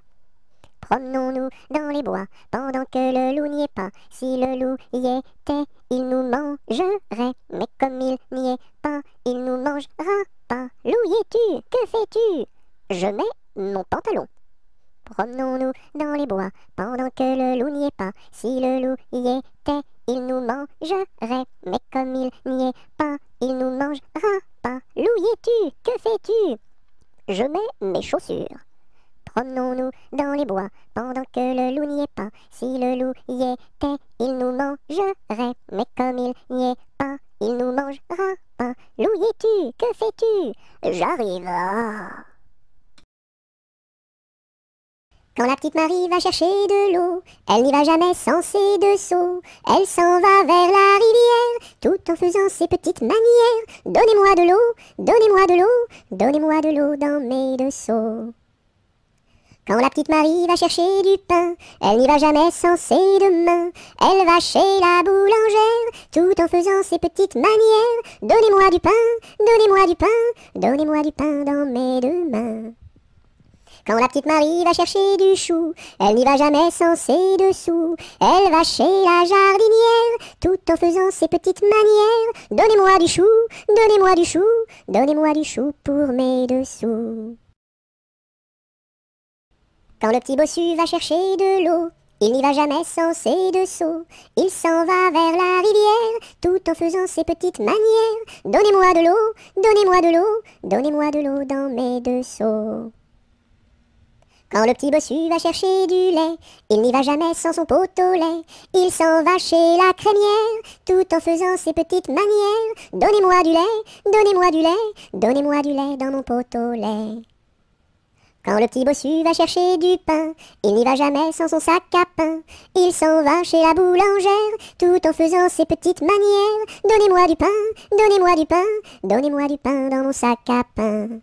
Promenons-nous dans les bois pendant que le loup n'y est pas. Si le loup y était, il nous mangerait. Mais comme il n'y est pas, il nous mangera pas. Loup y es-tu? Que fais-tu? Je mets mon pantalon. Promenons-nous dans les bois pendant que le loup n'y est pas. Si le loup y était, il nous mangerait. Mais comme il n'y est pas, il nous mangera pas. Loup y es-tu? Que fais-tu? Je mets mes chaussures. Promenons-nous dans les bois pendant que le loup n'y est pas. Si le loup y était, il nous mangerait. Mais comme il n'y est pas, il nous mangera pas. Loup y es-tu? Que fais-tu? J'arrive. Quand la petite Marie va chercher de l'eau, elle n'y va jamais sans ses deux seaux. Elle s'en va vers la rivière, tout en faisant ses petites manières. Donnez-moi de l'eau, donnez-moi de l'eau, donnez-moi de l'eau dans mes deux seaux. Quand la petite Marie va chercher du pain, elle n'y va jamais sans ses deux mains. Elle va chez la boulangère, tout en faisant ses petites manières. Donnez-moi du pain, donnez-moi du pain, donnez-moi du pain dans mes deux mains. Quand la petite Marie va chercher du chou, elle n'y va jamais sans ses dessous. Elle va chez la jardinière, tout en faisant ses petites manières. Donnez-moi du chou, donnez-moi du chou, donnez-moi du chou pour mes dessous. Quand le petit bossu va chercher de l'eau, il n'y va jamais sans ses deux seaux. Il s'en va vers la rivière, tout en faisant ses petites manières. Donnez-moi de l'eau, donnez-moi de l'eau, donnez-moi de l'eau dans mes deux seaux. Quand le petit bossu va chercher du lait, il n'y va jamais sans son pot au lait. Il s'en va chez la crémière, tout en faisant ses petites manières. Donnez-moi du lait, donnez-moi du lait, donnez-moi du lait dans mon pot au lait. Quand le petit bossu va chercher du pain, il n'y va jamais sans son sac à pain. Il s'en va chez la boulangère, tout en faisant ses petites manières. Donnez-moi du pain, donnez-moi du pain, donnez-moi du pain dans mon sac à pain.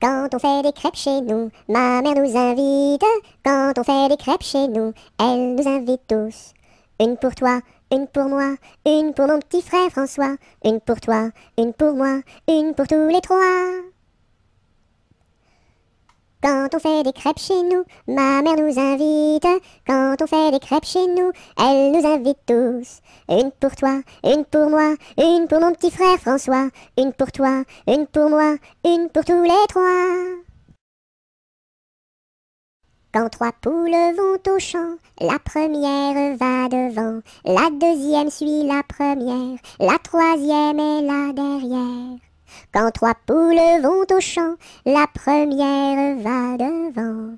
Quand on fait des crêpes chez nous, ma mère nous invite. Quand on fait des crêpes chez nous, elle nous invite tous. Une pour toi, une pour moi, une pour mon petit frère François, une pour toi, une pour moi, une pour tous les trois. Quand on fait des crêpes chez nous, ma mère nous invite. Quand on fait des crêpes chez nous, elle nous invite tous. Une pour toi, une pour moi, une pour mon petit frère François. Une pour toi, une pour moi, une pour tous les trois. Quand trois poules vont au champ, la première va devant, la deuxième suit la première, la troisième est là derrière. Quand trois poules vont au champ, la première va devant.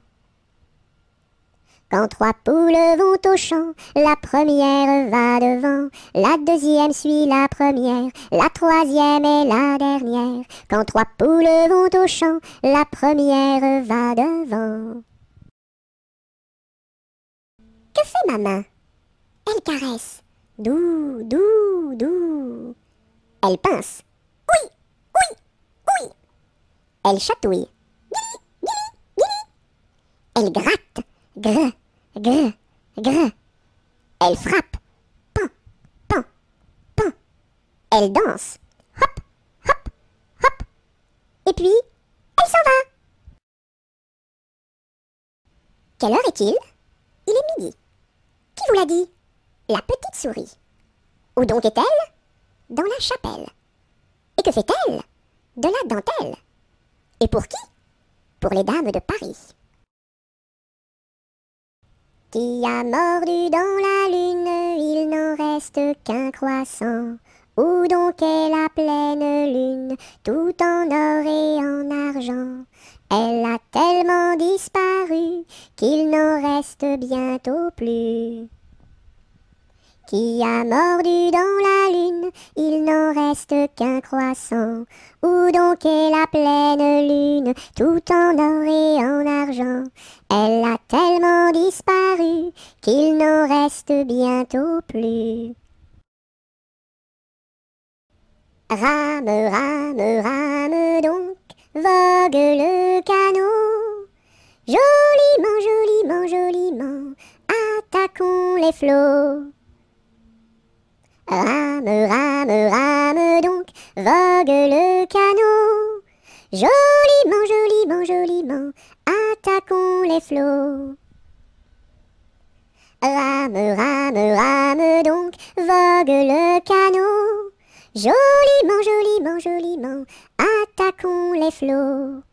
Quand trois poules vont au champ, la première va devant, la deuxième suit la première, la troisième est la dernière. Quand trois poules vont au champ, la première va devant. Que fait maman? Elle caresse. Doux, doux, doux. Elle pince. Oui, elle chatouille. Elle gratte. Gr, gr, gr. Elle frappe. Pan, pan. Elle danse. Hop, hop, hop. Et puis, elle s'en va. Quelle heure est-il? Il est midi. Qui vous l'a dit? La petite souris. Où donc est-elle? Dans la chapelle. Et que fait-elle? De la dentelle. Et pour qui? Pour les dames de Paris. Qui a mordu dans la lune, il n'en reste qu'un croissant. Où donc est la pleine lune, tout en or et en argent? Elle a tellement disparu qu'il n'en reste bientôt plus qui a mordu dans la lune, il n'en reste qu'un croissant. Où donc est la pleine lune, tout en or et en argent? Elle a tellement disparu qu'il n'en reste bientôt plus. Rame, rame, rame donc, vogue le canot. Joliment, joliment, joliment, attaquons les flots. Rame, rame, rame donc, vogue le canot. Joliment, joliment, joliment, attaquons les flots. Rame, rame, rame donc, vogue le canot. Joliment, joliment, joliment, attaquons les flots.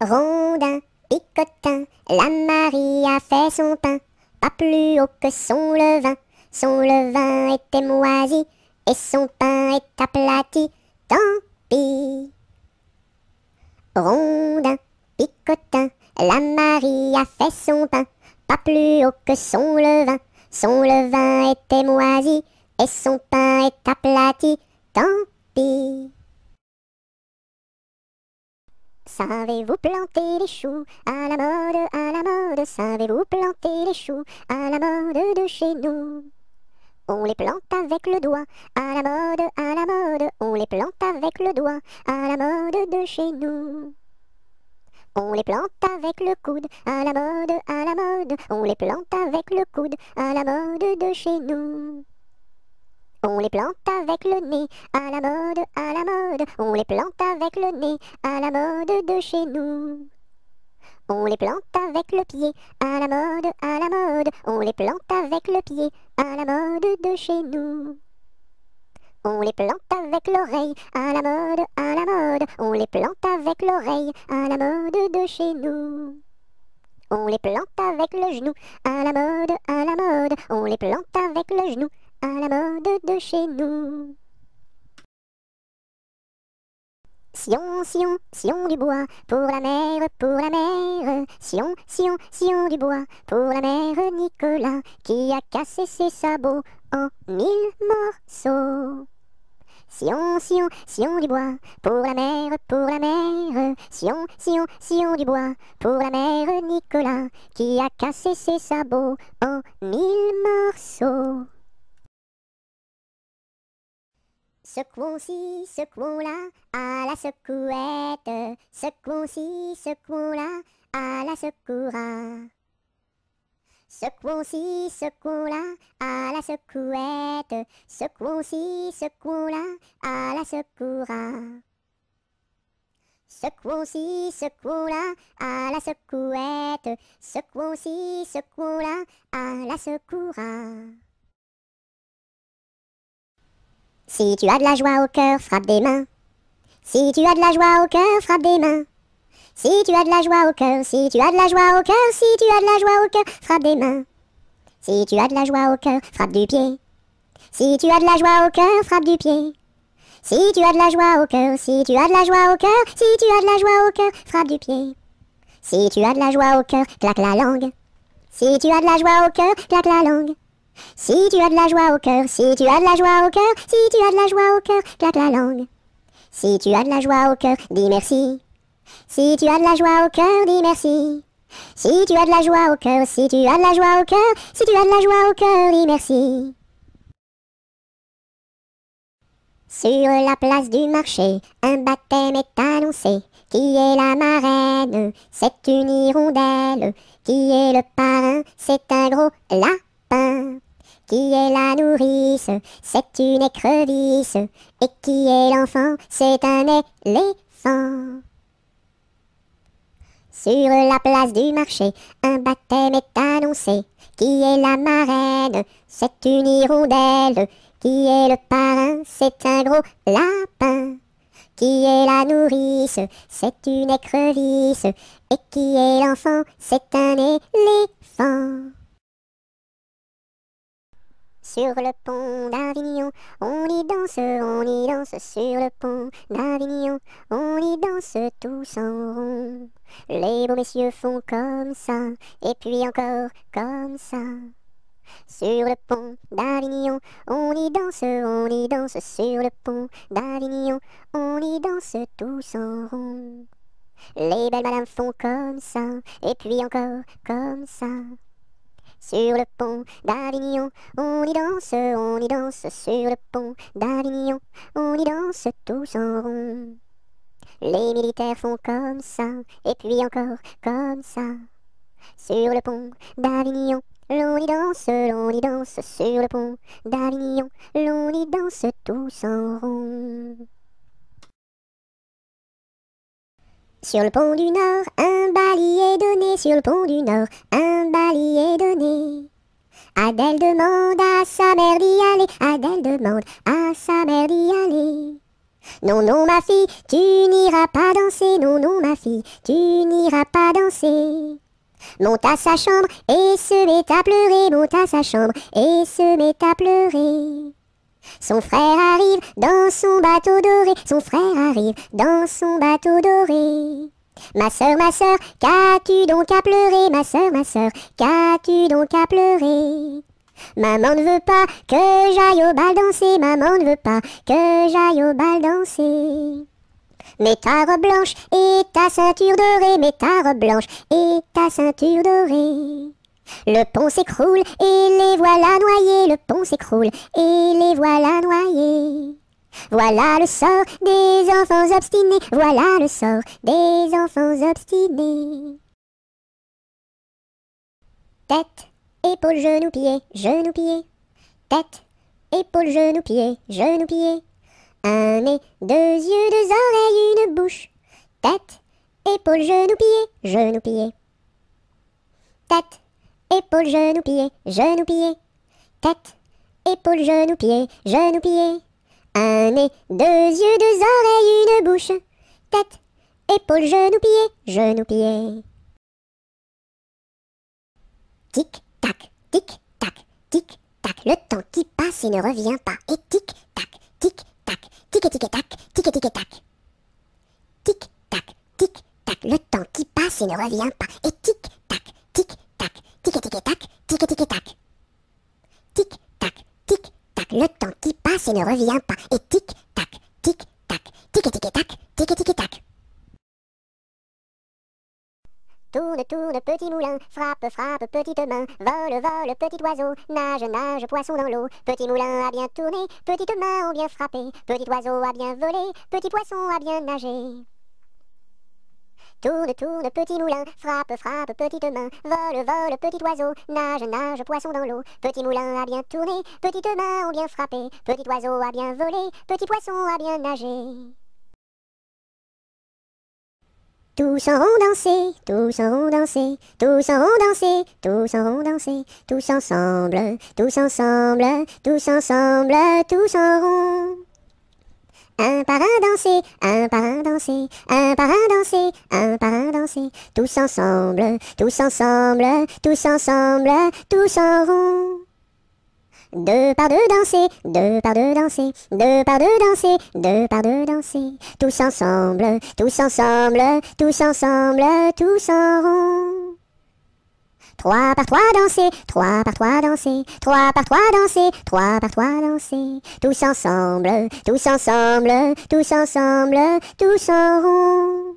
Rondin, picotin, la Marie a fait son pain pas plus haut que son levain. Son levain était moisi et son pain est aplati. Tant pis. Rondin, picotin, la Marie a fait son pain, pas plus haut que son levain. Son levain était moisi et son pain est aplati. Tant pis. Savez-vous planter les choux à la mode, à la mode? Savez-vous planter les choux à la mode de chez nous? On les plante avec le doigt, à la mode, à la mode On les plante avec le doigt, à la mode de chez nous on les plante avec le coude, à la mode, à la mode. On les plante avec le coude, à la mode de chez nous. On les plante avec le nez, à la mode, à la mode. On les plante avec le nez, à la mode de chez nous. On les plante avec le pied, à la mode, à la mode. On les plante avec le pied, à la mode de chez nous. On les plante avec l'oreille, à la mode, à la mode. On les plante avec l'oreille, à la mode de chez nous. On les plante avec le genou, à la mode, à la mode. On les plante avec le genou, à la mode de chez nous. Sion, Sion, Sion du bois, pour la mère, pour la mère. Sion, Sion, Sion du bois, pour la mère Nicolas, qui a cassé ses sabots en mille morceaux. Sion, Sion, Sion du bois, pour la mère, pour la mère. Sion, Sion, Sion du bois, pour la mère Nicolas, qui a cassé ses sabots en mille morceaux. Secouons-ci, secouons-là, à la secouette. Secouons-ci, secouons-là, à la secoura. Secouons-ci, secouons-là, à la secouette. Secouons-ci, secouons-là, à la secoura. Secouons-ci, secouons-là, à la secouette. Secouons-ci, secouons-là, à la secoura. Si tu as de la joie au cœur, frappe des mains. Si tu as de la joie au cœur, frappe des mains. Si tu as de la joie au cœur, si tu as de la joie au cœur, si tu as de la joie au cœur, frappe des mains. Si tu as de la joie au cœur, frappe du pied. Si tu as de la joie au cœur, frappe du pied. Si tu as de la joie au cœur, si tu as de la joie au cœur, si tu as de la joie au cœur, frappe du pied. Si tu as de la joie au cœur, claque la langue. Si tu as de la joie au cœur, claque la langue. Si tu as de la joie au cœur, si tu as de la joie au cœur, si tu as de la joie au cœur, claque la langue. Si tu as de la joie au cœur, dis merci. Si tu as de la joie au cœur, dis merci. Si tu as de la joie au cœur, si tu as de la joie au cœur, si tu as de la joie au cœur, dis merci. Sur la place du marché, un baptême est annoncé. Qui est la marraine? C'est une hirondelle. Qui est le parrain? C'est un gros lapin. Qui est la nourrice? C'est une écrevisse. Et qui est l'enfant? C'est un éléphant. Sur la place du marché, un baptême est annoncé. Qui est la marraine? C'est une hirondelle. Qui est le parrain? C'est un gros lapin. Qui est la nourrice? C'est une écrevisse. Et qui est l'enfant? C'est un éléphant. Sur le pont d'Avignon, on y danse, on y danse sur le pont d'Avignon, on y danse tous en rond. Les beaux messieurs font comme ça, et puis encore comme ça. Sur le pont d'Avignon, on y danse, on y danse sur le pont d'Avignon, on y danse tous en rond. Les belles madames font comme ça, et puis encore comme ça. Sur le pont d'Avignon, on y danse, on y danse sur le pont d'Avignon, on y danse tous en rond. Les militaires font comme ça, et puis encore comme ça. Sur le pont d'Avignon, l'on y danse, l'on y danse sur le pont d'Avignon, l'on y danse tous en rond. Sur le pont du Nord, un balier donné. Sur le pont du Nord, un balier donné. Adèle demande à sa mère d'y aller. Adèle demande à sa mère d'y aller. Non, non, ma fille, tu n'iras pas danser. Non, non, ma fille, tu n'iras pas danser. Monte à sa chambre et se met à pleurer. Monte à sa chambre et se met à pleurer. Son frère arrive dans son bateau doré, son frère arrive dans son bateau doré. Ma sœur, ma sœur, qu'as-tu donc à pleurer, ma sœur, ma sœur, qu'as-tu donc à pleurer? Maman ne veut pas que j'aille au bal danser, maman ne veut pas que j'aille au bal danser. Mets ta robe blanche et ta ceinture dorée, mets ta robe blanche et ta ceinture dorée. Le pont s'écroule et les voilà noyés, le pont s'écroule et les voilà noyés. Voilà le sort des enfants obstinés, voilà le sort des enfants obstinés. Tête, épaule, genou, pied, genou, pied. Tête, épaule, genou, pied, genou, pied. Un nez, deux yeux, deux oreilles, une bouche. Tête, épaule, genou, pied, genou, pied. Tête, épaule, genou, pied, genou, pied. Tête, épaule, genou, pied, genou, pied. Un nez, deux yeux, deux oreilles, une bouche. Tête, épaule, genou, pied, genou, pied. Tic, tac, tic, tac, tic, tac. Le temps qui passe et ne revient pas. Et tic, tac, tic, tac, tic, tic, tac, tic, tic, tac. passe et ne revient pas. Et tic tac, tic tac, tic tic tac, tic tic tac. Tic tac, tic tac, le temps qui passe et ne revient pas. Et tic tac, tic tac, tic tic tac, tic tic tac. Tourne, tourne, petit moulin, frappe, frappe, petite main, vole, vole, petit oiseau, nage, nage, poisson dans l'eau. Petit moulin a bien tourné, petite main ont bien frappé, petit oiseau a bien volé, petit poisson a bien nagé. Tourne, tourne, petit moulin, frappe, frappe, petite main, vole, vole, petit oiseau, nage, nage, poisson dans l'eau. Petit moulin a bien tourné, petite main ont bien frappé, petit oiseau a bien volé, petit poisson a bien nagé. Tous en rond danser, tous en rond danser, tous en rond danser, tous en rond danser, tous ensemble, tous ensemble, tous ensemble, tous en. Un par un danser, un par un danser, un par un danser, un par un danser, tous ensemble, tous ensemble, tous ensemble, tous en rond. Deux par deux danser, deux par deux danser, deux par deux danser, deux par deux danser, tous ensemble, tous ensemble, tous ensemble, tous en rond. Trois par trois danser, trois par trois danser, trois par trois danser, trois par trois danser, tous ensemble, tous ensemble, tous ensemble, tous en rond.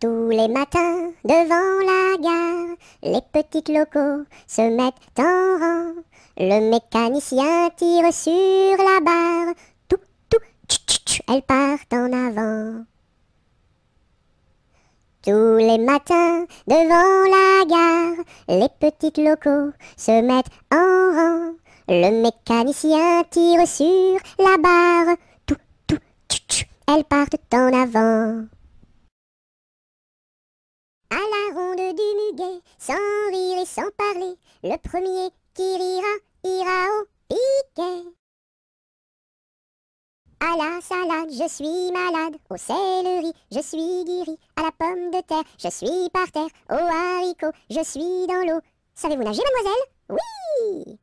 Tous les matins, devant la gare, les petites locaux se mettent en rang. Le mécanicien tire sur la barre. Tout, tout, tch, tch, tch, elles partent en avant. Tous les matins, devant la gare, les petites locaux se mettent en rang. Le mécanicien tire sur la barre. Tout, tout, tch, tch, elles partent en avant. À la ronde du muguet, sans rire et sans parler, le premier qui rira ira au piquet. À la salade, je suis malade. Au céleri, je suis guéri. À la pomme de terre, je suis par terre. Au haricot, je suis dans l'eau. Savez-vous nager, mademoiselle? Oui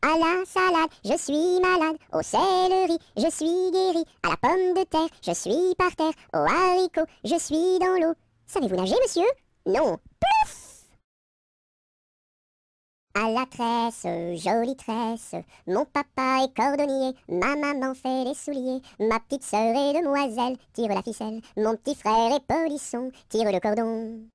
À la salade, je suis malade. Au céleri, je suis guéri. À la pomme de terre, je suis par terre. Au haricot, je suis dans l'eau. Savez-vous nager, monsieur? Non. Plouf À la tresse, jolie tresse, mon papa est cordonnier, ma maman fait les souliers, ma petite sœur est demoiselle, tire la ficelle, mon petit frère est polisson, tire le cordon.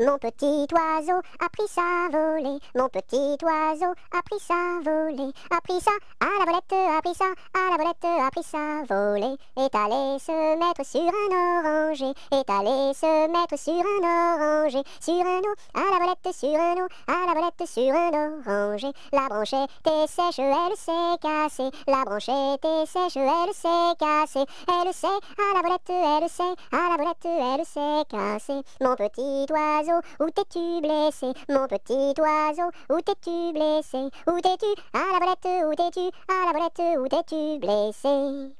Mon petit oiseau a pris sa volée, mon petit oiseau a pris sa volée, a pris ça à la volette, a pris ça à la volette, a pris sa volée, est allé se mettre sur un oranger, est allé se mettre sur un oranger, sur un eau, à la volette, sur un eau, à la volette, sur un oranger. La branche était sèche, elle s'est cassée, la branche était sèche, elle s'est cassée, elle s'est à la volette, elle s'est à la volette, elle s'est cassée. Mon petit oiseau où t'es-tu blessé Mon petit oiseau, où t'es-tu blessé? Où t'es-tu À la volette, où t'es-tu À la volette, où t'es-tu blessé?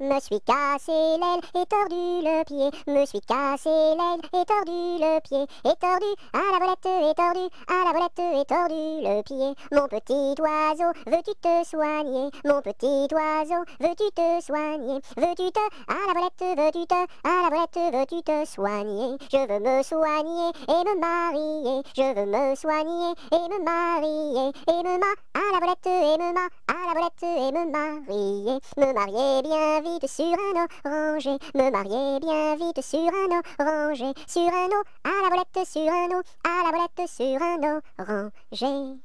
Me suis cassé l'aile et tordu le pied, me suis cassé l'aile et tordu le pied, et tordu à la volette et tordu à la volette et tordu le pied. Mon petit oiseau, veux-tu te soigner? Mon petit oiseau, veux-tu te soigner? Veux-tu te à la volette, veux-tu te à la volette, veux-tu te soigner? Je veux me soigner et me marier, je veux me soigner et me marier, et me ma à la volette et me ma à la volette et me marier, me marier bien vite sur un oranger, me marier bien vite sur un oranger, sur un eau, à la volette, sur un eau, à la volette, sur un oranger.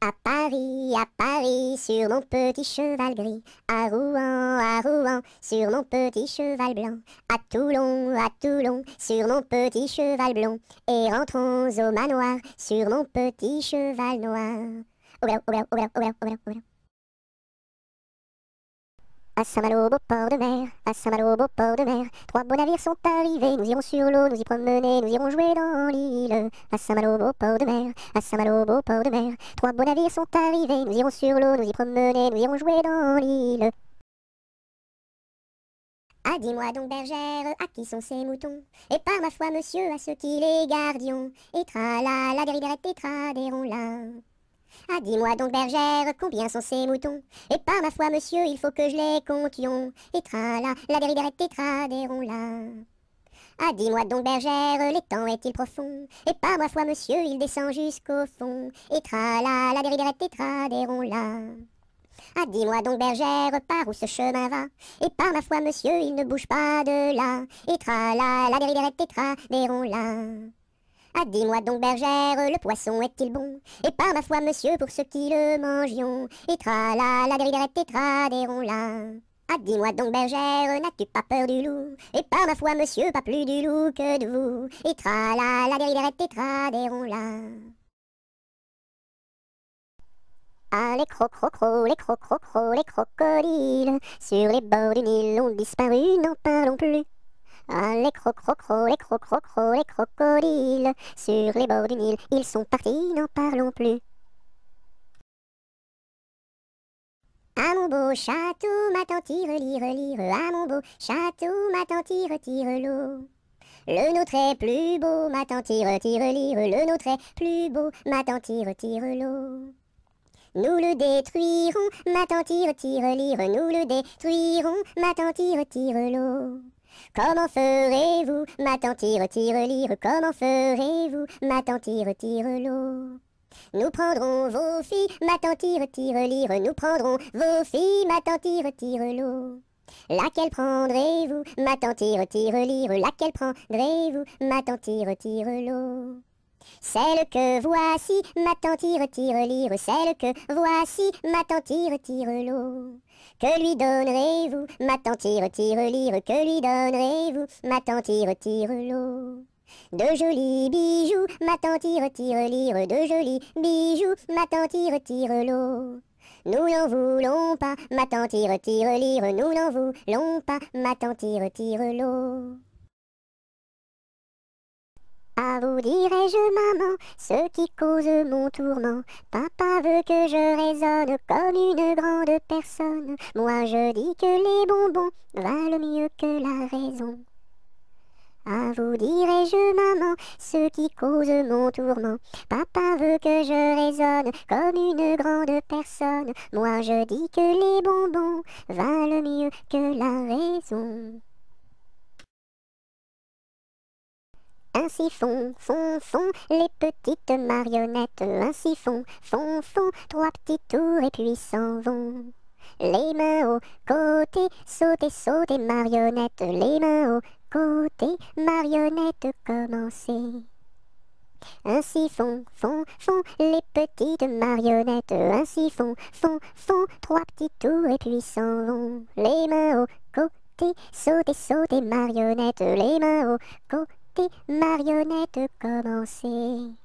À Paris, à Paris, sur mon petit cheval gris, à Rouen, à Rouen, sur mon petit cheval blanc, à Toulon, à Toulon, sur mon petit cheval blond, et rentrons au manoir, sur mon petit cheval noir. À Saint-Malo, beau port de mer, à Saint-Malo, beau port de mer, trois beaux navires sont arrivés, nous irons sur l'eau, nous y promener, nous irons jouer dans l'île. À Saint-Malo, beau port de mer, à Saint-Malo, beau port de mer, trois beaux navires sont arrivés, nous irons sur l'eau, nous y promener, nous irons jouer dans l'île. Ah, dis-moi donc, bergère, à qui sont ces moutons? Et par ma foi, monsieur, à ceux qui les gardions. Et tra la la et tra là. Ah, dis-moi donc, bergère, combien sont ces moutons? Et par ma foi, monsieur, il faut que je les comptions. Et tra la, déridérette, tétra, là. Ah, dis-moi donc, bergère, l'étang est-il profond? Et par ma foi, monsieur, il descend jusqu'au fond. Et tra la, déridérette, tétra, là. Ah, dis-moi donc, bergère, par où ce chemin va? Et par ma foi, monsieur, il ne bouge pas de là. Et tra la, déridérette, tétra, là. Ah, dis-moi donc, bergère, le poisson est-il bon? Et par ma foi, monsieur, pour ceux qui le mangions. Et tra la, la déridérette, tétra, là. Ah, dis-moi donc, bergère, n'as-tu pas peur du loup? Et par ma foi, monsieur, pas plus du loup que de vous. Et tra la, la déridérette, tétra, là. Ah, les cro cro les cro cro les crocodiles, sur les bords du Nil ont disparu, n'en parlons plus. Ah, les cro cro les cro cro les crocodiles, sur les bords du Nil, ils sont partis, n'en parlons plus. À mon beau château, ma tante tire, lire, lire, à mon beau château, ma tante tire, tire l'eau. Le nôtre est plus beau, ma tante tire, tire, lire, le nôtre est plus beau, ma tante tire, tire l'eau. Nous le détruirons, ma tante tire, tire, lire, nous le détruirons, ma tante tire, tire l'eau. Comment ferez-vous, ma tante tire, lire, comment ferez-vous, ma tante tire, l'eau nous prendrons vos filles, ma tante tire, lire, nous prendrons vos filles, ma tante tire, l'eau. Laquelle prendrez-vous, ma tante tire, tire, lire, laquelle prendrez-vous, ma tante tire, tire l'eau. Celle que voici, ma tante tire, tire, lire, celle que voici, ma tante tire, tire l'eau. Que lui donnerez-vous, ma tante tire, lire, que lui donnerez-vous, ma tante tire, tire l'eau. De jolis bijoux, ma tante tire, lire, de jolis bijoux, ma tante tire, tire l'eau. Nous n'en voulons pas, ma tante tire, lire, nous n'en voulons pas, ma tante tire, tire l'eau. À vous dirai-je, maman, ce qui cause mon tourment. Papa veut que je raisonne comme une grande personne. Moi je dis que les bonbons valent mieux que la raison. À vous dirai-je, maman, ce qui cause mon tourment. Papa veut que je raisonne comme une grande personne. Moi je dis que les bonbons valent mieux que la raison. Ainsi font, font, font les petites marionnettes. Ainsi font, font, font trois petits tours et puis s'en vont. Les mains au côté, sauter, sauter, marionnettes. Les mains au côté, marionnettes, commencez. Ainsi font, font, font les petites marionnettes. Ainsi font, font, font trois petits tours et puis s'en vont. Les mains au côté, sauter, sauter, marionnettes. Les mains au côté, marionnettes, commencez.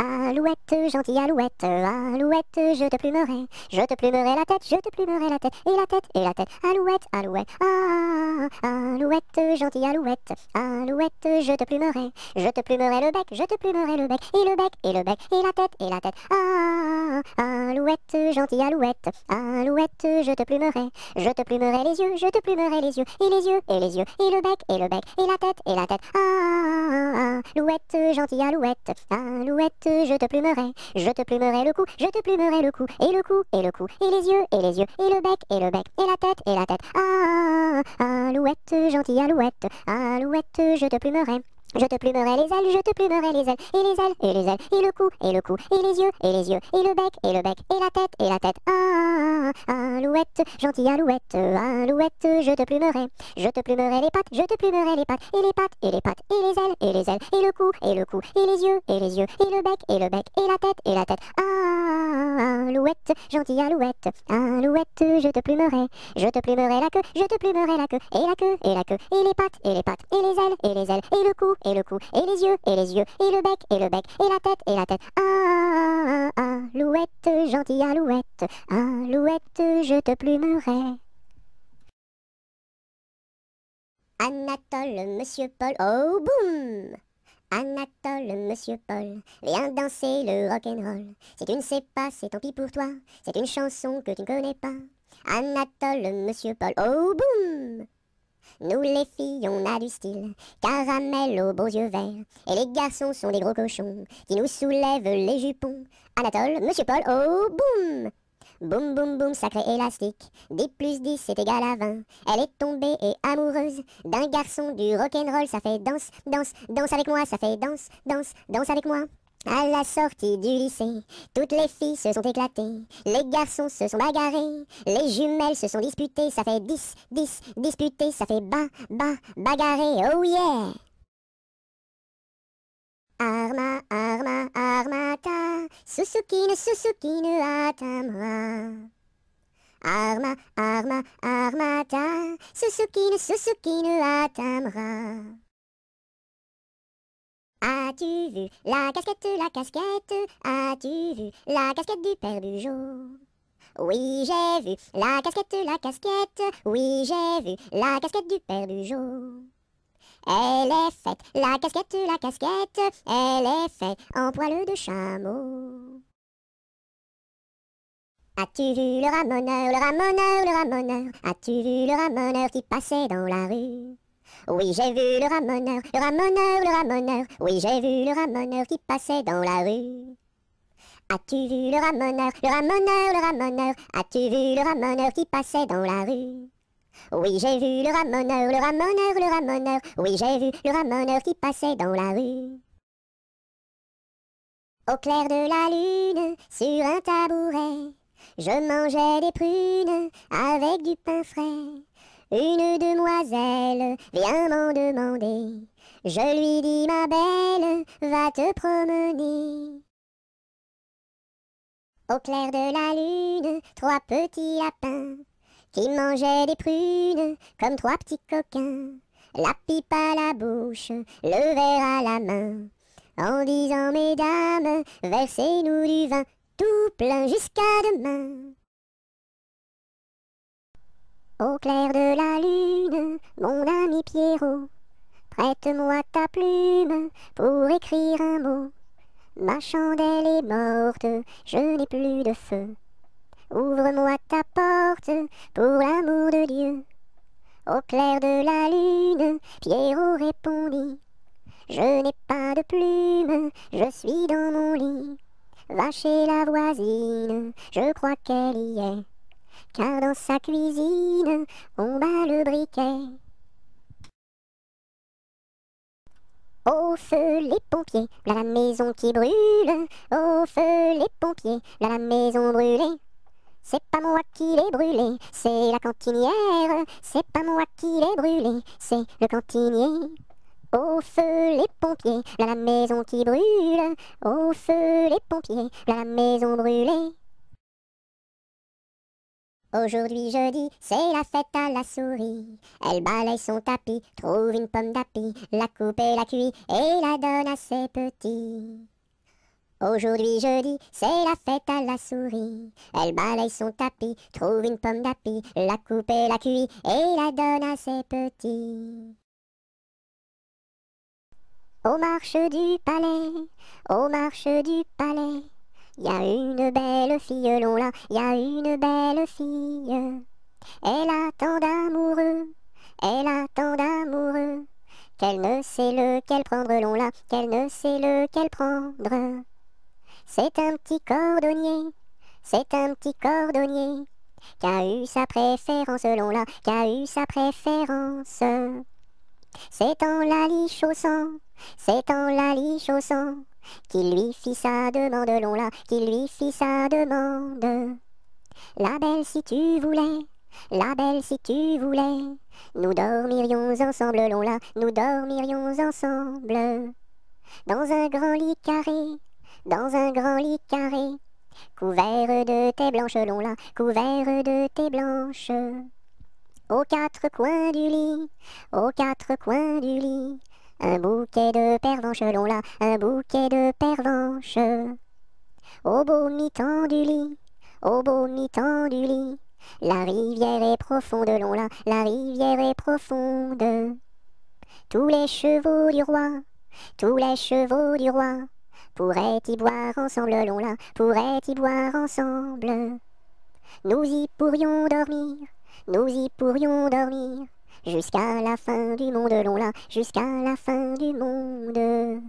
Alouette, gentille alouette, alouette, je te plumerai, je te plumerai la tête, je te plumerai la tête, et la tête, et la tête, alouette, alouette, ah, alouette, gentille alouette, alouette, je te plumerai, je te plumerai le bec, je te plumerai le bec, et le bec, et le bec, et la tête, et la tête, ah, alouette, gentille alouette, alouette, je te plumerai, je te plumerai les yeux, je te plumerai les yeux, et les yeux, et les yeux, et le bec, et le bec, et la tête, et la tête, ah, alouette, gentille alouette, alouette, je te plumerai, je te plumerai le cou, je te plumerai le cou, et le cou, et le cou, et les yeux, et les yeux, et le bec, et le bec, et la tête, et la tête. Ah, alouette, gentille alouette, alouette, je te plumerai. Je te plumerai les ailes, je te plumerai les ailes, et les ailes, et les ailes, et le cou, et le cou, et les yeux, et les yeux, et le bec, et le bec, et la tête, et la tête. Ah, alouette, gentille alouette, alouette, je te plumerai. Je te plumerai les pattes, je te plumerai les pattes, et les pattes, et les pattes, et les ailes, et les ailes, et le cou, et le cou, et les yeux, et les yeux, et le bec, et le bec, et la tête, et la tête. Ah, alouette, gentille alouette, alouette, je te plumerai. Je te plumerai la queue, je te plumerai la queue, et la queue, et la queue, et les pattes, et les pattes, et les ailes, et les ailes, et le cou, et le cou, et les yeux, et les yeux, et le bec, et le bec, et la tête, et la tête. Ah, alouette, gentille alouette, alouette, je te plumerai. Anatole, monsieur Paul, oh boum Anatole, monsieur Paul, viens danser le rock'n'roll. Si tu ne sais pas, c'est tant pis pour toi, c'est une chanson que tu ne connais pas. Anatole, monsieur Paul, oh boum Nous les filles, on a du style, caramel aux beaux yeux verts. Et les garçons sont des gros cochons qui nous soulèvent les jupons. Anatole, Monsieur Paul, oh boum Boum boum boum, sacré élastique. 10 plus 10 c'est égal à 20. Elle est tombée et amoureuse d'un garçon du rock'n'roll. Ça fait danse, danse, danse avec moi. Ça fait danse, danse, danse avec moi. À la sortie du lycée, toutes les filles se sont éclatées, les garçons se sont bagarrés, les jumelles se sont disputées, ça fait 10, 10, disputés, ça fait bas, bas, bagarré, oh yeah Arma, arma, armata, Susukine, Susukine, atamra. Arma, arma, armata, Susukine, Susukine, atamra. As-tu vu la casquette, la casquette? As-tu vu la casquette du père jour? Oui, j'ai vu la casquette, la casquette. Oui, j'ai vu la casquette du père jour. Elle est faite, la casquette, la casquette. Elle est faite en poil de chameau. As-tu vu le ramoneur, le ramoneur, le ramoneur? As-tu vu le ramoneur qui passait dans la rue? Oui, j'ai vu le ramoneur, le ramoneur, le ramoneur. Oui, j'ai vu le ramoneur qui passait dans la rue. As-tu vu le ramoneur, le ramoneur, le ramoneur? As-tu vu le ramoneur qui passait dans la rue? Oui, j'ai vu le ramoneur, le ramoneur, le ramoneur. Oui, j'ai vu le ramoneur qui passait dans la rue. Au clair de la lune, sur un tabouret, je mangeais des prunes avec du pain frais. Une demoiselle vient m'en demander. Je lui dis ma belle, va te promener. Au clair de la lune, trois petits lapins qui mangeaient des prunes comme trois petits coquins. La pipe à la bouche, le verre à la main, en disant mesdames, versez-nous du vin tout plein jusqu'à demain. Au clair de la lune, mon ami Pierrot, prête-moi ta plume pour écrire un mot. Ma chandelle est morte, je n'ai plus de feu. Ouvre-moi ta porte pour l'amour de Dieu. Au clair de la lune, Pierrot répondit Je n'ai pas de plume, je suis dans mon lit. Va chez la voisine, je crois qu'elle y est car dans sa cuisine, on bat le briquet. Au feu les pompiers, la maison qui brûle. Au feu les pompiers, la maison brûlée. C'est pas moi qui l'ai brûlé, c'est la cantinière. C'est pas moi qui l'ai brûlé, c'est le cantinier. Au feu les pompiers, là la maison qui brûle. Au feu les pompiers, la maison brûlée. Aujourd'hui jeudi, c'est la fête à la souris. Elle balaye son tapis, trouve une pomme d'api, la coupe et la cuit et la donne à ses petits. Aujourd'hui jeudi, c'est la fête à la souris. Elle balaye son tapis, trouve une pomme d'api, la coupe et la cuit et la donne à ses petits. Aux marches du palais, aux marches du palais, y a une belle fille, long là, y a une belle fille. Elle a tant d'amoureux, elle a tant d'amoureux, qu'elle ne sait lequel prendre, long là, qu'elle ne sait lequel prendre. C'est un petit cordonnier, c'est un petit cordonnier, qui a eu sa préférence, long là, qui a eu sa préférence. C'est en la lichaussant, c'est en la lichaussant, qui lui fit sa demande, long là, qui lui fit sa demande. La belle si tu voulais, la belle si tu voulais, nous dormirions ensemble, long là, nous dormirions ensemble. Dans un grand lit carré, dans un grand lit carré, couvert de tes blanches, long là, couvert de tes blanches. Aux quatre coins du lit, aux quatre coins du lit, un bouquet de pervenches, long là, un bouquet de pervenches. Au beau mi-temps du lit, au beau mi-temps du lit, la rivière est profonde, long là, la rivière est profonde. Tous les chevaux du roi, tous les chevaux du roi, pourraient y boire ensemble, long là, pourraient y boire ensemble. Nous y pourrions dormir, nous y pourrions dormir, jusqu'à la fin du monde, long là, jusqu'à la fin du monde.